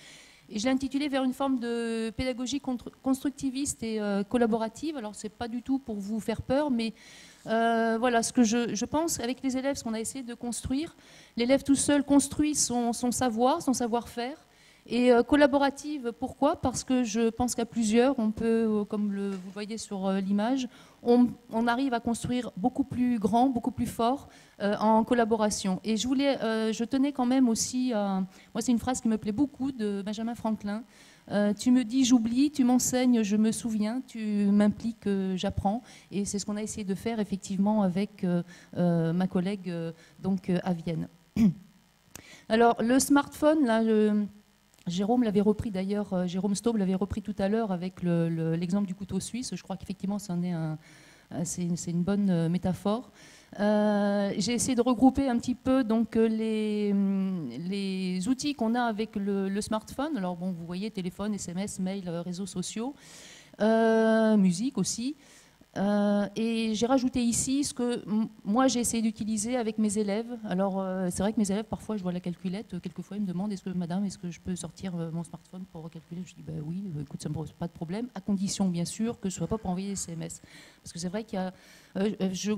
Et je l'ai intitulé vers une forme de pédagogie constructiviste et collaborative. Alors, c'est pas du tout pour vous faire peur, mais voilà ce que je, pense avec les élèves, ce qu'on a essayé de construire. L'élève tout seul construit son savoir, son savoir-faire. Et euh, collaborative, pourquoi? Parce que je pense qu'à plusieurs, on peut, euh, comme le, vous voyez sur euh, l'image, on, arrive à construire beaucoup plus grand, beaucoup plus fort en collaboration. Et je tenais quand même aussi, à- moi c'est une phrase qui me plaît beaucoup de Benjamin Franklin. Tu me dis j'oublie, tu m'enseignes, je me souviens, tu m'impliques, j'apprends. Et c'est ce qu'on a essayé de faire effectivement avec ma collègue donc à Vienne. Alors le smartphone, là, Jérôme l'avait repris d'ailleurs, euh, Jérôme Staub l'avait repris tout à l'heure avec le- le- l'exemple du couteau suisse. Je crois qu'effectivement, un- euh, c'est une, c'est une bonne euh, métaphore. J'ai essayé de regrouper un petit peu donc les, hum, les outils qu'on a avec le, smartphone. Alors bon, vous voyez téléphone, SMS, mail, réseaux sociaux, musique aussi. Euh, et j'ai rajouté ici ce que moi j'ai essayé d'utiliser avec mes élèves. Alors euh, c'est vrai que mes élèves, parfois je vois la calculette, euh, quelquefois ils me demandent est-ce que madame, est-ce que je peux sortir euh, mon smartphone pour recalculer? Je dis bah oui, écoute, ça me pose pas de problème, à condition bien sûr que ce soit pas pour envoyer des SMS. Parce que c'est vrai qu'il y a.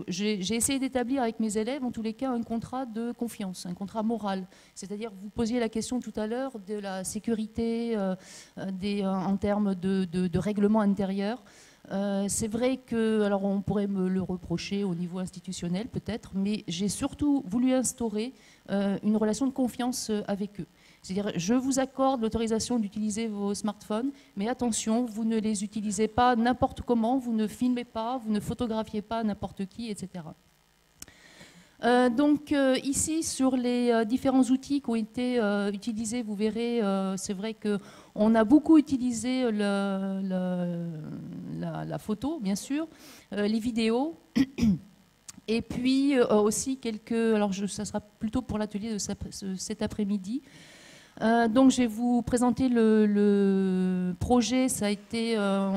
j'ai essayé d'établir avec mes élèves, en tous les cas, un contrat de confiance, un contrat moral. C'est-à-dire, vous posiez la question tout à l'heure de la sécurité en termes de règlement intérieur. Euh, c'est vrai que, alors on pourrait me le reprocher au niveau institutionnel peut-être, mais j'ai surtout voulu instaurer euh, une relation de confiance euh, avec eux. C'est-à-dire, je vous accorde l'autorisation d'utiliser vos smartphones, mais attention, vous ne les utilisez pas n'importe comment, vous ne filmez pas, vous ne photographiez pas n'importe qui, etc. Euh, donc euh, ici, sur les euh, différents outils qui ont été utilisés, vous verrez, c'est vrai qu'on a beaucoup utilisé la, photo, bien sûr, les vidéos, et puis aussi quelques... Alors ça sera plutôt pour l'atelier de cet après-midi. Euh, donc, je vais vous présenter le, projet. Ça a été euh,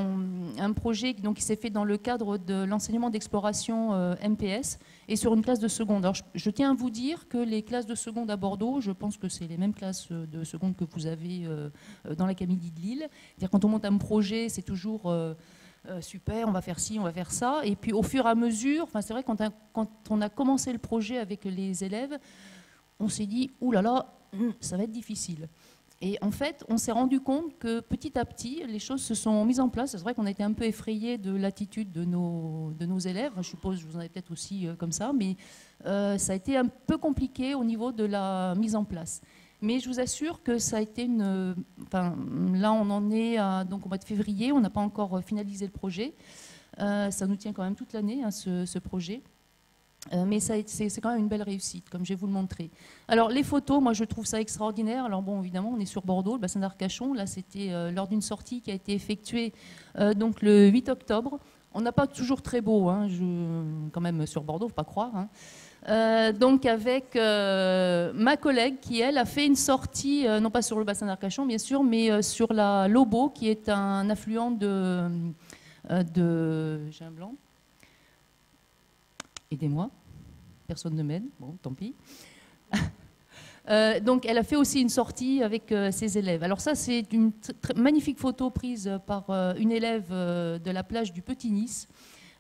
un projet qui s'est fait dans le cadre de l'enseignement d'exploration euh, MPS et sur une classe de seconde. Alors, je, tiens à vous dire que les classes de seconde à Bordeaux, je pense que c'est les mêmes classes de seconde que vous avez dans l'Académie de Lille. C'est-à-dire, quand on monte un projet, c'est toujours. super, on va faire ci, on va faire ça. Et puis au fur et à mesure, c'est vrai, quand, quand on a commencé le projet avec les élèves, on s'est dit, ouh là là, ça va être difficile. Et en fait, on s'est rendu compte que petit à petit, les choses se sont mises en place. C'est vrai qu'on a été un peu effrayé de l'attitude de nos, élèves. Je suppose, je vous en ai peut-être aussi euh, comme ça, mais euh, ça a été un peu compliqué au niveau de la mise en place. Mais je vous assure que ça a été une. Enfin, là, on en est donc au mois de février. On n'a pas encore euh, finalisé le projet. Ça nous tient quand même toute l'année, hein, ce projet. Euh, mais c'est quand même une belle réussite, comme je vais vous le montrer. Alors, les photos, moi, je trouve ça extraordinaire. Alors, bon, évidemment, on est sur Bordeaux, le bassin d'Arcachon. Là, c'était euh, lors d'une sortie qui a été effectuée euh, donc le 8 octobre. On n'a pas toujours très beau, hein, quand même, sur Bordeaux, faut pas croire. hein. Donc avec ma collègue qui, elle, a fait une sortie, non pas sur le bassin d'Arcachon, bien sûr, mais sur la Lobo, qui est un affluent de... de J'ai un blanc. Aidez-moi. Personne ne m'aide. Bon, tant pis. Euh, donc, elle a fait aussi une sortie avec euh, ses élèves. Alors ça, c'est une magnifique photo prise par euh, une élève de la plage du Petit Nice.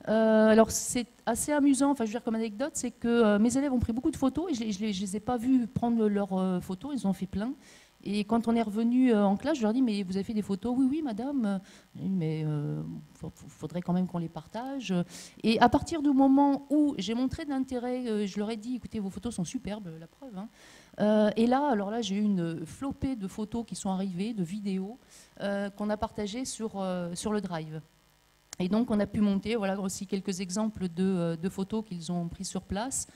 Alors c'est assez amusant, enfin je veux dire comme anecdote, c'est que mes élèves ont pris beaucoup de photos et je ne les, ai pas vus prendre leurs photos, ils ont fait plein. Et quand on est revenu euh, en classe, je leur dis mais vous avez fait des photos? Oui, oui, madame. Mais il faudrait quand même qu'on les partage. Et à partir du moment où j'ai montré de l'intérêt, euh, je leur ai dit écoutez, vos photos sont superbes, la preuve. hein. Euh, et là, alors là, j'ai eu une flopée de photos qui sont arrivées, de vidéos euh, qu'on a partagées sur, euh, sur le Drive. Et donc, on a pu monter, voilà aussi quelques exemples de, euh, de photos qu'ils ont prises sur place.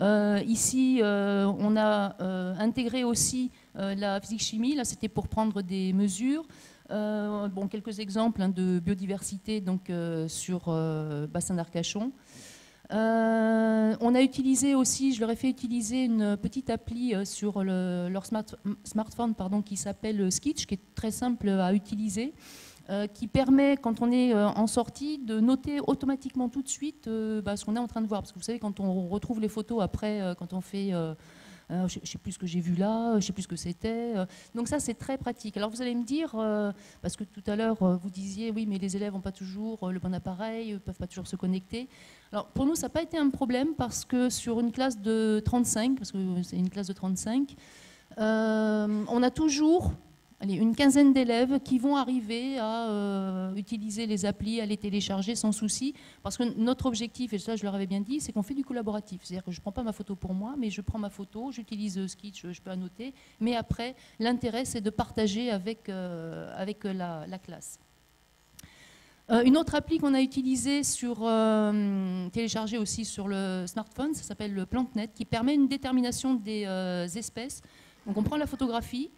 Euh, ici, euh, on a euh, intégré aussi la physique-chimie. Là, c'était pour prendre des mesures. Bon, quelques exemples hein, de biodiversité donc, sur euh, bassin d'Arcachon. On a utilisé aussi, je leur ai fait utiliser une petite appli sur le- leur smart- smartphone pardon, qui s'appelle Sketch, qui est très simple à utiliser, euh, qui permet, quand on est euh, en sortie, de noter automatiquement tout de suite euh, bah, ce qu'on est en train de voir. Parce que vous savez, quand on retrouve les photos après, quand on fait... je ne sais plus ce que j'ai vu là, je ne sais plus ce que c'était. Donc ça, c'est très pratique. Alors vous allez me dire, parce que tout à l'heure, vous disiez, oui, mais les élèves n'ont pas toujours le bon appareil, ne peuvent pas toujours se connecter. Alors pour nous, ça n'a pas été un problème parce que sur une classe de 35, parce que c'est une classe de 35, euh, on a toujours allez, une quinzaine d'élèves qui vont arriver à euh, utiliser les applis, à les télécharger sans souci. Parce que notre objectif, et ça je leur avais bien dit, c'est qu'on fait du collaboratif. C'est-à-dire que je ne prends pas ma photo pour moi, mais je prends ma photo, j'utilise Sketch, je peux annoter. Mais après, l'intérêt, c'est de partager avec, euh, avec la, la classe. Euh, une autre appli qu'on a utilisée sur, téléchargée aussi sur le smartphone, ça s'appelle le PlantNet, qui permet une détermination des espèces. Donc on prend la photographie,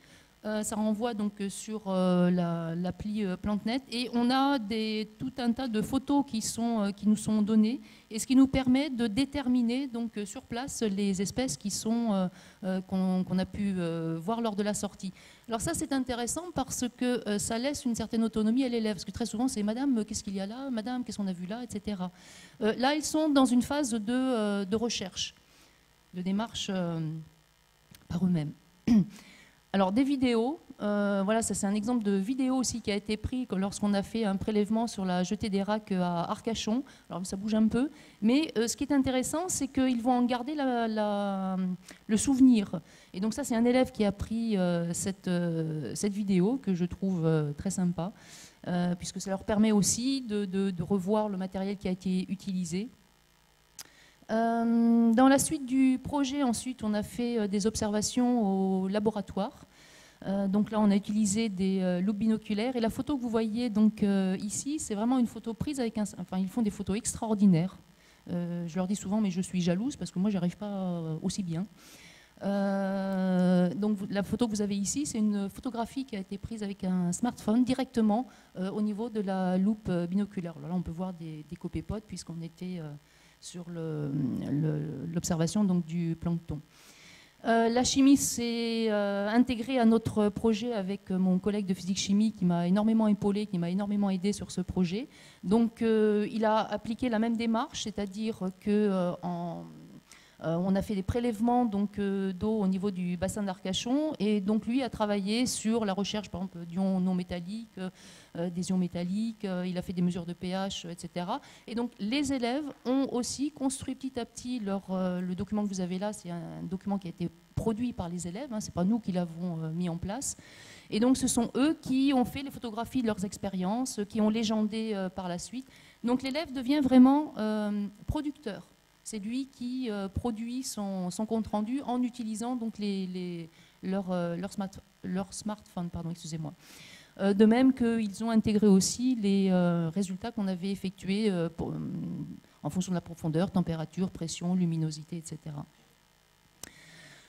euh, ça renvoie donc euh, sur euh, la- l'appli euh, PlantNet et on a tout un tas de photos qui, nous sont données et ce qui nous permet de déterminer donc sur place les espèces qui sont qu'on a pu voir lors de la sortie. Alors ça c'est intéressant parce que ça laisse une certaine autonomie à l'élève parce que très souvent c'est Madame qu'est-ce qu'il y a là, Madame qu'est-ce qu'on a vu là, etc. Là ils sont dans une phase de, recherche, de démarche par eux-mêmes. Alors des vidéos, euh, voilà, ça c'est un exemple de vidéo aussi qui a été pris lorsqu'on a fait un prélèvement sur la jetée des racks à Arcachon. Alors ça bouge un peu, mais euh, ce qui est intéressant, c'est qu'ils vont en garder le souvenir. Et donc ça c'est un élève qui a pris euh, cette, cette vidéo que je trouve très sympa, puisque ça leur permet aussi de- de revoir le matériel qui a été utilisé. Euh, dans la suite du projet, ensuite, on a fait euh, des observations au laboratoire. Euh, donc là, on a utilisé des loupes binoculaires. Et la photo que vous voyez donc ici, c'est vraiment une photo prise avec un. Enfin, ils font des photos extraordinaires. Je leur dis souvent, mais je suis jalouse parce que moi, j'arrive pas aussi bien. Donc la photo que vous avez ici, c'est une photographie qui a été prise avec un smartphone directement au niveau de la loupe binoculaire. Là, on peut voir des, des copépodes puisqu'on était sur l'observation du plancton. Euh, la chimie s'est euh, intégrée à notre projet avec euh, mon collègue de physique-chimie qui m'a énormément épaulé, qui m'a énormément aidé sur ce projet. Donc il a appliqué la même démarche, c'est-à-dire que euh, on a fait des prélèvements donc euh, d'eau au niveau du bassin d'Arcachon et donc lui a travaillé sur la recherche par exemple d'ions non métalliques, euh, des ions métalliques, il a fait des mesures de pH, etc. Et donc les élèves ont aussi construit petit à petit leur, le document que vous avez là, c'est un, document qui a été produit par les élèves, hein, c'est pas nous qui l'avons mis en place. Et donc ce sont eux qui ont fait les photographies de leurs expériences, qui ont légendé par la suite. Donc l'élève devient vraiment producteur. C'est lui qui euh, produit son, compte rendu en utilisant donc euh, leur, smart- leur smartphone, pardon, excusez-moi. Euh, de même qu'ils ont intégré aussi les résultats qu'on avait effectués en fonction de la profondeur, température, pression, luminosité, etc.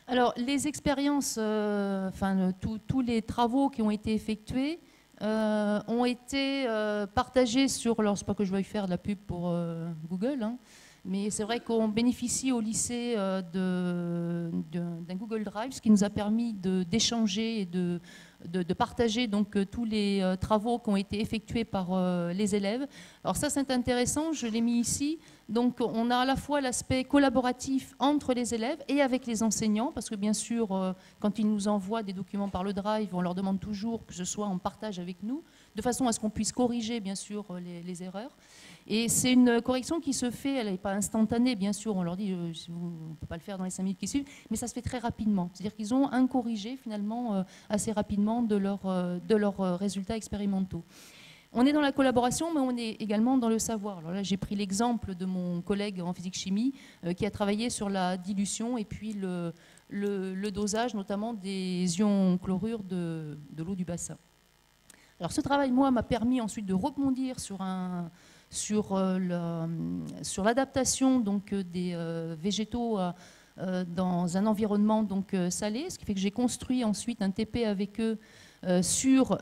Alors, les expériences, enfin, tous- les travaux qui ont été effectués ont été partagés sur. Alors, c'est pas que je veuille faire de la pub pour Google, hein, mais c'est vrai qu'on bénéficie au lycée euh, d'un Google Drive, ce qui nous a permis d'échanger et de, partager donc euh, tous les euh, travaux qui ont été effectués par les élèves. Alors ça, c'est intéressant, je l'ai mis ici. Donc on a à la fois l'aspect collaboratif entre les élèves et avec les enseignants, parce que bien sûr, quand ils nous envoient des documents par le Drive, on leur demande toujours que ce soit en partage avec nous, de façon à ce qu'on puisse corriger bien sûr les erreurs. Et c'est une correction qui se fait, elle n'est pas instantanée, bien sûr, on leur dit, euh, on ne peut pas le faire dans les cinq minutes qui suivent, mais ça se fait très rapidement. C'est-à-dire qu'ils ont un corrigé finalement euh, assez rapidement de leurs euh, de leurs, euh, résultats expérimentaux. On est dans la collaboration, mais on est également dans le savoir. Alors là, j'ai pris l'exemple de mon collègue en physique-chimie euh, qui a travaillé sur la dilution et puis le, le- dosage, notamment des ions chlorure de, de l'eau du bassin. Alors ce travail, moi, m'a permis ensuite de rebondir sur un sur euh, sur l'adaptation donc euh, des euh, végétaux dans un environnement donc salé, ce qui fait que j'ai construit ensuite un TP avec eux sur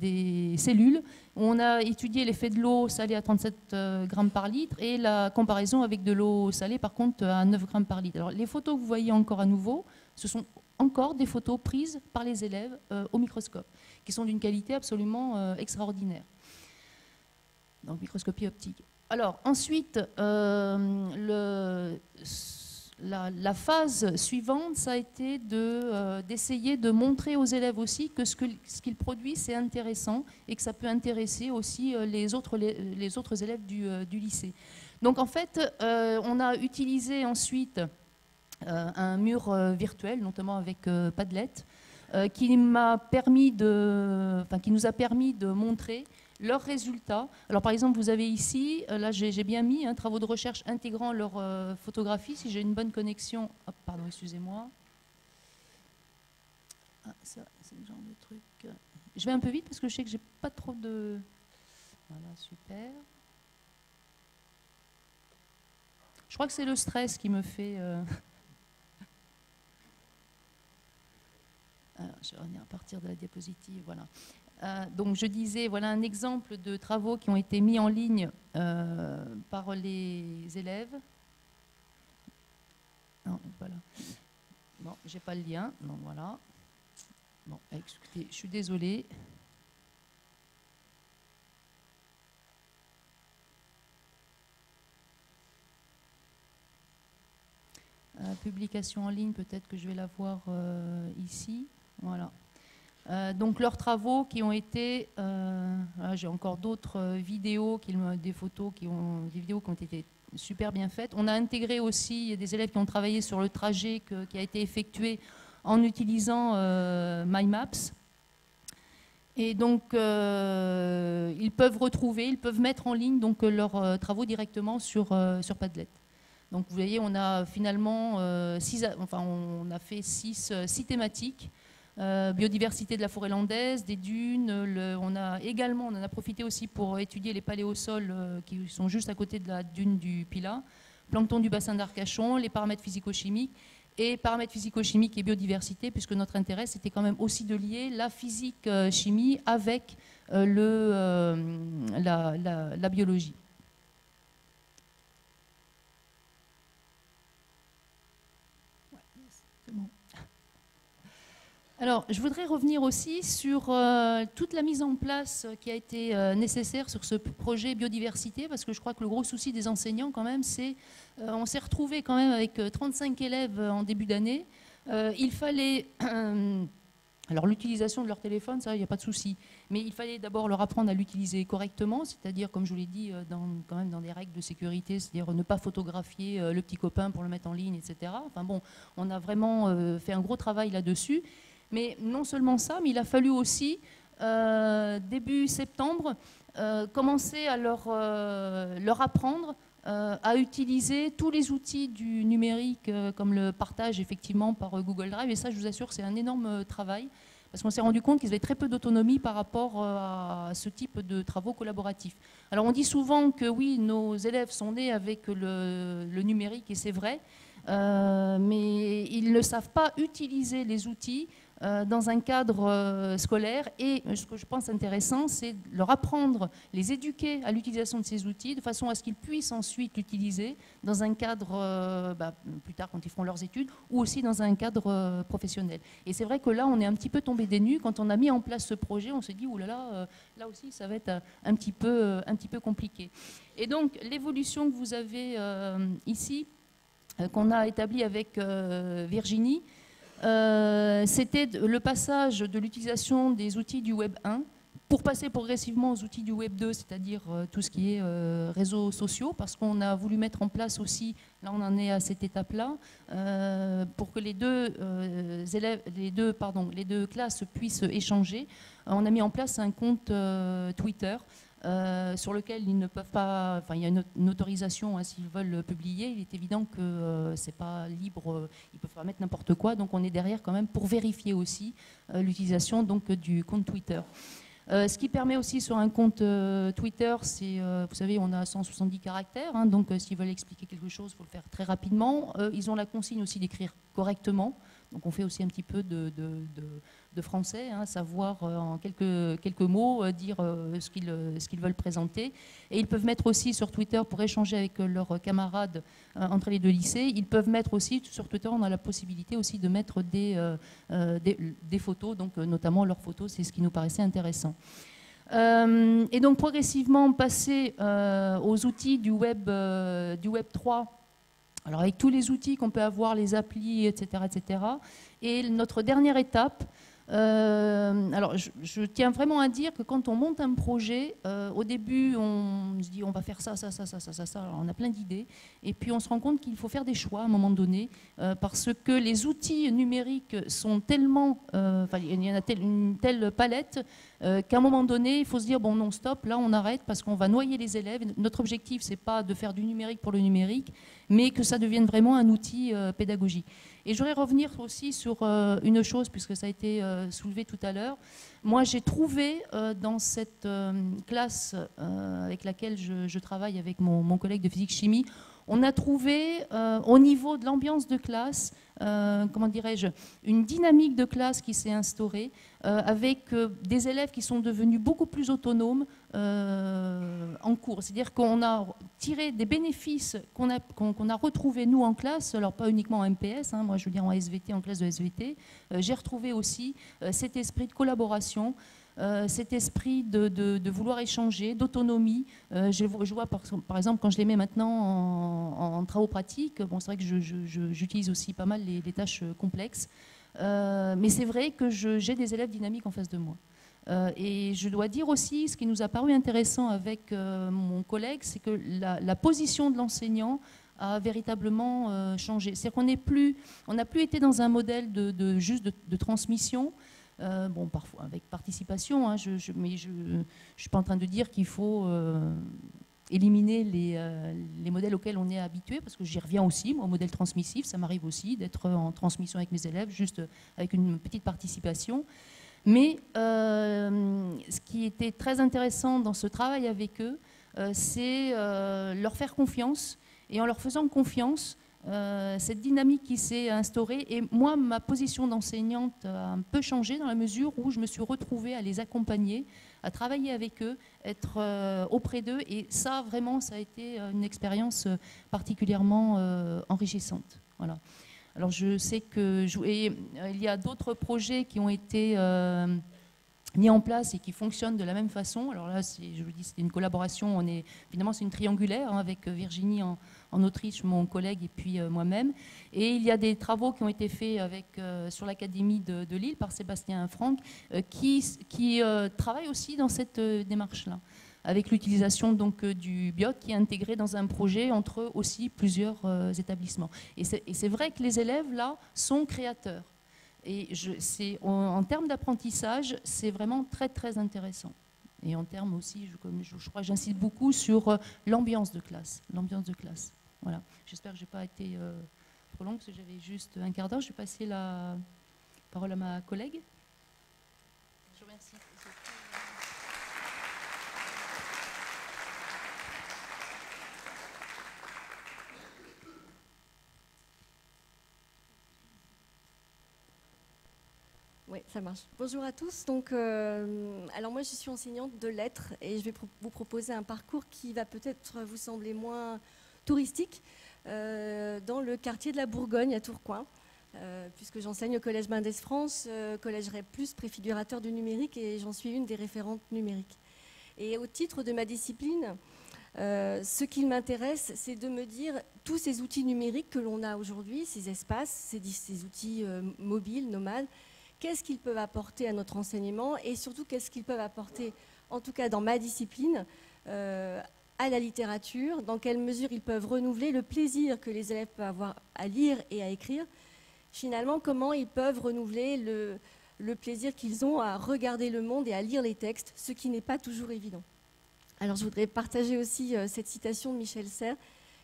des cellules. On a étudié l'effet de l'eau salée à 37 euh, grammes par litre et la comparaison avec de l'eau salée par contre à 9 grammes par litre. Alors les photos que vous voyez encore à nouveau, ce sont encore des photos prises par les élèves au microscope, qui sont d'une qualité absolument extraordinaire. Donc microscopie optique. Alors ensuite, euh, la, phase suivante, ça a été euh, d'essayer de montrer aux élèves aussi que ce, qu'ils produisent, c'est intéressant et que ça peut intéresser aussi euh, les autres, élèves du, lycée. Donc en fait, on a utilisé ensuite un mur virtuel, notamment avec Padlet, qui nous a permis de montrer leurs résultats. Alors par exemple, vous avez ici, euh, là j'ai bien mis, hein, travaux de recherche intégrant leur euh, photographie. Si j'ai une bonne connexion, pardon, excusez-moi. Ah, ça, c'est le genre de truc. euh, Je vais un peu vite parce que je sais que j'ai pas trop de. Voilà, super. Je crois que c'est le stress qui me fait. euh, Alors, je vais revenir à partir de la diapositive. Voilà. Euh, donc, je disais, voilà un exemple de travaux qui ont été mis en ligne euh, par les élèves. Non, voilà. Bon, j'ai pas le lien. Donc voilà. Bon, écoutez, je suis désolée. Euh, publication en ligne, peut-être que je vais la voir ici. Voilà. Euh, donc leurs travaux qui ont été, euh, voilà, j'ai encore d'autres euh, vidéos, des photos qui ont, des vidéos qui ont été super bien faites. On a intégré aussi des élèves qui ont travaillé sur le trajet qui a été effectué en utilisant euh, MyMaps. Et donc, ils peuvent retrouver, ils peuvent mettre en ligne donc, leurs travaux directement sur, sur Padlet. Donc, vous voyez, on a finalement six, enfin, on a fait six, six thématiques. Euh, biodiversité de la forêt landaise, des dunes. on a également, on en a profité aussi pour étudier les paléosols euh, qui sont juste à côté de la dune du Pilat, plancton du bassin d'Arcachon, les paramètres physico-chimiques et paramètres physico-chimiques et biodiversité, puisque notre intérêt c'était quand même aussi de lier la physique-chimie avec euh, la- la biologie. Alors, je voudrais revenir aussi sur euh, toute la mise en place qui a été euh, nécessaire sur ce projet biodiversité, parce que je crois que le gros souci des enseignants, quand même, c'est euh, on s'est retrouvé quand même avec 35 élèves en début d'année. il fallait alors l'utilisation de leur téléphone, ça, il n'y a pas de souci. Mais il fallait d'abord leur apprendre à l'utiliser correctement, c'est-à-dire, comme je vous l'ai dit, dans, quand même dans des règles de sécurité, c'est-à-dire ne pas photographier le petit copain pour le mettre en ligne, etc. Enfin bon, on a vraiment fait un gros travail là-dessus. Mais non seulement ça, mais il a fallu aussi, euh, début septembre, euh, commencer à leur, euh, leur apprendre à utiliser tous les outils du numérique, comme le partage effectivement par Google Drive. Et ça, je vous assure, c'est un énorme travail. Parce qu'on s'est rendu compte qu'ils avaient très peu d'autonomie par rapport à ce type de travaux collaboratifs. Alors on dit souvent que oui, nos élèves sont nés avec le, numérique, et c'est vrai, mais ils ne savent pas utiliser les outils dans un cadre euh, scolaire. Et ce que je pense intéressant, c'est leur apprendre, les éduquer à l'utilisation de ces outils, de façon à ce qu'ils puissent ensuite l'utiliser dans un cadre, euh, bah, plus tard quand ils feront leurs études, ou aussi dans un cadre professionnel. Et c'est vrai que là, on est un petit peu tombé des nues. Quand on a mis en place ce projet, on s'est dit, oulala, là, là aussi, ça va être un petit peu, un petit peu compliqué. Et donc, l'évolution que vous avez ici, qu'on a établie avec Virginie, euh, c'était le passage de l'utilisation des outils du Web 1 pour passer progressivement aux outils du Web 2, c'est-à-dire euh, tout ce qui est euh, réseaux sociaux, parce qu'on a voulu mettre en place aussi, là on en est à cette étape-là, pour que les deux, élèves, les, deux, pardon, les deux classes puissent échanger. on a mis en place un compte Twitter euh, sur lequel ils ne peuvent pas, enfin il y a une, autorisation hein, s'ils veulent publier. Il est évident que euh, c'est pas libre, euh, ils peuvent pas mettre n'importe quoi. Donc on est derrière quand même pour vérifier aussi l'utilisation donc du compte Twitter. ce qui permet aussi sur un compte Twitter, c'est, vous savez, on a 170 caractères, hein, donc s'ils veulent expliquer quelque chose, il faut le faire très rapidement. ils ont la consigne aussi d'écrire correctement. Donc on fait aussi un petit peu de, français, hein, savoir euh, en quelques, quelques mots euh, dire euh, ce qu'ils veulent présenter. Et ils peuvent mettre aussi sur Twitter, pour échanger avec leurs camarades entre les deux lycées, ils peuvent mettre aussi, sur Twitter, on a la possibilité aussi de mettre des, des, photos, donc notamment leurs photos, c'est ce qui nous paraissait intéressant. et donc progressivement passer aux outils du web, du web 3 alors avec tous les outils qu'on peut avoir, les applis, etc., etc. Et notre dernière étape, euh, alors, je, tiens vraiment à dire que quand on monte un projet, euh, au début, on se dit on va faire ça, ça, ça, ça, ça, ça, Alors, on a plein d'idées, et puis on se rend compte qu'il faut faire des choix à un moment donné, euh, parce que les outils numériques sont tellement, enfin, il y en a une telle palette qu'à un moment donné, il faut se dire bon non stop, là on arrête parce qu'on va noyer les élèves. Notre objectif, c'est pas de faire du numérique pour le numérique, mais que ça devienne vraiment un outil pédagogique. Et je voudrais revenir aussi sur euh, une chose, puisque ça a été euh, soulevé tout à l'heure. Moi, j'ai trouvé euh, dans cette classe avec laquelle je, travaille avec mon collègue de physique-chimie, on a trouvé euh, au niveau de l'ambiance de classe, euh, comment dirais-je, une dynamique de classe qui s'est instaurée euh, avec des élèves qui sont devenus beaucoup plus autonomes en cours. C'est-à-dire qu'on a tiré des bénéfices qu'on a, qu'on, a retrouvés nous en classe, alors pas uniquement en MPS, hein, moi je veux dire en SVT, en classe de SVT. j'ai retrouvé aussi cet esprit de collaboration. Euh, cet esprit de, vouloir échanger, d'autonomie. Euh, je, vois par, exemple quand je les mets maintenant en, travaux pratiques, bon, c'est vrai que j'utilise aussi pas mal les, tâches complexes, euh, mais c'est vrai que j'ai des élèves dynamiques en face de moi. et je dois dire aussi, ce qui nous a paru intéressant avec mon collègue, c'est que la, position de l'enseignant a véritablement changé. C'est-à-dire qu'on n'a plus, plus été dans un modèle de, juste de transmission, euh, bon, parfois avec participation, hein, mais je ne suis pas en train de dire qu'il faut euh, éliminer euh, les, modèles auxquels on est habitué, parce que j'y reviens aussi, moi, au modèle transmissif, ça m'arrive aussi d'être en transmission avec mes élèves, juste avec une petite participation. Mais ce qui était très intéressant dans ce travail avec eux, c'est leur faire confiance, et en leur faisant confiance, euh, cette dynamique qui s'est instaurée. Et moi, ma position d'enseignante a un peu changé dans la mesure où je me suis retrouvée à les accompagner, à travailler avec eux, être euh, auprès d'eux. Et ça, vraiment, ça a été une expérience particulièrement euh, enrichissante. Voilà. Alors je sais que et, euh, il y a d'autres projets qui ont été euh, mis en place et qui fonctionnent de la même façon. Alors là, je vous dis, c'est une collaboration. On est évidemment c'est une triangulaire hein, avec Virginie en, en Autriche, mon collègue et puis euh, moi-même. Et il y a des travaux qui ont été faits avec euh, sur l'académie de, Lille par Sébastien Franck, euh, qui qui travaille aussi dans cette démarche-là avec l'utilisation donc du BIOT qui est intégré dans un projet entre aussi plusieurs établissements. Et c'est vrai que les élèves là sont créateurs. Et je, en, en termes d'apprentissage, c'est vraiment très très intéressant. Et en termes aussi, je, comme je, crois que j'insiste beaucoup sur euh, l'ambiance de classe. L'ambiance de classe. Voilà. J'espère que je n'ai pas été euh, trop longue, parce que j'avais juste un quart d'heure. Je vais passer la parole à ma collègue. Je vous remercie. Oui, Bonjour à tous. Donc, euh, alors moi, je suis enseignante de lettres et je vais vous proposer un parcours qui va peut-être vous sembler moins touristique euh, dans le quartier de la Bourgogne à Tourcoing, euh, puisque j'enseigne au Collège Mendès France, Collège REP+, préfigurateur du numérique et j'en suis une des référentes numériques. Et au titre de ma discipline, ce qui m'intéresse, c'est de me dire tous ces outils numériques que l'on a aujourd'hui, ces espaces, ces, outils mobiles, nomades, qu'est-ce qu'ils peuvent apporter à notre enseignement et surtout qu'est-ce qu'ils peuvent apporter, en tout cas dans ma discipline, euh, à la littérature, dans quelle mesure ils peuvent renouveler le plaisir que les élèves peuvent avoir à lire et à écrire, finalement comment ils peuvent renouveler le, plaisir qu'ils ont à regarder le monde et à lire les textes, ce qui n'est pas toujours évident? Alors je voudrais partager aussi euh, cette citation de Michel Serres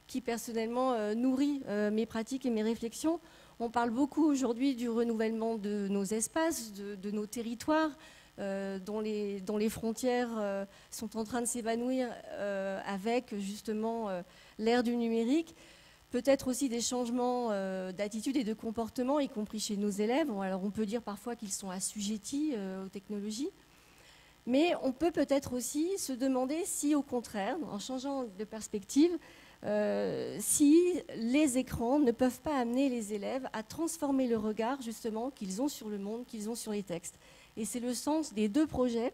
qui personnellement euh, nourrit mes pratiques et mes réflexions. On parle beaucoup aujourd'hui du renouvellement de nos espaces, de, nos territoires, euh, dont, les, frontières euh, sont en train de s'évanouir euh, avec justement l'ère du numérique. Peut-être aussi des changements d'attitude et de comportement, y compris chez nos élèves. Alors on peut dire parfois qu'ils sont assujettis aux technologies. Mais on peut peut-être aussi se demander si, au contraire, en changeant de perspective, euh, si les écrans ne peuvent pas amener les élèves à transformer le regard justement qu'ils ont sur le monde, qu'ils ont sur les textes. Et c'est le sens des deux projets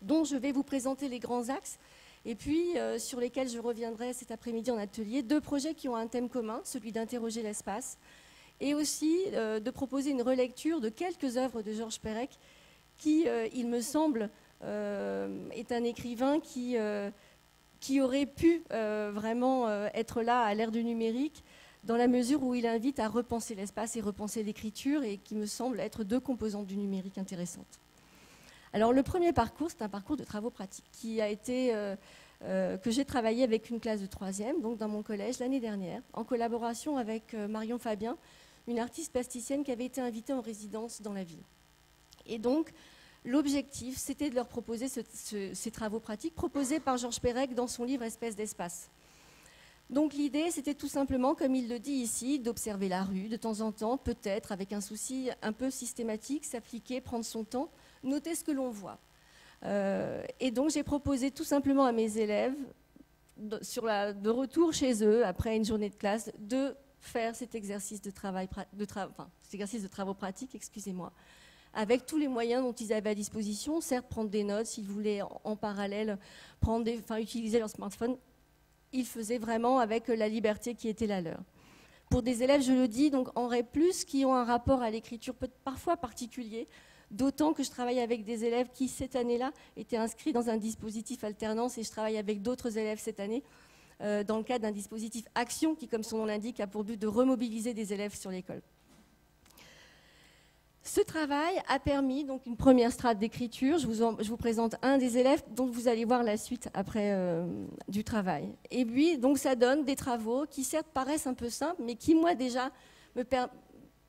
dont je vais vous présenter les grands axes et puis euh, sur lesquels je reviendrai cet après-midi en atelier. Deux projets qui ont un thème commun, celui d'interroger l'espace, et aussi euh, de proposer une relecture de quelques œuvres de Georges Perec qui, il me semble, est un écrivain qui, qui aurait pu euh, vraiment euh, être là à l'ère du numérique, dans la mesure où il invite à repenser l'espace et repenser l'écriture, et qui me semble être deux composantes du numérique intéressantes. Alors le premier parcours, c'est un parcours de travaux pratiques qui a été euh, que j'ai travaillé avec une classe de troisième, donc dans mon collège l'année dernière, en collaboration avec Marion Fabien, une artiste plasticienne qui avait été invitée en résidence dans la ville. Et donc, l'objectif, c'était de leur proposer ce- ce- ces travaux pratiques proposés par Georges Perec dans son livre Espèce d'espace. Donc l'idée, c'était tout simplement, comme il le dit ici, d'observer la rue de temps en temps, peut-être avec un souci un peu systématique, s'appliquer, prendre son temps, noter ce que l'on voit. Euh, et donc j'ai proposé tout simplement à mes élèves, de, retour chez eux, après une journée de classe, de faire cet exercice de, travail, cet exercice de travaux pratiques, excusez-moi, avec tous les moyens dont ils avaient à disposition, certes prendre des notes s'ils voulaient en, parallèle utiliser leur smartphone, ils faisaient vraiment avec la liberté qui était la leur. Pour des élèves, je le dis, donc en REP+, qui ont un rapport à l'écriture parfois particulier, d'autant que je travaille avec des élèves qui, cette année-là, étaient inscrits dans un dispositif alternance et je travaille avec d'autres élèves cette année euh, dans le cadre d'un dispositif Action qui, comme son nom l'indique, a pour but de remobiliser des élèves sur l'école. Ce travail a permis donc une première strate d'écriture. Je vous, présente un des élèves dont vous allez voir la suite après euh, du travail. Et puis, donc, ça donne des travaux qui, certes, paraissent un peu simples, mais qui, moi, déjà, me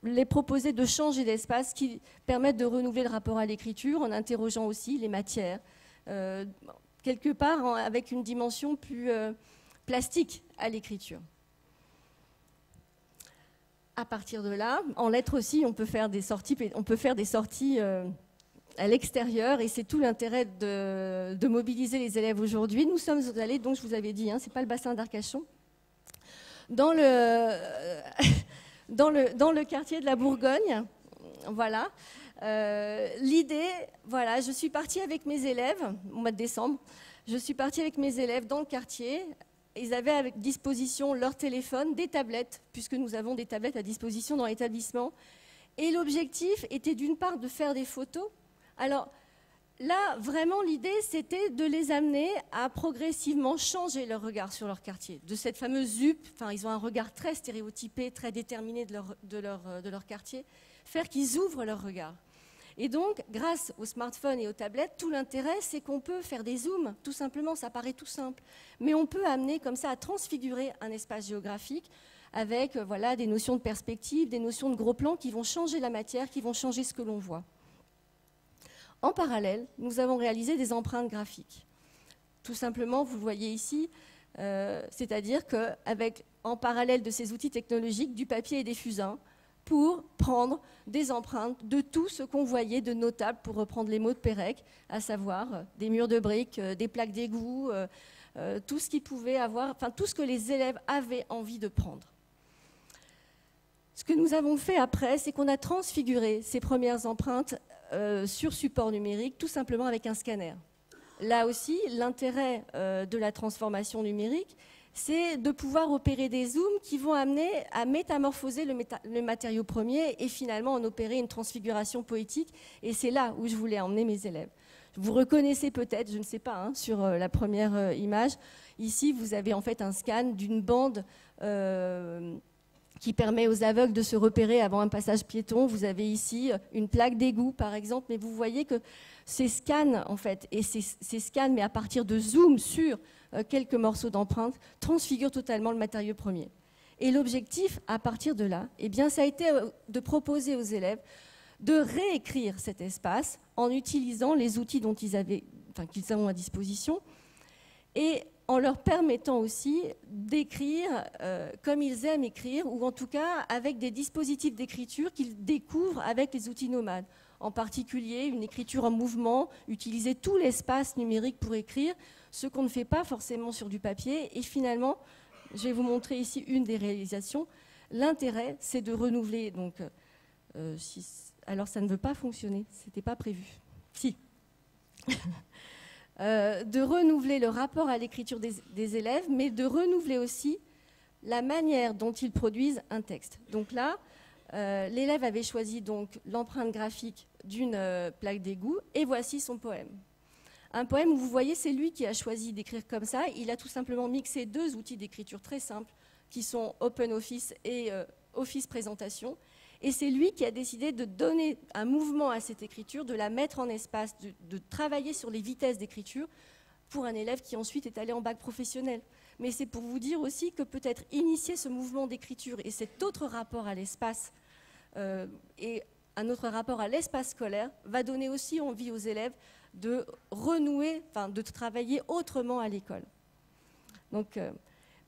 les proposer de changer d'espace, qui permettent de renouveler le rapport à l'écriture en interrogeant aussi les matières, euh, quelque part avec une dimension plus euh, plastique à l'écriture. À partir de là, en lettres aussi, on peut faire des sorties, euh, à l'extérieur et c'est tout l'intérêt de, mobiliser les élèves aujourd'hui. Nous sommes allés, donc je vous avais dit, hein, c'est pas le bassin d'Arcachon, dans le, le quartier de la Bourgogne. Voilà. Euh, L'idée, voilà, je suis partie avec mes élèves au mois de décembre. Je suis partie avec mes élèves dans le quartier. Ils avaient à disposition leur téléphone, des tablettes, puisque nous avons des tablettes à disposition dans l'établissement. Et l'objectif était d'une part de faire des photos. Alors là, vraiment, l'idée, c'était de les amener à progressivement changer leur regard sur leur quartier. De cette fameuse ZUP, enfin, ils ont un regard très stéréotypé, très déterminé de leur, quartier, faire qu'ils ouvrent leur regard. Et donc, grâce aux smartphones et aux tablettes, tout l'intérêt, c'est qu'on peut faire des zooms, tout simplement, ça paraît tout simple. Mais on peut amener comme ça à transfigurer un espace géographique avec euh, voilà, des notions de perspective, des notions de gros plans qui vont changer la matière, qui vont changer ce que l'on voit. En parallèle, nous avons réalisé des empreintes graphiques. Tout simplement, vous le voyez ici, euh, c'est-à-dire qu'avec, en parallèle de ces outils technologiques, du papier et des fusains, pour prendre des empreintes de tout ce qu'on voyait de notable, pour reprendre les mots de Pérec, à savoir euh, des murs de briques, euh, des plaques d'égout, euh, tout ce qui pouvait avoir, enfin tout ce que les élèves avaient envie de prendre. Ce que nous avons fait après, c'est qu'on a transfiguré ces premières empreintes sur support numérique, tout simplement avec un scanner. Là aussi, l'intérêt de la transformation numérique, c'est de pouvoir opérer des zooms qui vont amener à métamorphoser le, matériau premier et finalement en opérer une transfiguration poétique. Et c'est là où je voulais emmener mes élèves. Vous reconnaissez peut-être, je ne sais pas, hein, sur euh, la première euh, image, ici vous avez en fait un scan d'une bande euh, qui permet aux aveugles de se repérer avant un passage piéton. Vous avez ici une plaque d'égout par exemple, mais vous voyez que ces scans en fait, et ces, ces scans, mais à partir de zoom sur quelques morceaux d'empreintes, transfigurent totalement le matériau premier. Et l'objectif, à partir de là, eh bien, ça a été euh, de proposer aux élèves de réécrire cet espace en utilisant les outils dont ils avaient, enfin, qu'ils ont à disposition et en leur permettant aussi d'écrire euh, comme ils aiment écrire, ou en tout cas avec des dispositifs d'écriture qu'ils découvrent avec les outils nomades. En particulier, une écriture en mouvement, utiliser tout l'espace numérique pour écrire, ce qu'on ne fait pas forcément sur du papier. Et finalement, je vais vous montrer ici une des réalisations. L'intérêt, c'est de renouveler. Donc, euh, alors, ça ne veut pas fonctionner, c'était pas prévu. Si. Euh, de renouveler le rapport à l'écriture des, élèves, mais de renouveler aussi la manière dont ils produisent un texte. Donc là, euh, l'élève avait choisi donc l'empreinte graphique d'une plaque d'égout, et voici son poème. Un poème où vous voyez, c'est lui qui a choisi d'écrire comme ça. Il a tout simplement mixé deux outils d'écriture très simples qui sont OpenOffice et euh, Office Présentation. Et c'est lui qui a décidé de donner un mouvement à cette écriture, de la mettre en espace, de, travailler sur les vitesses d'écriture pour un élève qui ensuite est allé en bac professionnel. Mais c'est pour vous dire aussi que peut-être initier ce mouvement d'écriture et cet autre rapport à l'espace euh, et un autre rapport à l'espace scolaire va donner aussi envie aux élèves de renouer, enfin de travailler autrement à l'école. Donc, euh,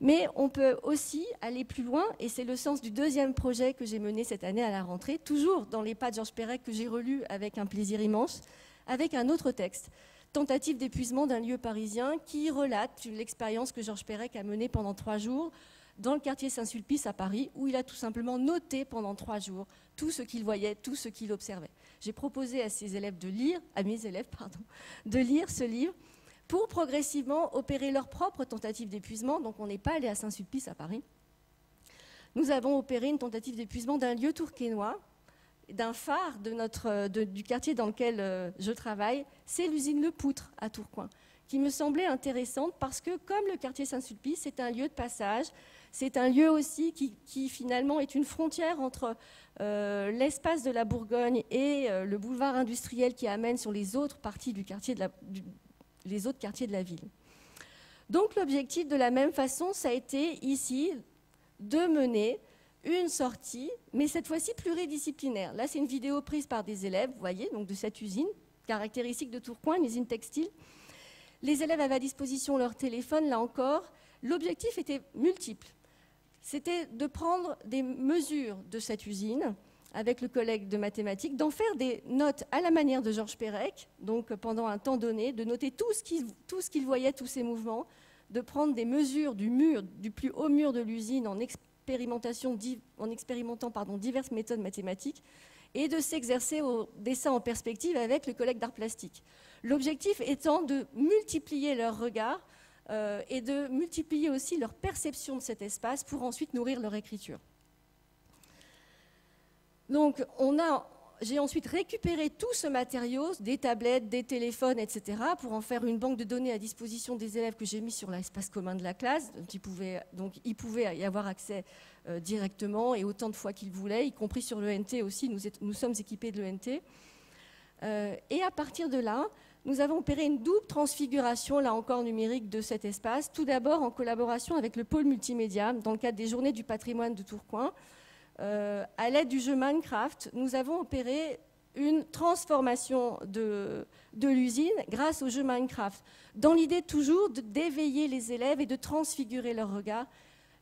mais on peut aussi aller plus loin, et c'est le sens du deuxième projet que j'ai mené cette année à la rentrée, toujours dans les pas de Georges Perec que j'ai relu avec un plaisir immense, avec un autre texte, Tentative d'épuisement d'un lieu parisien, qui relate l'expérience que Georges Perec a menée pendant trois jours dans le quartier Saint-Sulpice à Paris, où il a tout simplement noté pendant trois jours tout ce qu'il voyait, tout ce qu'il observait. J'ai proposé à ses élèves de lire, à mes élèves, pardon, de lire ce livre pour progressivement opérer leur propre tentative d'épuisement. Donc on n'est pas allé à Saint-Sulpice à Paris. Nous avons opéré une tentative d'épuisement d'un lieu tourquenois, d'un phare de notre, du quartier dans lequel euh, je travaille, c'est l'usine Le Poutre à Tourcoing, qui me semblait intéressante parce que comme le quartier Saint-Sulpice, c'est un lieu de passage, c'est un lieu aussi qui, finalement est une frontière entre euh, l'espace de la Bourgogne et euh, le boulevard industriel qui amène sur les autres parties du quartier de la, quartiers de la ville. Donc l'objectif de la même façon, ça a été ici de mener une sortie, mais cette fois-ci pluridisciplinaire. Là, c'est une vidéo prise par des élèves, vous voyez, donc de cette usine, caractéristique de Tourcoing, une usine textile. Les élèves avaient à disposition leur téléphone, là encore. L'objectif était multiple c'était de prendre des mesures de cette usine avec le collègue de mathématiques, d'en faire des notes à la manière de Georges Perec, donc pendant un temps donné, de noter tout ce qu'il voyait, tous ces mouvements, de prendre des mesures du mur, du plus haut mur de l'usine en, expérimentant diverses méthodes mathématiques et de s'exercer au dessin en perspective avec le collègue d'art plastique. L'objectif étant de multiplier leurs regards euh, et de multiplier aussi leur perception de cet espace pour ensuite nourrir leur écriture. Donc, j'ai ensuite récupéré tout ce matériau, des tablettes, des téléphones, etc., pour en faire une banque de données à disposition des élèves que j'ai mis sur l'espace commun de la classe. Donc, ils pouvaient, y avoir accès euh, directement et autant de fois qu'ils voulaient, y compris sur l'ENT aussi. Nous sommes équipés de l'ENT. Euh, et à partir de là, nous avons opéré une double transfiguration, là encore numérique, de cet espace. Tout d'abord en collaboration avec le pôle multimédia, dans le cadre des Journées du patrimoine de Tourcoing. Euh, à l'aide du jeu Minecraft, nous avons opéré une transformation de, l'usine grâce au jeu Minecraft, dans l'idée toujours d'éveiller les élèves et de transfigurer leur regard,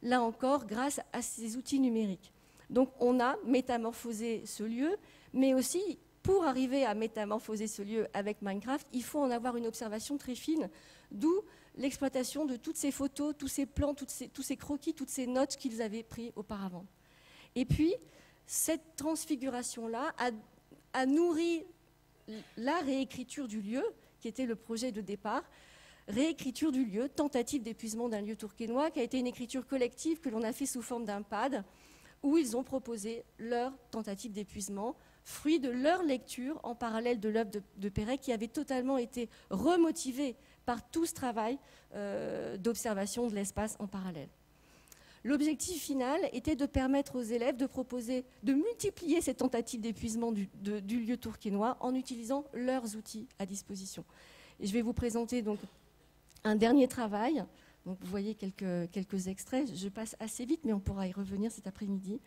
là encore grâce à ces outils numériques. Donc on a métamorphosé ce lieu, mais aussi pour arriver à métamorphoser ce lieu avec Minecraft, il faut en avoir une observation très fine, d'où l'exploitation de toutes ces photos, tous ces plans, tous ces croquis, toutes ces notes qu'ils avaient pris auparavant. Et puis, cette transfiguration-là a, a nourri la réécriture du lieu, qui était le projet de départ. Réécriture du lieu, tentative d'épuisement d'un lieu tourquenois, qui a été une écriture collective que l'on a fait sous forme d'un pad, où ils ont proposé leur tentative d'épuisement, fruit de leur lecture en parallèle de l'œuvre de, Perret, qui avait totalement été remotivée par tout ce travail euh, d'observation de l'espace en parallèle. L'objectif final était de permettre aux élèves de proposer, de multiplier ces tentatives d'épuisement du lieu tourquenois en utilisant leurs outils à disposition. Et je vais vous présenter donc un dernier travail. Donc vous voyez quelques, quelques extraits. Je passe assez vite, mais on pourra y revenir cet après-midi.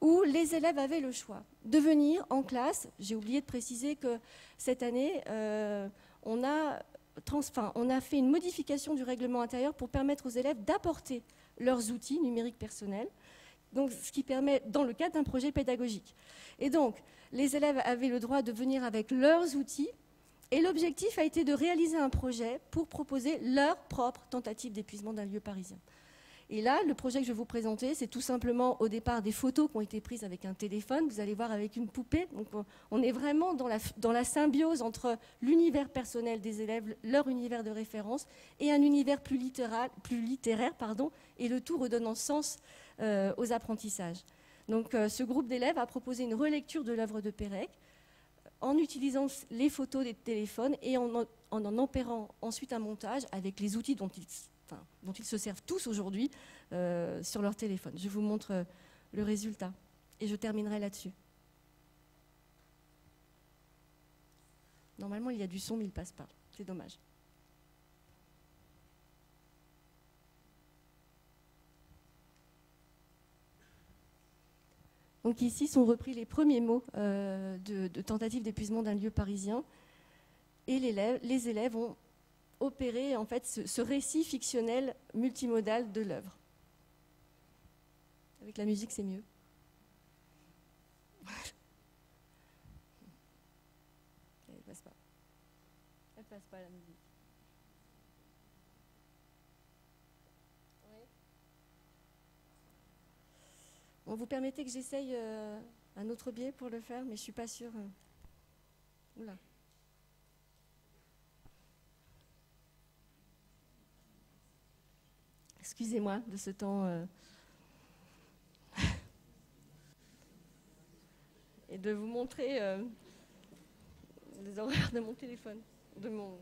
Où les élèves avaient le choix de venir en classe. J'ai oublié de préciser que cette année, euh, on, a on a fait une modification du règlement intérieur pour permettre aux élèves d'apporter leurs outils numériques personnels, donc, ce qui permet, dans le cadre d'un projet pédagogique. Et donc, les élèves avaient le droit de venir avec leurs outils, et l'objectif a été de réaliser un projet pour proposer leur propre tentative d'épuisement d'un lieu parisien. Et là, le projet que je vais vous présenter, c'est tout simplement au départ des photos qui ont été prises avec un téléphone. Vous allez voir avec une poupée. Donc, on- est vraiment dans la, symbiose entre l'univers personnel des élèves, leur univers de référence, et un univers plus, littéraire, pardon, et le tout redonnant sens euh, aux apprentissages. Donc, euh, ce groupe d'élèves a proposé une relecture de l'œuvre de Pérec en utilisant les photos des téléphones et en en, en en opérant ensuite un montage avec les outils dont ils, dont ils se servent tous aujourd'hui euh, sur leur téléphone. Je vous montre euh, le résultat et je terminerai là-dessus. Normalement, il y a du son, mais il ne passe pas. C'est dommage. Donc ici sont repris les premiers mots euh, de, tentative d'épuisement d'un lieu parisien. Et les élèves ont opéré en fait ce, ce récit fictionnel multimodal de l'œuvre. Avec la musique, c'est mieux. Elle passe pas. Elle passe pas la musique. Bon, vous permettez que j'essaye euh, un autre biais pour le faire, mais je suis pas sûre. euh. Oula. Excusez-moi de ce temps. euh, Et de vous montrer euh, les horaires de mon téléphone, de mon.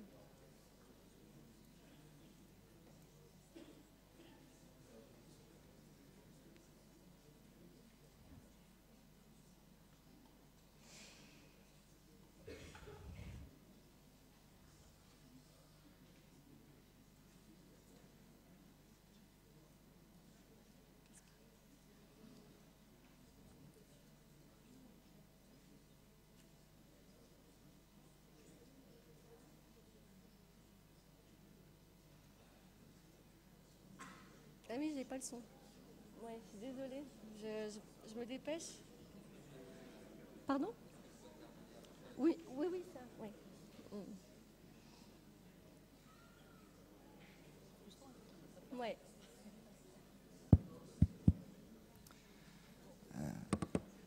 Ah oui, j'ai pas le son. Ouais, je suis désolée. Je, je- je me dépêche. Pardon? Oui, oui, oui, ça. Oui. Mm. Ouais.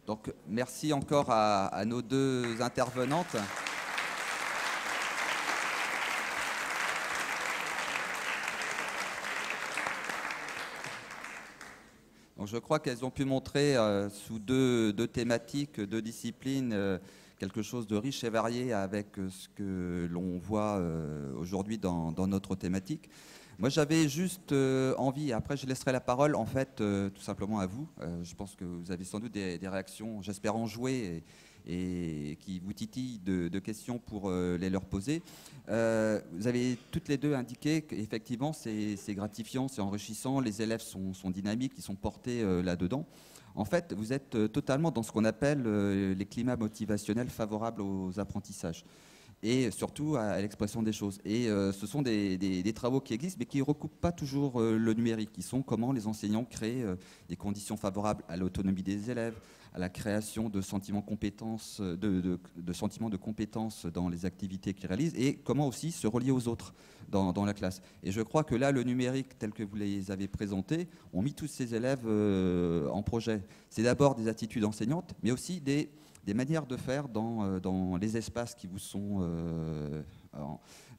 Donc merci encore à, à nos deux intervenantes. Donc je crois qu'elles ont pu montrer euh, sous deux, thématiques, deux disciplines, euh, quelque chose de riche et varié avec euh, ce que l'on voit aujourd'hui dans, notre thématique. Moi, j'avais juste envie, après je laisserai la parole en fait tout simplement à vous. Je pense que vous avez sans doute des, réactions, j'espère enjouées et, et qui vous titillent de, questions pour euh, les leur poser. Euh, vous avez toutes les deux indiqué qu'effectivement c'est gratifiant, c'est enrichissant, les élèves sont, sont dynamiques, ils sont portés euh, là-dedans. En fait, vous êtes totalement dans ce qu'on appelle les climats motivationnels favorables aux apprentissages et surtout à l'expression des choses. Et euh, ce sont des, travaux qui existent, mais qui ne recoupent pas toujours euh, le numérique, qui sont comment les enseignants créent euh, des conditions favorables à l'autonomie des élèves, à la création de sentiments, de, de- compétences dans les activités qu'ils réalisent, et comment aussi se relier aux autres dans, dans la classe. Et je crois que là, le numérique, tel que vous les avez présentés, ont mis tous ces élèves en projet. C'est d'abord des attitudes enseignantes, mais aussi des des manières de faire dans, euh, dans les espaces qui vous sont euh,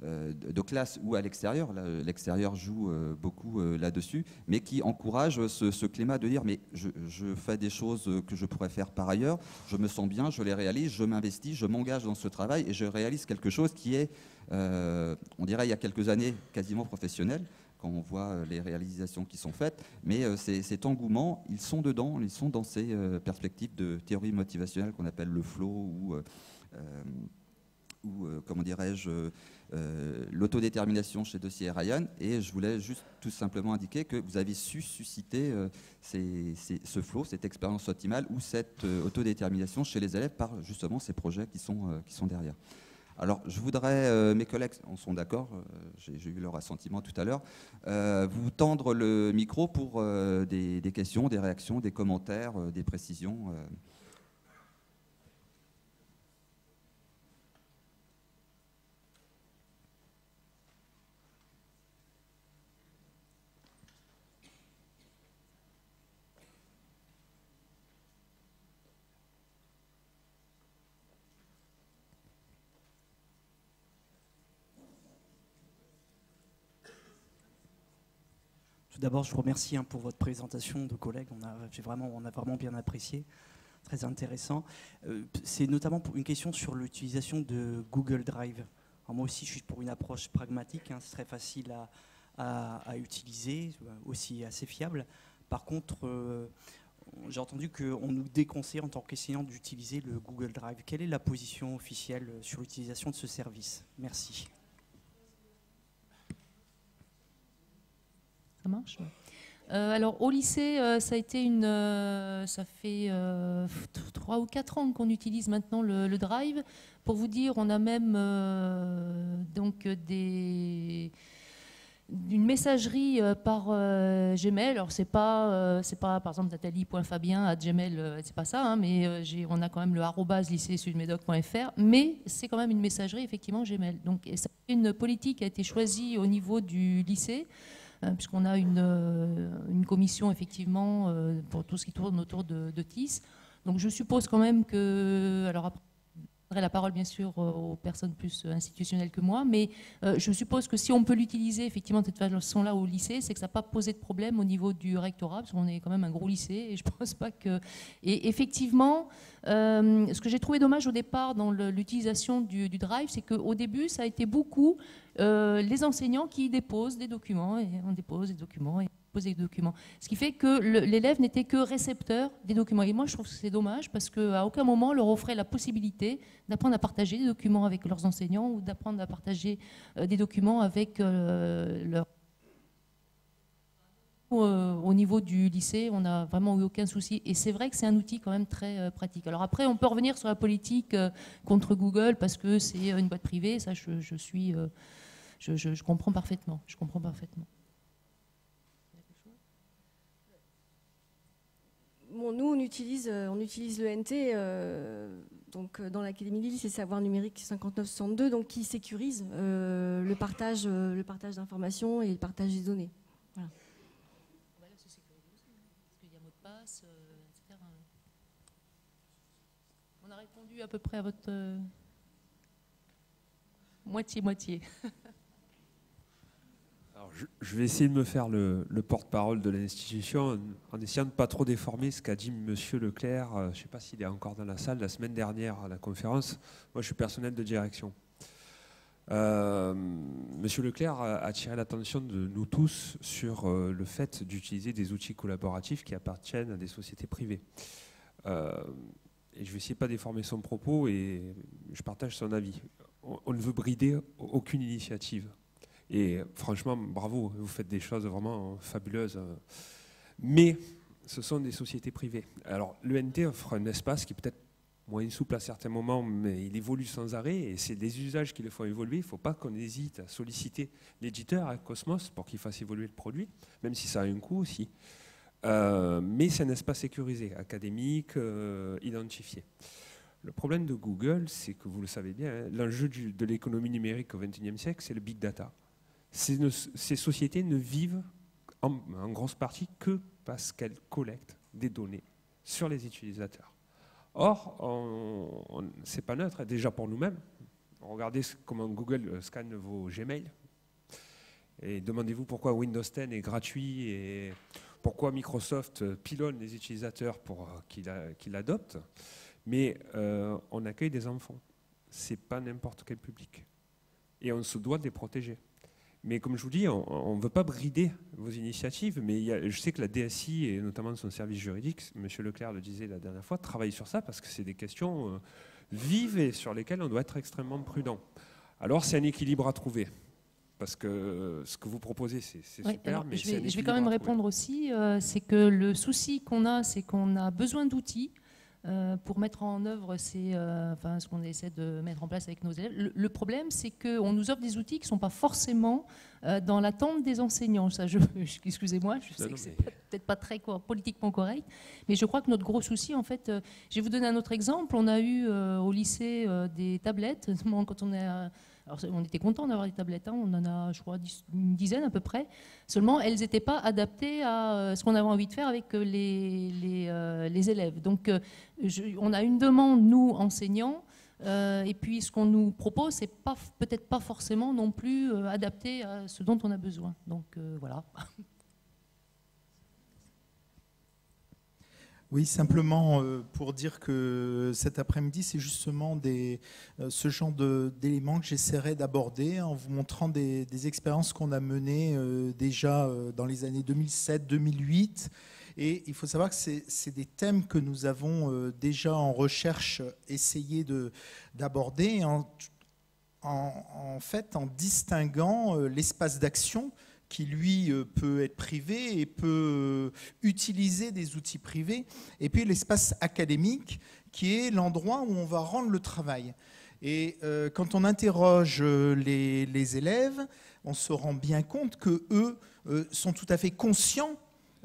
euh, de classe ou à l'extérieur. L'extérieur joue beaucoup là-dessus, mais qui encourage ce, climat de dire mais je, je fais des choses que je pourrais faire par ailleurs, je me sens bien, je les réalise, je m'investis, je m'engage dans ce travail et je réalise quelque chose qui est, on dirait il y a quelques années, quasiment professionnel quand on voit euh, les réalisations qui sont faites. Mais euh, cet engouement, ils sont dedans, ils sont dans ces euh, perspectives de théorie motivationnelle qu'on appelle le flow ou, comment dirais-je, l'autodétermination chez Dossier Ryan. Et je voulais juste tout simplement indiquer que vous avez su susciter ce flow, cette expérience optimale ou cette autodétermination chez les élèves par justement ces projets qui sont, qui sont derrière. Alors, je voudrais, euh, mes collègues en sont d'accord, euh, j'ai eu leur assentiment tout à l'heure, euh, vous tendre le micro pour des, questions, des réactions, des commentaires, des précisions. D'abord, je vous remercie hein, pour votre présentation de collègues. On a, vraiment, on a vraiment bien apprécié. Très intéressant. Euh, c'est notamment pour une question sur l'utilisation de Google Drive. Moi aussi, je suis pour une approche pragmatique. hein, c'est très facile à, utiliser, euh, aussi assez fiable. Par contre, euh, j'ai entendu qu'on nous déconseille en tant qu'enseignant d'utiliser le Google Drive. Quelle est la position officielle sur l'utilisation de ce service? Merci. Euh, alors au lycée, euh, ça a été une, euh, ça fait trois ou quatre ans qu'on utilise maintenant le, Drive. Pour vous dire, on a même donc des une messagerie par Gmail. Alors c'est pas c'est pas par exemple nathalie.fabien à Gmail, c'est pas ça, hein, mais on a quand même le arrobase lycée-sudmedoc.fr, mais c'est quand même une messagerie effectivement Gmail. Donc une politique a été choisie au niveau du lycée puisqu'on a une, euh, une commission effectivement euh, pour tout ce qui tourne autour de, TIS. Donc je suppose quand même que, alors après, la parole bien sûr euh, aux personnes plus institutionnelles que moi, mais euh, je suppose que si on peut l'utiliser effectivement de cette façon-là au lycée, c'est que ça n'a pas posé de problème au niveau du rectorat, parce qu'on est quand même un gros lycée, et je pense pas que... Et effectivement, euh, ce que j'ai trouvé dommage au départ dans l'utilisation du Drive, c'est qu'au début, ça a été beaucoup euh, les enseignants qui déposent des documents, et on dépose des documents, et on dépose des documents. Ce qui fait que l'élève n'était que récepteur des documents. Et moi, je trouve que c'est dommage, parce qu'à aucun moment, on leur offrait la possibilité d'apprendre à partager des documents avec leurs enseignants, ou d'apprendre à partager euh, des documents avec euh, leurs euh, au niveau du lycée, on n'a vraiment eu aucun souci. Et c'est vrai que c'est un outil quand même très pratique. Alors après, on peut revenir sur la politique contre Google parce que c'est une boîte privée. Ça, je, suis, je, je- je comprends parfaitement. Je comprends parfaitement. Bon, nous, on utilise, euh, on utilise le NT euh, donc, euh, dans l'Académie Lille, c'est Savoir Numérique 5962, donc qui sécurise euh, le partage, euh, le partage d'informations et le partage des données. Voilà. répondu à peu près à votre euh, moitié-moitié. Je, vais essayer de me faire le, le porte-parole de l'institution en, essayant de ne pas trop déformer ce qu'a dit Monsieur Leclerc. euh, je ne sais pas s'il est encore dans la salle la semaine dernière à la conférence. Moi, je suis personnel de direction. Euh, Monsieur Leclerc a attiré l'attention de nous tous sur euh, le fait d'utiliser des outils collaboratifs qui appartiennent à des sociétés privées. Euh, et je vais essayer de pas déformer son propos et je partage son avis. On ne veut brider aucune initiative. Et franchement, bravo, vous faites des choses vraiment fabuleuses. Mais ce sont des sociétés privées. Alors, l'ENT offre un espace qui peut être moins souple à certains moments, mais il évolue sans arrêt et c'est des usages qui le font évoluer. Il ne faut pas qu'on hésite à solliciter l'éditeur, à Cosmos, pour qu'il fasse évoluer le produit, même si ça a un coût aussi. Euh, mais c'est un espace sécurisé, académique, euh, identifié. Le problème de Google, c'est que vous le savez bien, hein, l'enjeu de l'économie numérique au XXIe siècle, c'est le big data. Ces, sociétés ne vivent en, en grosse partie que parce qu'elles collectent des données sur les utilisateurs. Or, c'est pas neutre, déjà pour nous-mêmes. Regardez comment Google euh, scanne vos Gmail. Et demandez-vous pourquoi Windows 10 est gratuit et pourquoi Microsoft euh, pilonne les utilisateurs pour euh, qu'ils l'adoptent. Mais on accueille des enfants. C'est pas n'importe quel public. Et on se doit de les protéger. Mais comme je vous dis, on ne veut pas brider vos initiatives, mais il y a- je sais que la DSI, et notamment son service juridique, M. Leclerc le disait la dernière fois, travaille sur ça parce que c'est des questions euh, vives et sur lesquelles on doit être extrêmement prudent. Alors c'est un équilibre à trouver. Parce que euh, ce que vous proposez, c'est super, mais je, un vais, je vais quand même répondre aussi. euh, c'est que le souci qu'on a, c'est qu'on a besoin d'outils pour mettre en œuvre ces, euh, enfin, ce qu'on essaie de mettre en place avec nos élèves. Le, le problème, c'est qu'on nous offre des outils qui ne sont pas forcément euh, dans l'attente des enseignants. Ça, je, excusez-moi, je sais que c'est peut-être pas très politiquement correct, mais je crois que notre gros souci, en fait, euh, je vais vous donner un autre exemple. On a eu euh, au lycée euh, des tablettes. Quand on est on était content d'avoir des tablettes, hein. on en a, je crois, une dizaine à peu près. Seulement, elles n'étaient pas adaptées à euh, ce qu'on avait envie de faire avec euh, euh, les élèves. Donc, on a une demande, nous, enseignants, et puis ce qu'on nous propose, c'est pas, peut-être pas forcément non plus adapté à ce dont on a besoin. Donc, voilà. Oui, simplement euh, pour dire que cet après-midi, c'est justement euh, ce genre d'éléments que j'essaierai d'aborder en vous montrant des, expériences qu'on a menées euh, déjà dans les années 2007-2008. Et il faut savoir que c'est des thèmes que nous avons déjà en recherche essayé de- d'aborder en, fait en distinguant l'espace d'action qui lui euh, peut être privé et peut euh, utiliser des outils privés, et puis l'espace académique qui est l'endroit où on va rendre le travail. Et euh, quand on interroge les, élèves, on se rend bien compte que eux sont tout à fait conscients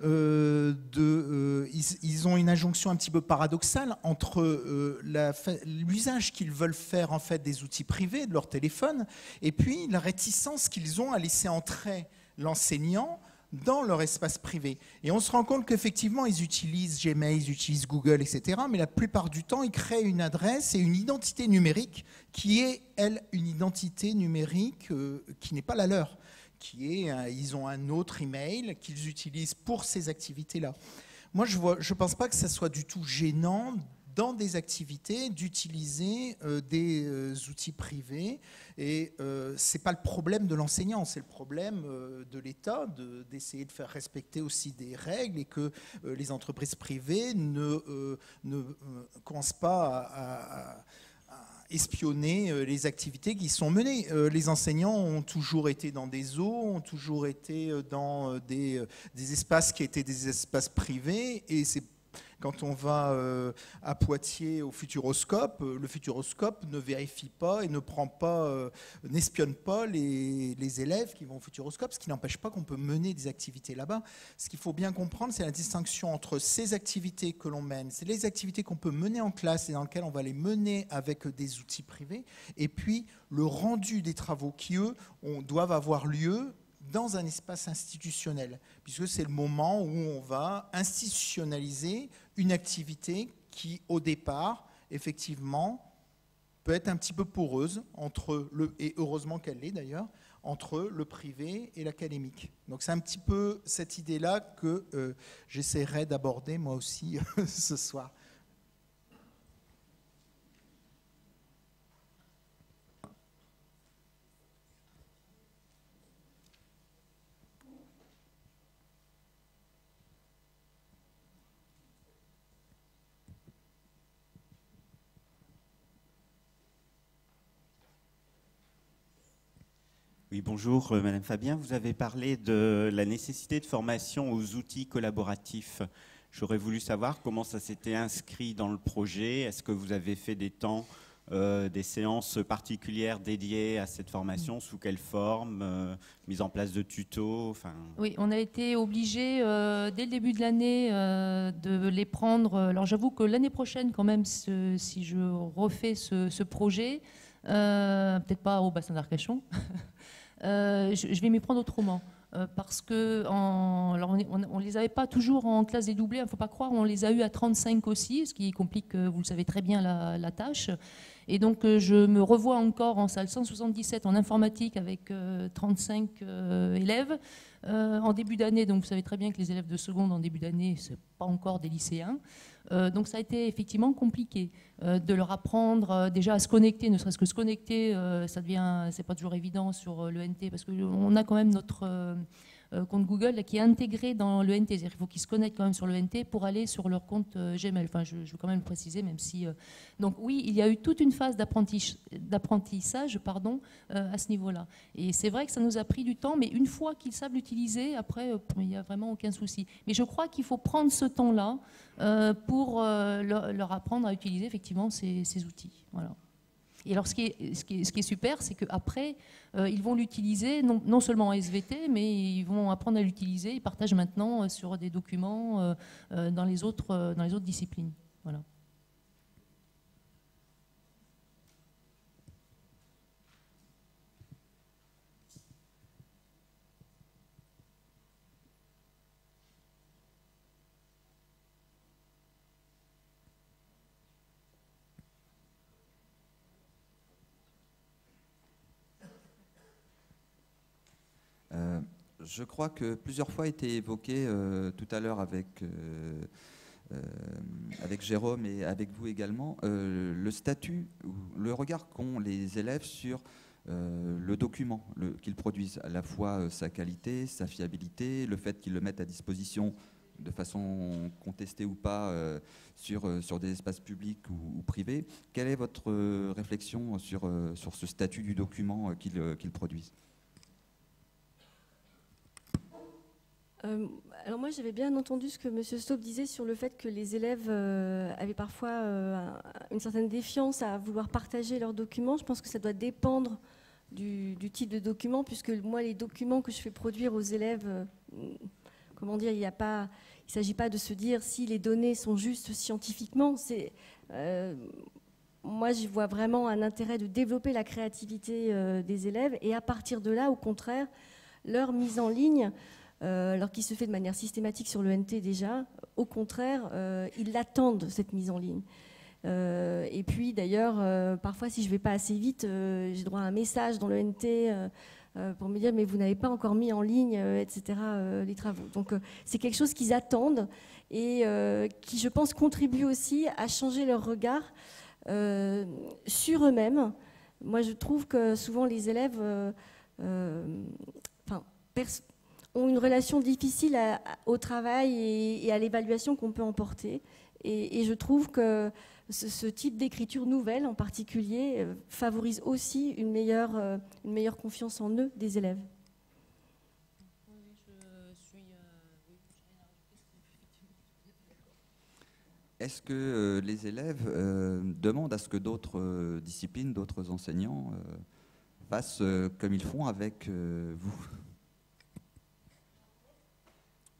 de, ils, ils ont une injonction un petit peu paradoxale entre l'usage qu'ils veulent faire en fait des outils privés de leur téléphone et puis la réticence qu'ils ont à laisser entrer l'enseignant dans leur espace privé. Et on se rend compte qu'effectivement, ils utilisent Gmail, ils utilisent Google, etc. Mais la plupart du temps, ils créent une adresse et une identité numérique qui est, elle, une identité numérique euh, qui n'est pas la leur. Qui est, euh, ils ont un autre email qu'ils utilisent pour ces activités-là. Moi, je ne pense pas que ça soit du tout gênant dans des activités d'utiliser euh, des euh, outils privés. Et euh, ce n'est pas le problème de l'enseignant, c'est le problème euh, de l'État de- d'essayer de, faire respecter aussi des règles et que les entreprises privées ne, ne commencent pas à- espionner les activités qui sont menées. Les enseignants ont toujours été dans des zoos, ont toujours été dans des, des espaces qui étaient des espaces privés, et c'est quand on va euh, à Poitiers au Futuroscope, euh, le Futuroscope ne vérifie pas et ne prend pas, euh, n'espionne pas les, élèves qui vont au Futuroscope, ce qui n'empêche pas qu'on peut mener des activités là-bas. Ce qu'il faut bien comprendre, c'est la distinction entre ces activités que l'on mène, c'est les activités qu'on peut mener en classe et dans lesquelles on va les mener avec des outils privés, et puis le rendu des travaux qui, eux, ont- doivent avoir lieu dans un espace institutionnel, puisque c'est le moment où on va institutionnaliser une activité qui, au départ, effectivement, peut être un petit peu poreuse entre le et heureusement qu'elle l'est d'ailleurs entre le privé et l'académique. Donc c'est un petit peu cette idée-là que euh, j'essaierai d'aborder moi aussi ce soir. Oui, bonjour euh, Madame Fabien. Vous avez parlé de la nécessité de formation aux outils collaboratifs. J'aurais voulu savoir comment ça s'était inscrit dans le projet. Est-ce que vous avez fait des temps, euh, des séances particulières dédiées à cette formation? Sous quelle forme euh, Mise en place de tutos? Oui, on a été obligé dès le début de l'année de les prendre. Alors j'avoue que l'année prochaine, quand même, si je refais ce projet, peut-être pas au bassin d'Arcachon. Euh, je, vais m'y prendre autrement. Euh, parce que on ne les avait pas toujours en classe dédoublée, il ne faut pas croire, on les a eu à 35 aussi, ce qui complique, euh, vous le savez très bien, la, tâche. Et donc je me revois encore en salle 177 en informatique avec 35 élèves. en début d'année, donc vous savez très bien que les élèves de seconde en début d'année, ce pas encore des lycéens. Euh, donc ça a été effectivement compliqué euh, de leur apprendre euh, déjà à se connecter, ne serait-ce que se connecter, ça devient, c'est pas toujours évident sur le NT parce qu'on a quand même notre compte Google qui est intégré dans le NT. Il faut qu'ils se connectent quand même sur le NT pour aller sur leur compte euh, Gmail. Enfin, je, veux quand même le préciser, même si. Euh, donc oui, il y a eu toute une phase d'apprentissage, pardon, à ce niveau-là. Et c'est vrai que ça nous a pris du temps, mais une fois qu'ils savent l'utiliser, après, il n'y a vraiment aucun souci. Mais je crois qu'il faut prendre ce temps-là pour leur, apprendre à utiliser effectivement ces, ces outils. Voilà. Et alors, ce qui est, ce qui est, super, c'est qu'après, euh, ils vont l'utiliser non, non, seulement en SVT, mais ils vont apprendre à l'utiliser. Ils partagent maintenant euh, sur des documents euh, dans, les autres, dans les autres disciplines. Voilà. Euh, je crois que plusieurs fois a été évoqué euh, tout à l'heure avec, euh, avec Jérôme et avec vous également, le statut, le regard qu'ont les élèves sur le document qu'ils produisent, à la fois sa qualité, sa fiabilité, le fait qu'ils le mettent à disposition de façon contestée ou pas sur, des espaces publics ou, privés. Quelle est votre réflexion sur, sur ce statut du document qu'ils produisent? Euh, alors moi j'avais bien entendu ce que M. Staub disait sur le fait que les élèves euh, avaient parfois euh, une certaine défiance à vouloir partager leurs documents. Je pense que ça doit dépendre du, type de document, puisque moi les documents que je fais produire aux élèves, comment dire, il n'y a pas, il ne s'agit pas de se dire si les données sont justes scientifiquement. Moi, j'y vois vraiment un intérêt de développer la créativité des élèves et à partir de là, au contraire, leur mise en ligne euh, alors qu'il se fait de manière systématique sur le NT déjà. Au contraire, euh, ils l'attendent, cette mise en ligne. Euh, et puis d'ailleurs, parfois si je ne vais pas assez vite, j'ai droit à un message dans le NT pour me dire mais vous n'avez pas encore mis en ligne, etc., les travaux. Donc c'est quelque chose qu'ils attendent et qui, je pense, contribue aussi à changer leur regard sur eux-mêmes. Moi, je trouve que souvent les élèves... ont une relation difficile au travail et, à l'évaluation qu'on peut emporter. Et, je trouve que ce, type d'écriture nouvelle en particulier euh, favorise aussi une meilleure, euh, une meilleure confiance en eux des élèves. Est-ce que euh, les élèves demandent à ce que d'autres disciplines, d'autres enseignants fassent comme ils font avec vous?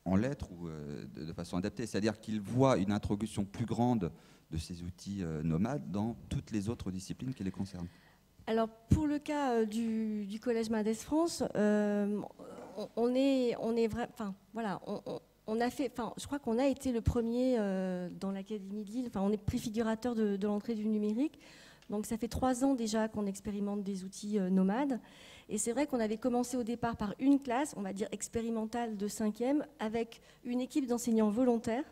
En lettres ou euh, de, façon adaptée. C'est-à-dire qu'ils voient une introduction plus grande de ces outils euh, nomades dans toutes les autres disciplines qui les concernent. Alors pour le cas euh, du, collège Madès France, on, est, on est enfin voilà, on a fait, enfin, je crois qu'on a été le premier dans l'Académie de Lille. Enfin, on est préfigurateur de, l'entrée du numérique. Donc, ça fait trois ans déjà qu'on expérimente des outils nomades. Et c'est vrai qu'on avait commencé au départ par une classe, on va dire expérimentale de cinquième, avec une équipe d'enseignants volontaires.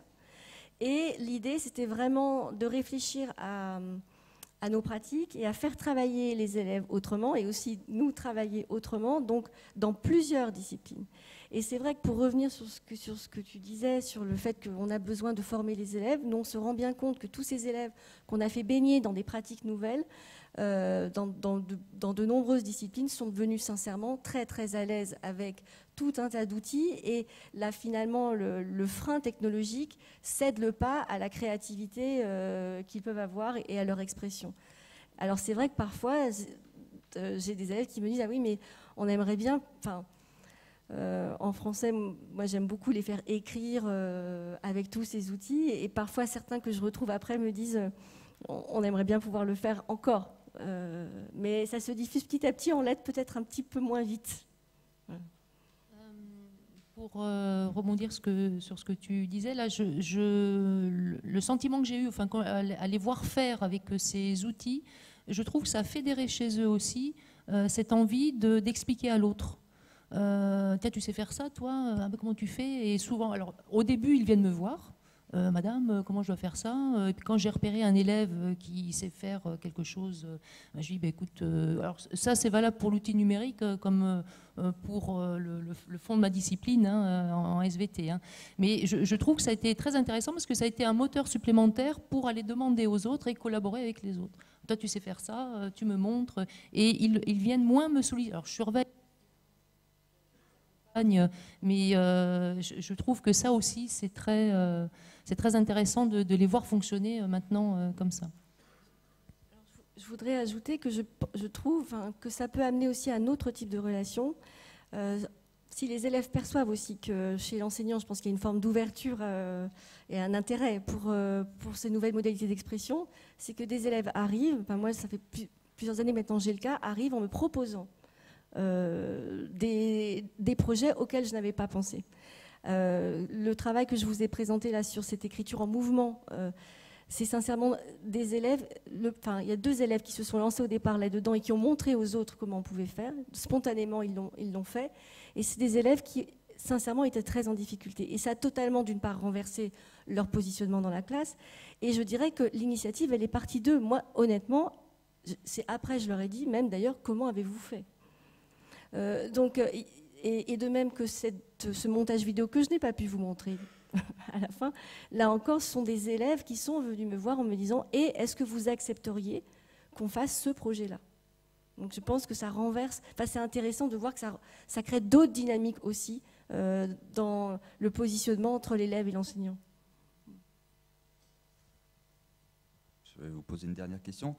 Et l'idée, c'était vraiment de réfléchir à, nos pratiques et à faire travailler les élèves autrement et aussi nous travailler autrement, donc dans plusieurs disciplines. Et c'est vrai que pour revenir sur ce, que, sur ce que tu disais, sur le fait qu'on a besoin de former les élèves, nous on se rend bien compte que tous ces élèves qu'on a fait baigner dans des pratiques nouvelles, euh, dans, de, nombreuses disciplines, sont devenus sincèrement très très à l'aise avec tout un tas d'outils. Et là finalement, le, frein technologique cède le pas à la créativité euh, qu'ils peuvent avoir et à leur expression. Alors c'est vrai que parfois, euh, j'ai des élèves qui me disent, ah oui, mais on aimerait bien... En français, moi j'aime beaucoup les faire écrire avec tous ces outils et, parfois certains que je retrouve après me disent on, aimerait bien pouvoir le faire encore. Euh, mais ça se diffuse petit à petit en lettres peut-être un petit peu moins vite. Voilà. Pour rebondir ce que, sur ce que tu disais, là, le sentiment que j'ai eu, enfin, à les voir faire avec ces outils, je trouve que ça a fédéré chez eux aussi cette envie d'expliquer à l'autre. Euh, tu sais faire ça, toi euh, Comment tu fais? Et souvent, alors au début, ils viennent me voir. Euh, Madame, comment je dois faire ça? Puis quand j'ai repéré un élève qui sait faire quelque chose, ben, je lui dis, bah, écoute, alors ça c'est valable pour l'outil numérique comme pour le, fond de ma discipline hein, en, SVT. Hein. Mais je, je, trouve que ça a été très intéressant parce que ça a été un moteur supplémentaire pour aller demander aux autres et collaborer avec les autres. Toi, tu sais faire ça, tu me montres, et ils, ils viennent moins me solliciter. Alors je surveille mais euh, je, trouve que ça aussi, c'est très, euh, c'est très intéressant de, les voir fonctionner euh, maintenant comme ça. Je voudrais ajouter que je, trouve hein, que ça peut amener aussi à un autre type de relation. Si les élèves perçoivent aussi que chez l'enseignant, je pense qu'il y a une forme d'ouverture et un intérêt pour, pour ces nouvelles modalités d'expression, c'est que des élèves arrivent, moi ça fait plus, plusieurs années maintenant j'ai le cas, arrivent en me proposant des, des, projets auxquels je n'avais pas pensé. Euh, le travail que je vous ai présenté là sur cette écriture en mouvement, euh, c'est sincèrement des élèves, enfin, il y a deux élèves qui se sont lancés au départ là-dedans et qui ont montré aux autres comment on pouvait faire. Spontanément, ils l'ont, ils l'ont fait. Et c'est des élèves qui, sincèrement, étaient très en difficulté. Et ça a totalement, d'une part, renversé leur positionnement dans la classe. Et je dirais que l'initiative, elle est partie d'eux. Moi, honnêtement, c'est après, je leur ai dit, même d'ailleurs, comment avez-vous fait? Euh, donc, euh, et, de même que ce montage vidéo que je n'ai pas pu vous montrer à la fin, là encore, ce sont des élèves qui sont venus me voir en me disant Et est-ce que vous accepteriez qu'on fasse ce projet-là? Donc je pense que ça renverse, enfin, c'est intéressant de voir que ça, ça crée d'autres dynamiques aussi euh, dans le positionnement entre l'élève et l'enseignant. Je vais vous poser une dernière question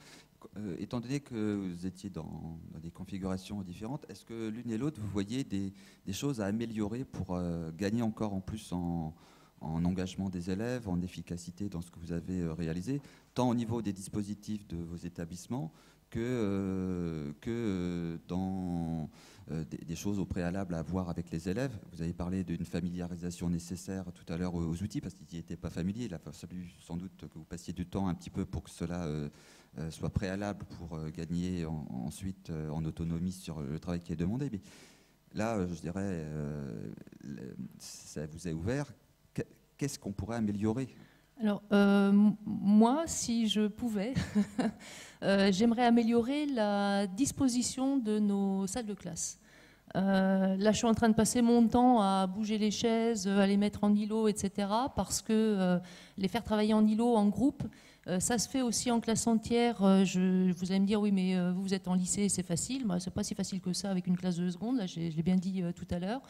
euh, étant donné que vous étiez dans, des configurations différentes, est-ce que l'une et l'autre, vous voyez des, choses à améliorer pour euh, gagner encore en plus en, en, engagement des élèves, en efficacité dans ce que vous avez euh, réalisé, tant au niveau des dispositifs de vos établissements que, dans des, choses au préalable à voir avec les élèves? Vous avez parlé d'une familiarisation nécessaire tout à l'heure aux, aux, outils parce qu'ils n'y étaient pas familiers. Il a fallu sans doute que vous passiez du temps un petit peu pour que cela soit préalable pour gagner en, ensuite en autonomie sur le travail qui est demandé. Mais là, je dirais, ça vous est ouvert. Qu'est-ce qu'on pourrait améliorer? Alors, euh, moi, si je pouvais, euh, j'aimerais améliorer la disposition de nos salles de classe. Euh, là, je suis en train de passer mon temps à bouger les chaises, à les mettre en îlot, etc. Parce que euh, les faire travailler en îlot, en groupe, euh, ça se fait aussi en classe entière. Euh, je, vous allez me dire, oui, mais vous, vous êtes en lycée, c'est facile. Moi, c'est pas si facile que ça avec une classe de seconde. Là, je l'ai bien dit tout à l'heure.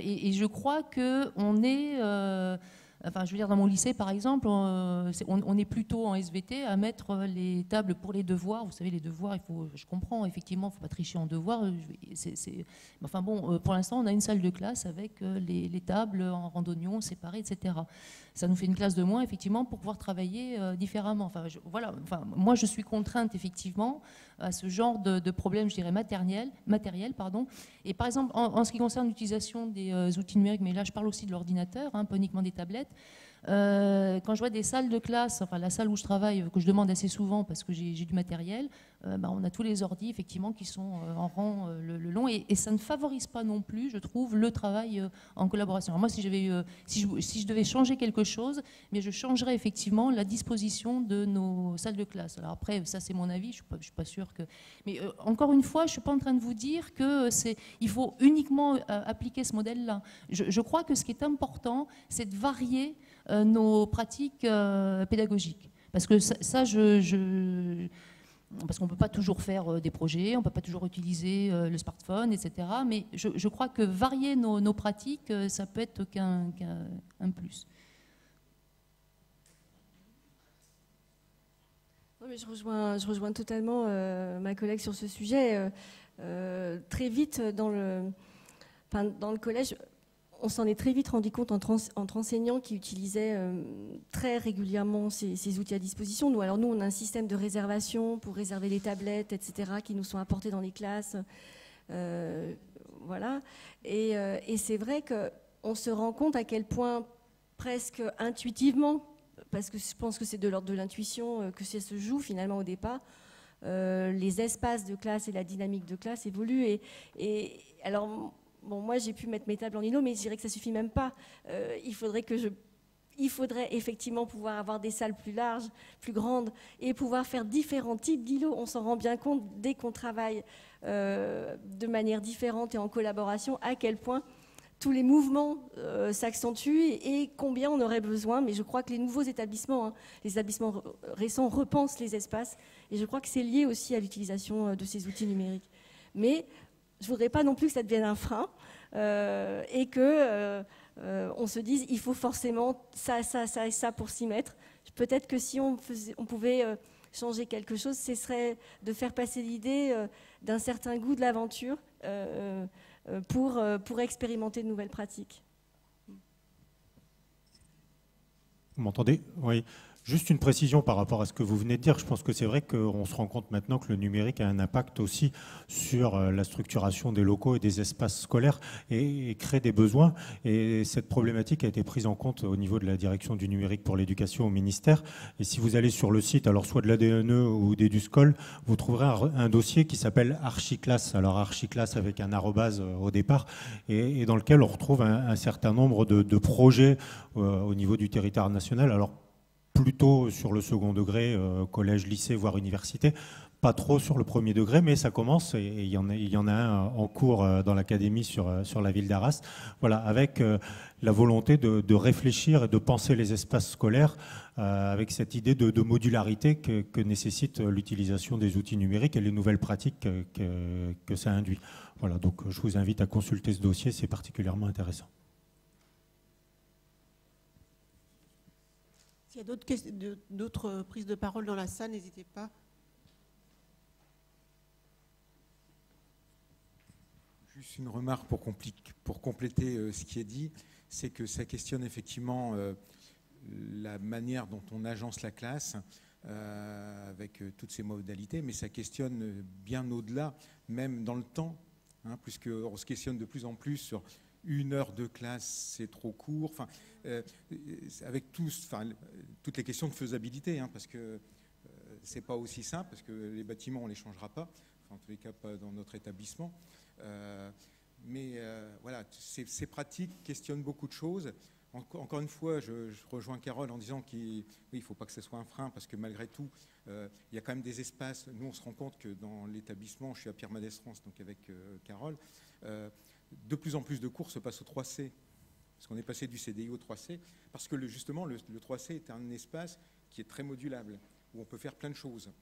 Et, je crois qu'on est Enfin, je veux dire, dans mon lycée, par exemple, on, on- on est plutôt en SVT à mettre euh, les tables pour les devoirs. Vous savez, les devoirs, il faut, je comprends, effectivement, il ne faut pas tricher en devoirs. euh, mais Enfin bon, euh, pour l'instant, on a une salle de classe avec euh, les, les tables en randonnion séparées, etc. Ça nous fait une classe de moins, effectivement, pour pouvoir travailler euh, différemment. Enfin, voilà. Enfin, moi, je suis contrainte, effectivement, à ce genre de, de problème, je dirais, matériel, matériel pardon. Et par exemple, en, en ce qui concerne l'utilisation des euh, outils numériques, mais là, je parle aussi de l'ordinateur, hein, pas uniquement des tablettes. Euh, quand je vois des salles de classe, enfin la salle où je travaille, que je demande assez souvent parce que j'ai du matériel, euh, bah, on a tous les ordis effectivement qui sont euh, en rang euh, le, long et, ça ne favorise pas non plus, je trouve, le travail en collaboration. Alors moi, si, si, je, si je devais changer quelque chose, mais je changerais effectivement la disposition de nos salles de classe. Alors après, ça c'est mon avis, je ne suis, pas sûre que... Mais encore une fois, je ne suis pas en train de vous dire que c'est, il faut uniquement appliquer ce modèle-là. Je, crois que ce qui est important, c'est de varier nos pratiques euh, pédagogiques. Parce que ça, parce qu'on ne peut pas toujours faire euh, des projets, on ne peut pas toujours utiliser euh, le smartphone, etc. Mais je, crois que varier nos, pratiques, euh, ça peut être qu'un un plus. Non, mais je, rejoins, je rejoins totalement euh, ma collègue sur ce sujet. Euh, euh, très vite, dans le, enfin, dans le collège, on s'en est très vite rendu compte entre, enseignants qui utilisaient euh, très régulièrement ces, outils à disposition. Nous, alors nous, on a un système de réservation pour réserver les tablettes, etc., qui nous sont apportés dans les classes. Euh, voilà. Et, euh, et c'est vrai qu'on se rend compte à quel point, presque intuitivement, parce que je pense que c'est de l'ordre de l'intuition que ça se joue finalement au départ, les espaces de classe et la dynamique de classe évoluent. Et alors, Bon, moi, j'ai pu mettre mes tables en îlot, mais je dirais que ça suffit même pas. Euh, il faudrait que je il faudrait effectivement pouvoir avoir des salles plus larges, plus grandes, et pouvoir faire différents types d'îlots. On s'en rend bien compte dès qu'on travaille euh, de manière différente et en collaboration, à quel point tous les mouvements euh, s'accentuent et combien on aurait besoin. Mais je crois que les nouveaux établissements, hein, les établissements récents repensent les espaces, et je crois que c'est lié aussi à l'utilisation de ces outils numériques. Mais je ne voudrais pas non plus que ça devienne un frein euh, et que euh, euh, on se dise il faut forcément ça, ça, ça et ça pour s'y mettre. Peut-être que si on, faisait, on pouvait changer quelque chose, ce serait de faire passer l'idée d'un certain goût de l'aventure pour, pour expérimenter de nouvelles pratiques. Vous m'entendez? Oui. Juste une précision par rapport à ce que vous venez de dire. Je pense que c'est vrai qu'on se rend compte maintenant que le numérique a un impact aussi sur euh, la structuration des locaux et des espaces scolaires et, crée des besoins. Et cette problématique a été prise en compte au niveau de la direction du numérique pour l'éducation au ministère. Et si vous allez sur le site, alors soit de l'ADNE ou d'EduScol, vous trouverez un, dossier qui s'appelle Archiclass. Alors Archiclass avec un arrobase au départ et, dans lequel on retrouve un, certain nombre de, projets euh, au niveau du territoire national. Plutôt sur le second degré, euh, collège, lycée, voire université. Pas trop sur le premier degré, mais ça commence et il y en a, un en cours euh, dans l'académie sur, sur la ville d'Arras. Voilà, avec euh, la volonté de, de, réfléchir et de penser les espaces scolaires euh, avec cette idée de, modularité que, que nécessite l'utilisation des outils numériques et les nouvelles pratiques que, que, que ça induit. Voilà, donc je vous invite à consulter ce dossier, c'est particulièrement intéressant. S'il y a d'autres prises de parole dans la salle, n'hésitez pas. Juste une remarque pour, pour compléter euh, ce qui est dit, c'est que ça questionne effectivement euh, la manière dont on agence la classe euh, avec toutes ces modalités, mais ça questionne bien au-delà, même dans le temps, hein, puisqu'on se questionne de plus en plus sur une heure de classe, c'est trop court. Enfin, euh, avec enfin, toutes les questions de faisabilité, hein, parce que euh, c'est pas aussi simple, parce que les bâtiments, on les changera pas, en tous les cas pas dans notre établissement. Euh, mais voilà, ces, pratiques questionnent beaucoup de choses. Encore, une fois, je, rejoins Carole en disant qu'il ne faut pas que ce soit un frein, parce que malgré tout, il y a quand même des espaces. Nous, on se rend compte que dans l'établissement, je suis à Pierre Mendès France, donc avec Carole de plus en plus de cours se passent au 3C, parce qu'on est passé du CDI au 3C, parce que le, justement, le, le, 3C est un espace qui est très modulable, où on peut faire plein de choses.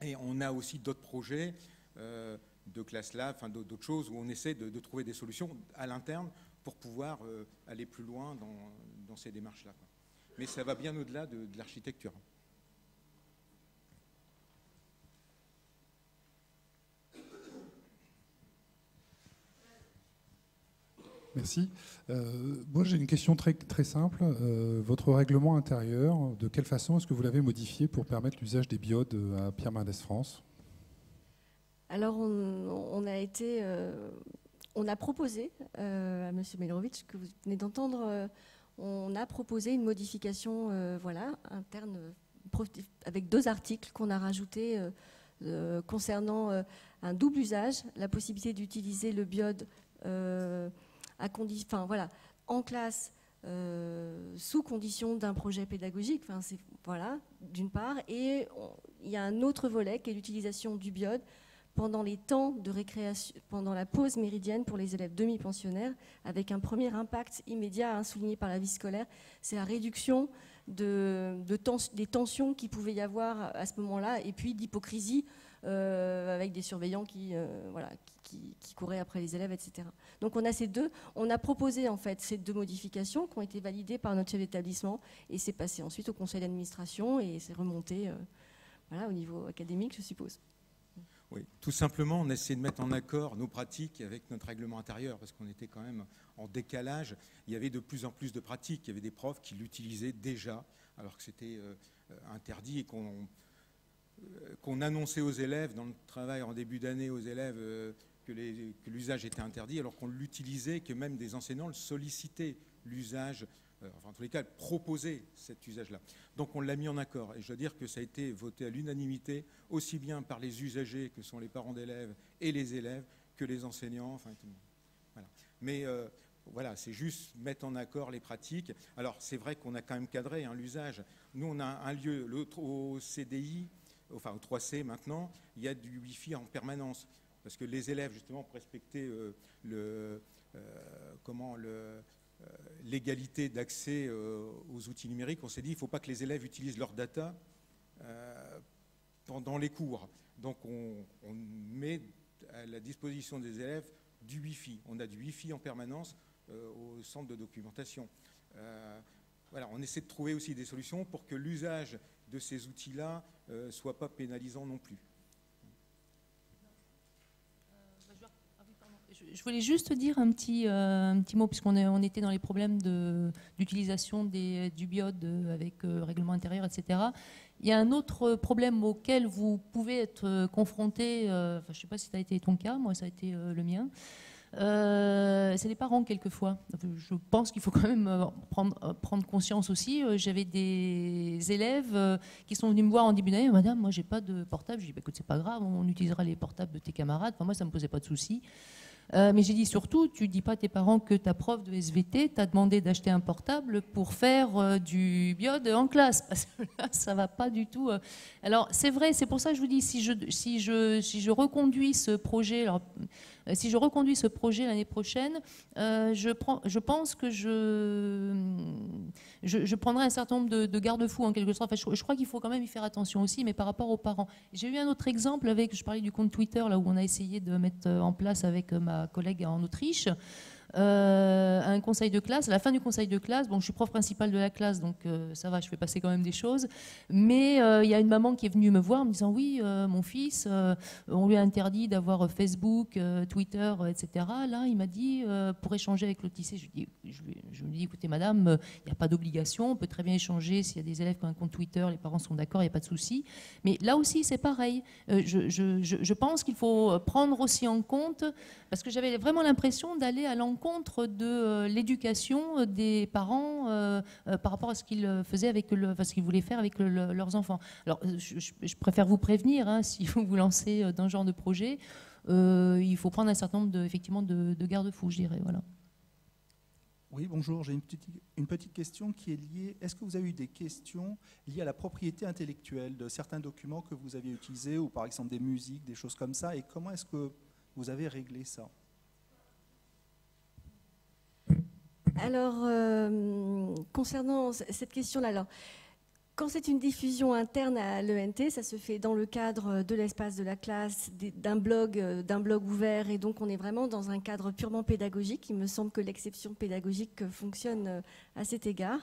Et on a aussi d'autres projets euh, de classe là, enfin d'autres choses, où on essaie de, trouver des solutions à l'interne pour pouvoir euh, aller plus loin dans, ces démarches-là. Mais ça va bien au-delà de, de l'architecture. Merci. Euh, moi, j'ai une question très, simple. Euh, votre règlement intérieur, de quelle façon est-ce que vous l'avez modifié pour permettre l'usage des biodes à Pierre Mendès France? Alors, on, a été, euh, on a proposé euh, à M. Melovic, que vous venez d'entendre, euh, on a proposé une modification, euh, voilà, interne, euh, avec deux articles qu'on a rajoutés euh, euh, concernant euh, un double usage, la possibilité d'utiliser le biode euh, voilà, en classe. euh, sous condition d'un projet pédagogique, voilà, d'une part, et il y a un autre volet qui est l'utilisation du biode pendant les temps de récréation, pendant la pause méridienne pour les élèves demi-pensionnaires, avec un premier impact immédiat hein, souligné par la vie scolaire, c'est la réduction de, des tensions qu'il pouvait y avoir à ce moment-là, et puis d'hypocrisie euh, avec des surveillants qui, euh, voilà, qui, couraient après les élèves, etc. Donc on a ces deux, on a proposé en fait ces deux modifications qui ont été validées par notre chef d'établissement, et c'est passé ensuite au conseil d'administration et c'est remonté euh, voilà, au niveau académique, je suppose. Oui, tout simplement, on essaie de mettre en accord nos pratiques avec notre règlement intérieur, parce qu'on était quand même en décalage. Il y avait de plus en plus de pratiques. Il y avait des profs qui l'utilisaient déjà, alors que c'était interdit et qu'on qu'on annonçait aux élèves, dans le travail en début d'année aux élèves, euh, que l'usage était interdit, alors qu'on l'utilisait, que même des enseignants le sollicitaient, l'usage, euh, enfin en tous les cas, proposaient cet usage-là. Donc on l'a mis en accord. Et je dois dire que ça a été voté à l'unanimité, aussi bien par les usagers que sont les parents d'élèves et les élèves, que les enseignants. Enfin. Mais euh, voilà, c'est juste mettre en accord les pratiques. Alors c'est vrai qu'on a quand même cadré hein, l'usage. Nous, on a un lieu, l'autre au CDI, enfin au 3C maintenant, il y a du Wi-Fi en permanence. Parce que les élèves, justement, pour respecter euh, le, euh, comment euh, l'égalité d'accès aux outils numériques, on s'est dit il ne faut pas que les élèves utilisent leurs data pendant les cours. Donc on, met à la disposition des élèves du Wi-Fi. On a du Wi-Fi en permanence au centre de documentation. Voilà, on essaie de trouver aussi des solutions pour que l'usage de ces outils-là ne soit pas pénalisant non plus. Je voulais juste dire un petit, euh, un petit mot, puisqu'on on était dans les problèmes d'utilisation du biode euh, avec euh, règlement intérieur, etc. Il y a un autre problème auquel vous pouvez être euh, confronté, euh, je ne sais pas si ça a été ton cas, moi ça a été euh, le mien. Euh, c'est les parents quelquefois. Je pense qu'il faut quand même euh, prendre, euh, prendre conscience aussi. J'avais des élèves qui sont venus me voir en début d'année. Madame, moi j'ai pas de portable. Je dis bah, écoute, c'est pas grave, on utilisera les portables de tes camarades. Enfin, moi ça me posait pas de soucis. Euh, mais j'ai dit surtout, tu dis pas à tes parents que ta prof de SVT t'a demandé d'acheter un portable pour faire du biode en classe, parce que là, ça va pas du tout. Alors c'est vrai, c'est pour ça que je vous dis, si je, si je, si je reconduis ce projet, si je reconduis ce projet l'année prochaine, euh, je, pense que je, prendrai un certain nombre de, de garde-fous en quelque sorte. Je, je crois qu'il faut quand même y faire attention aussi, mais par rapport aux parents. J'ai eu un autre exemple avec, je parlais du compte Twitter, là où on a essayé de mettre en place avec euh, ma collègue en Autriche. Euh, un conseil de classe. À la fin du conseil de classe, bon, je suis prof principale de la classe, donc euh, ça va, je fais passer quand même des choses. Mais euh, il y a une maman qui est venue me voir me disant oui, mon fils, on lui a interdit d'avoir Facebook, Twitter, etc. Là, il m'a dit pour échanger avec l'autre lycée. Je, lui dis- je, dis écoutez, madame, il n'y a pas d'obligation, on peut très bien échanger s'il y a des élèves qui ont un compte Twitter, les parents sont d'accord, il n'y a pas de souci. Mais là aussi, c'est pareil. Je pense qu'il faut prendre aussi en compte, parce que j'avais vraiment l'impression d'aller à l'encontre de euh, l'éducation euh, des parents euh, par rapport à ce qu'ils faisaient avec ce qu'ils voulaient faire avec le- le- leurs enfants. Alors, je, préfère vous prévenir, hein, si vous vous lancez dans ce genre de projet, il faut prendre un certain nombre de, effectivement, de garde-fous, je dirais. Voilà. Oui, bonjour. J'ai une petite, une petite question qui est liée. Est-ce que vous avez eu des questions liées à la propriété intellectuelle de certains documents que vous aviez utilisés, ou par exemple des musiques, des choses comme ça Et comment est-ce que vous avez réglé ça? Alors, euh, concernant cette question-là, alors, quand c'est une diffusion interne à l'ENT, ça se fait dans le cadre de l'espace de la classe, d'un blog, euh, d'un blog ouvert, et donc on est vraiment dans un cadre purement pédagogique. Il me semble que l'exception pédagogique fonctionne euh, à cet égard.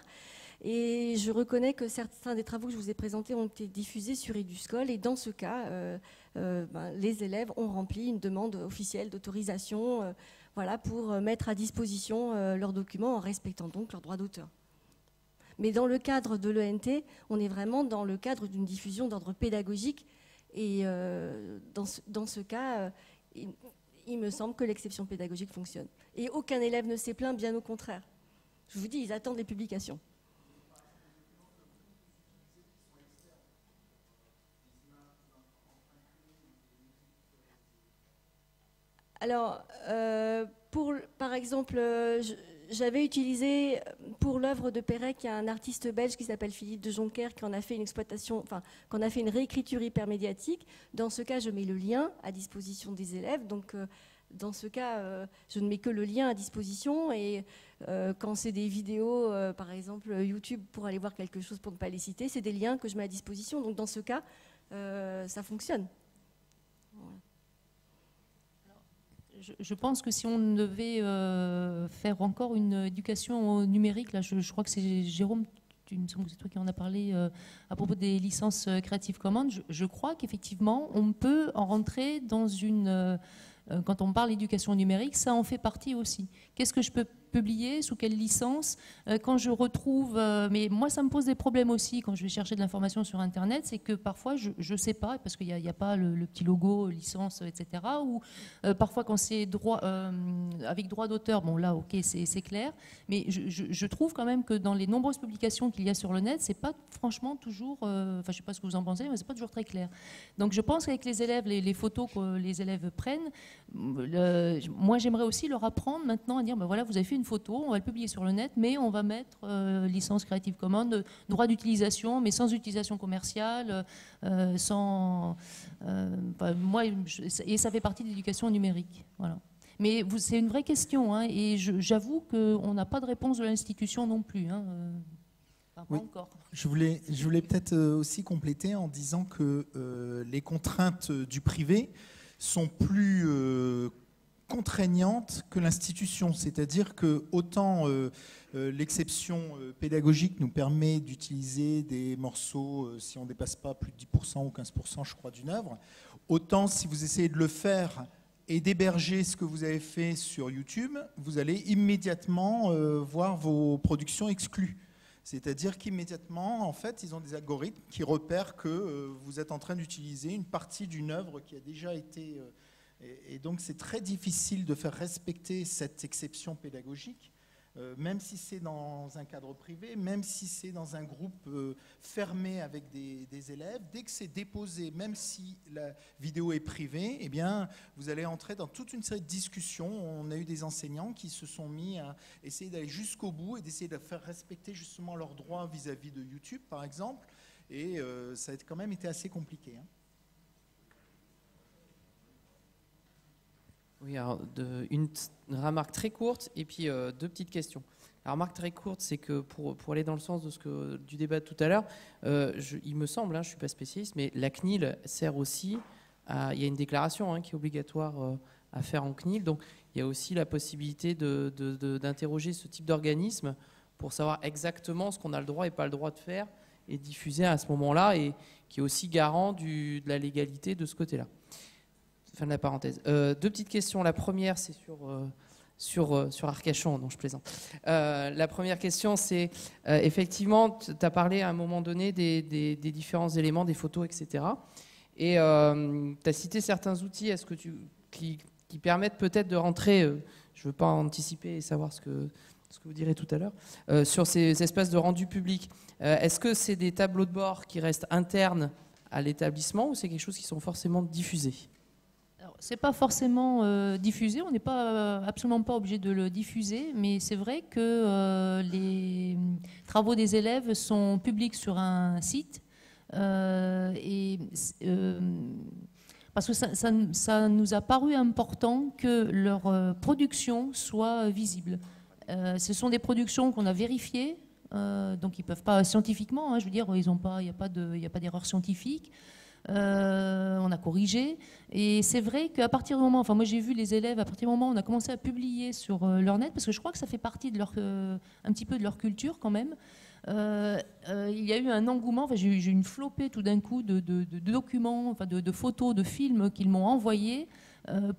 Et je reconnais que certains des travaux que je vous ai présentés ont été diffusés sur Eduscol, et dans ce cas, ben, les élèves ont rempli une demande officielle d'autorisation voilà, pour euh, mettre à disposition euh, leurs documents en respectant donc leurs droits d'auteur. Mais dans le cadre de l'ENT, on est vraiment dans le cadre d'une diffusion d'ordre pédagogique. Et euh, dans, ce, cas, il, il me semble que l'exception pédagogique fonctionne. Et aucun élève ne s'est plaint, bien au contraire. Je vous dis, ils attendent les publications. Alors, euh, par exemple, euh, j'avais utilisé pour l'œuvre de Pérec, un artiste belge qui s'appelle Philippe de Joncker qui en a fait une exploitation, enfin, qui réécriture hypermédiatique. Dans ce cas, je mets le lien à disposition des élèves. Donc, euh, dans ce cas, je ne mets que le lien à disposition. Et quand c'est des vidéos, par exemple YouTube, pour aller voir quelque chose, pour ne pas les citer, c'est des liens que je mets à disposition. Donc, dans ce cas, ça fonctionne. Je, pense que si on devait euh, faire encore une éducation numérique, là, je, crois que c'est Jérôme, tu, me semble que c'est toi qui en as parlé euh, à propos des licences euh, Creative Commons. Je, crois qu'effectivement, on peut en rentrer dans une. quand on parle d'éducation numérique, ça en fait partie aussi. Qu'est-ce que je peux publier Sous quelle licence Euh, Quand je retrouve. euh, mais moi, ça me pose des problèmes aussi quand je vais chercher de l'information sur Internet. C'est que parfois, je ne sais pas, parce qu'il n'y a, a pas le, petit logo, licence, etc. Ou euh, parfois, quand c'est droit, avec droit d'auteur, bon là, ok, c'est clair. Mais je, je- trouve quand même que dans les nombreuses publications qu'il y a sur le net, c'est pas franchement toujours. Enfin, je sais pas ce que vous en pensez, mais c'est pas toujours très clair. Donc, je pense qu'avec les élèves, les, photos que les élèves prennent, moi, j'aimerais aussi leur apprendre maintenant à dire, ben voilà, vous avez fait une photo, on va le publier sur le net, mais on va mettre euh, licence Creative Commons, euh, droit d'utilisation, mais sans utilisation commerciale, euh, sans. moi, je- et ça fait partie de l'éducation numérique. Voilà. Mais c'est une vraie question, hein, et j'avoue qu'on n'a pas de réponse de l'institution non plus. hein, enfin, pas Oui. encore. Je voulais, je voulais peut-être aussi compléter en disant que les contraintes du privé sont plus contraignantes que l'institution. C'est-à-dire que autant euh, euh, l'exception euh, pédagogique nous permet d'utiliser des morceaux, si on ne dépasse pas plus de 10% ou 15%, je crois, d'une œuvre, autant si vous essayez de le faire et d'héberger ce que vous avez fait sur YouTube, vous allez immédiatement voir vos productions exclues. C'est-à-dire qu'immédiatement, en fait, ils ont des algorithmes qui repèrent que vous êtes en train d'utiliser une partie d'une œuvre qui a déjà été... et, donc, c'est très difficile de faire respecter cette exception pédagogique, euh, même si c'est dans un cadre privé, même si c'est dans un groupe euh, fermé avec des, des élèves. Dès que c'est déposé, même si la vidéo est privée, eh bien, vous allez entrer dans toute une série de discussions. On a eu des enseignants qui se sont mis à essayer d'aller jusqu'au bout et d'essayer de faire respecter justement leurs droits vis-à-vis de YouTube, par exemple. Et euh, ça a quand même été assez compliqué. hein. Oui, alors une, remarque très courte et puis euh, deux petites questions. La remarque très courte, c'est que pour, aller dans le sens de ce que, du débat de tout à l'heure, euh, il me semble, hein, je ne suis pas spécialiste, mais la CNIL sert aussi à. Il y a une déclaration hein, qui est obligatoire euh, à faire en CNIL, donc il y a aussi la possibilité d'interroger ce type d'organisme pour savoir exactement ce qu'on a le droit et pas le droit de faire et diffuser à ce moment-là, et qui est aussi garant du- de la légalité de ce côté-là. Fin de la parenthèse. Euh, deux petites questions. La première, c'est sur, euh, sur, euh, sur Arcachon, non, je plaisante. La première question, c'est effectivement, tu as parlé à un moment donné des, des- différents éléments, des photos, etc. Et tu as cité certains outils est-ce que tu, qui, qui permettent peut-être de rentrer, je ne veux pas anticiper et savoir ce que, ce que vous direz tout à l'heure, sur ces espaces de rendu public. Est-ce que c'est des tableaux de bord qui restent internes à l'établissement ou c'est quelque chose qui sont forcément diffusés? C'est pas forcément euh, diffusé, on n'est pas euh, absolument pas obligé de le diffuser, mais c'est vrai que euh, les travaux des élèves sont publics sur un site parce que ça, nous a paru important que leur production soit visible. Ce sont des productions qu'on a vérifiées donc ils peuvent pas scientifiquement, hein, je veux dire, il n'y a pas d'erreur scientifique. Euh, on a corrigé. Et c'est vrai qu'à partir du moment, enfin moi j'ai vu les élèves, à partir du moment où on a commencé à publier sur euh, leur net, parce que je crois que ça fait partie de leur, euh, un petit peu de leur culture quand même, il y a eu un engouement, enfin, j'ai eu une flopée tout d'un coup de, documents, enfin, de, photos, de films qu'ils m'ont envoyés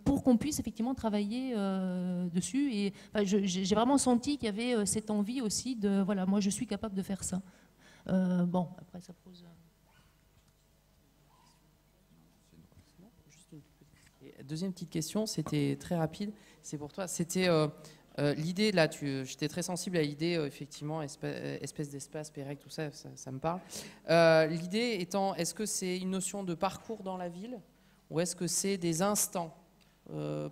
pour qu'on puisse effectivement travailler dessus. Et j'ai vraiment senti qu'il y avait cette envie aussi de, voilà, moi je suis capable de faire ça. Bon, après ça pose... Et deuxième petite question, c'était très rapide, c'est pour toi. C'était euh, euh, l'idée, là, j'étais très sensible à l'idée, euh, effectivement, espèce, d'espace, Pérec, tout ça, ça, me parle. L'idée étant, est-ce que c'est une notion de parcours dans la ville ou est-ce que c'est des instants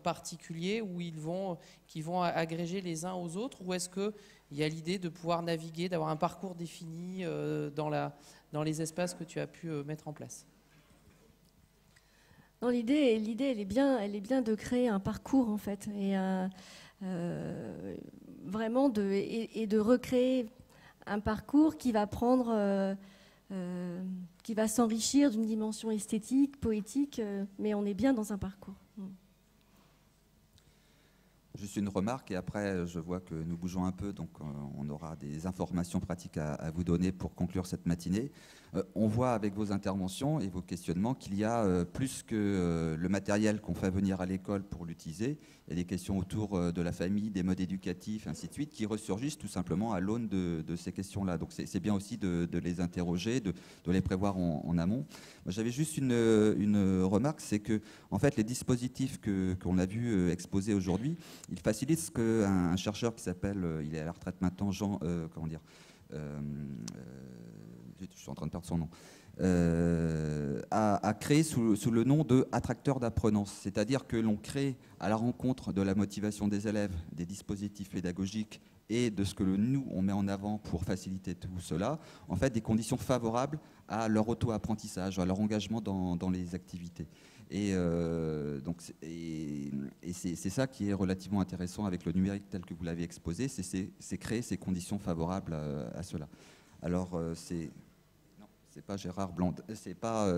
particuliers où ils vont, qui vont agréger les uns aux autres ou est-ce qu'il y a l'idée de pouvoir naviguer, d'avoir un parcours défini dans, la, dans les espaces que tu as pu mettre en place? L'idée, elle est bien, de créer un parcours en fait, et euh, euh, vraiment de recréer un parcours qui va prendre, euh, qui va s'enrichir d'une dimension esthétique, poétique, mais on est bien dans un parcours. Mm. Juste une remarque et après je vois que nous bougeons un peu, donc on aura des informations pratiques à vous donner pour conclure cette matinée. Euh, on voit avec vos interventions et vos questionnements qu'il y a euh, plus que euh, le matériel qu'on fait venir à l'école pour l'utiliser. Il y a des questions autour de la famille, des modes éducatifs, ainsi de suite, qui ressurgissent tout simplement à l'aune de, ces questions-là. Donc c'est bien aussi de, les interroger, de, les prévoir en, amont. J'avais juste une, remarque, c'est que en fait les dispositifs qu'on a vu euh, exposés aujourd'hui, ils facilitent ce qu'un un chercheur qui s'appelle, il est à la retraite maintenant, Jean, comment dire, je suis en train de perdre son nom, euh, a, a créé sous, le nom de attracteur d'apprenance. C'est-à-dire que l'on crée à la rencontre de la motivation des élèves des dispositifs pédagogiques et de ce que nous, on met en avant pour faciliter tout cela, en fait, des conditions favorables à leur auto-apprentissage, à leur engagement dans, les activités. Et, euh, c'est- ça qui est relativement intéressant avec le numérique tel que vous l'avez exposé, c'est créer ces conditions favorables à, à cela. Alors, euh, c'est... C'est pas Gérard Bland, c'est pas... euh,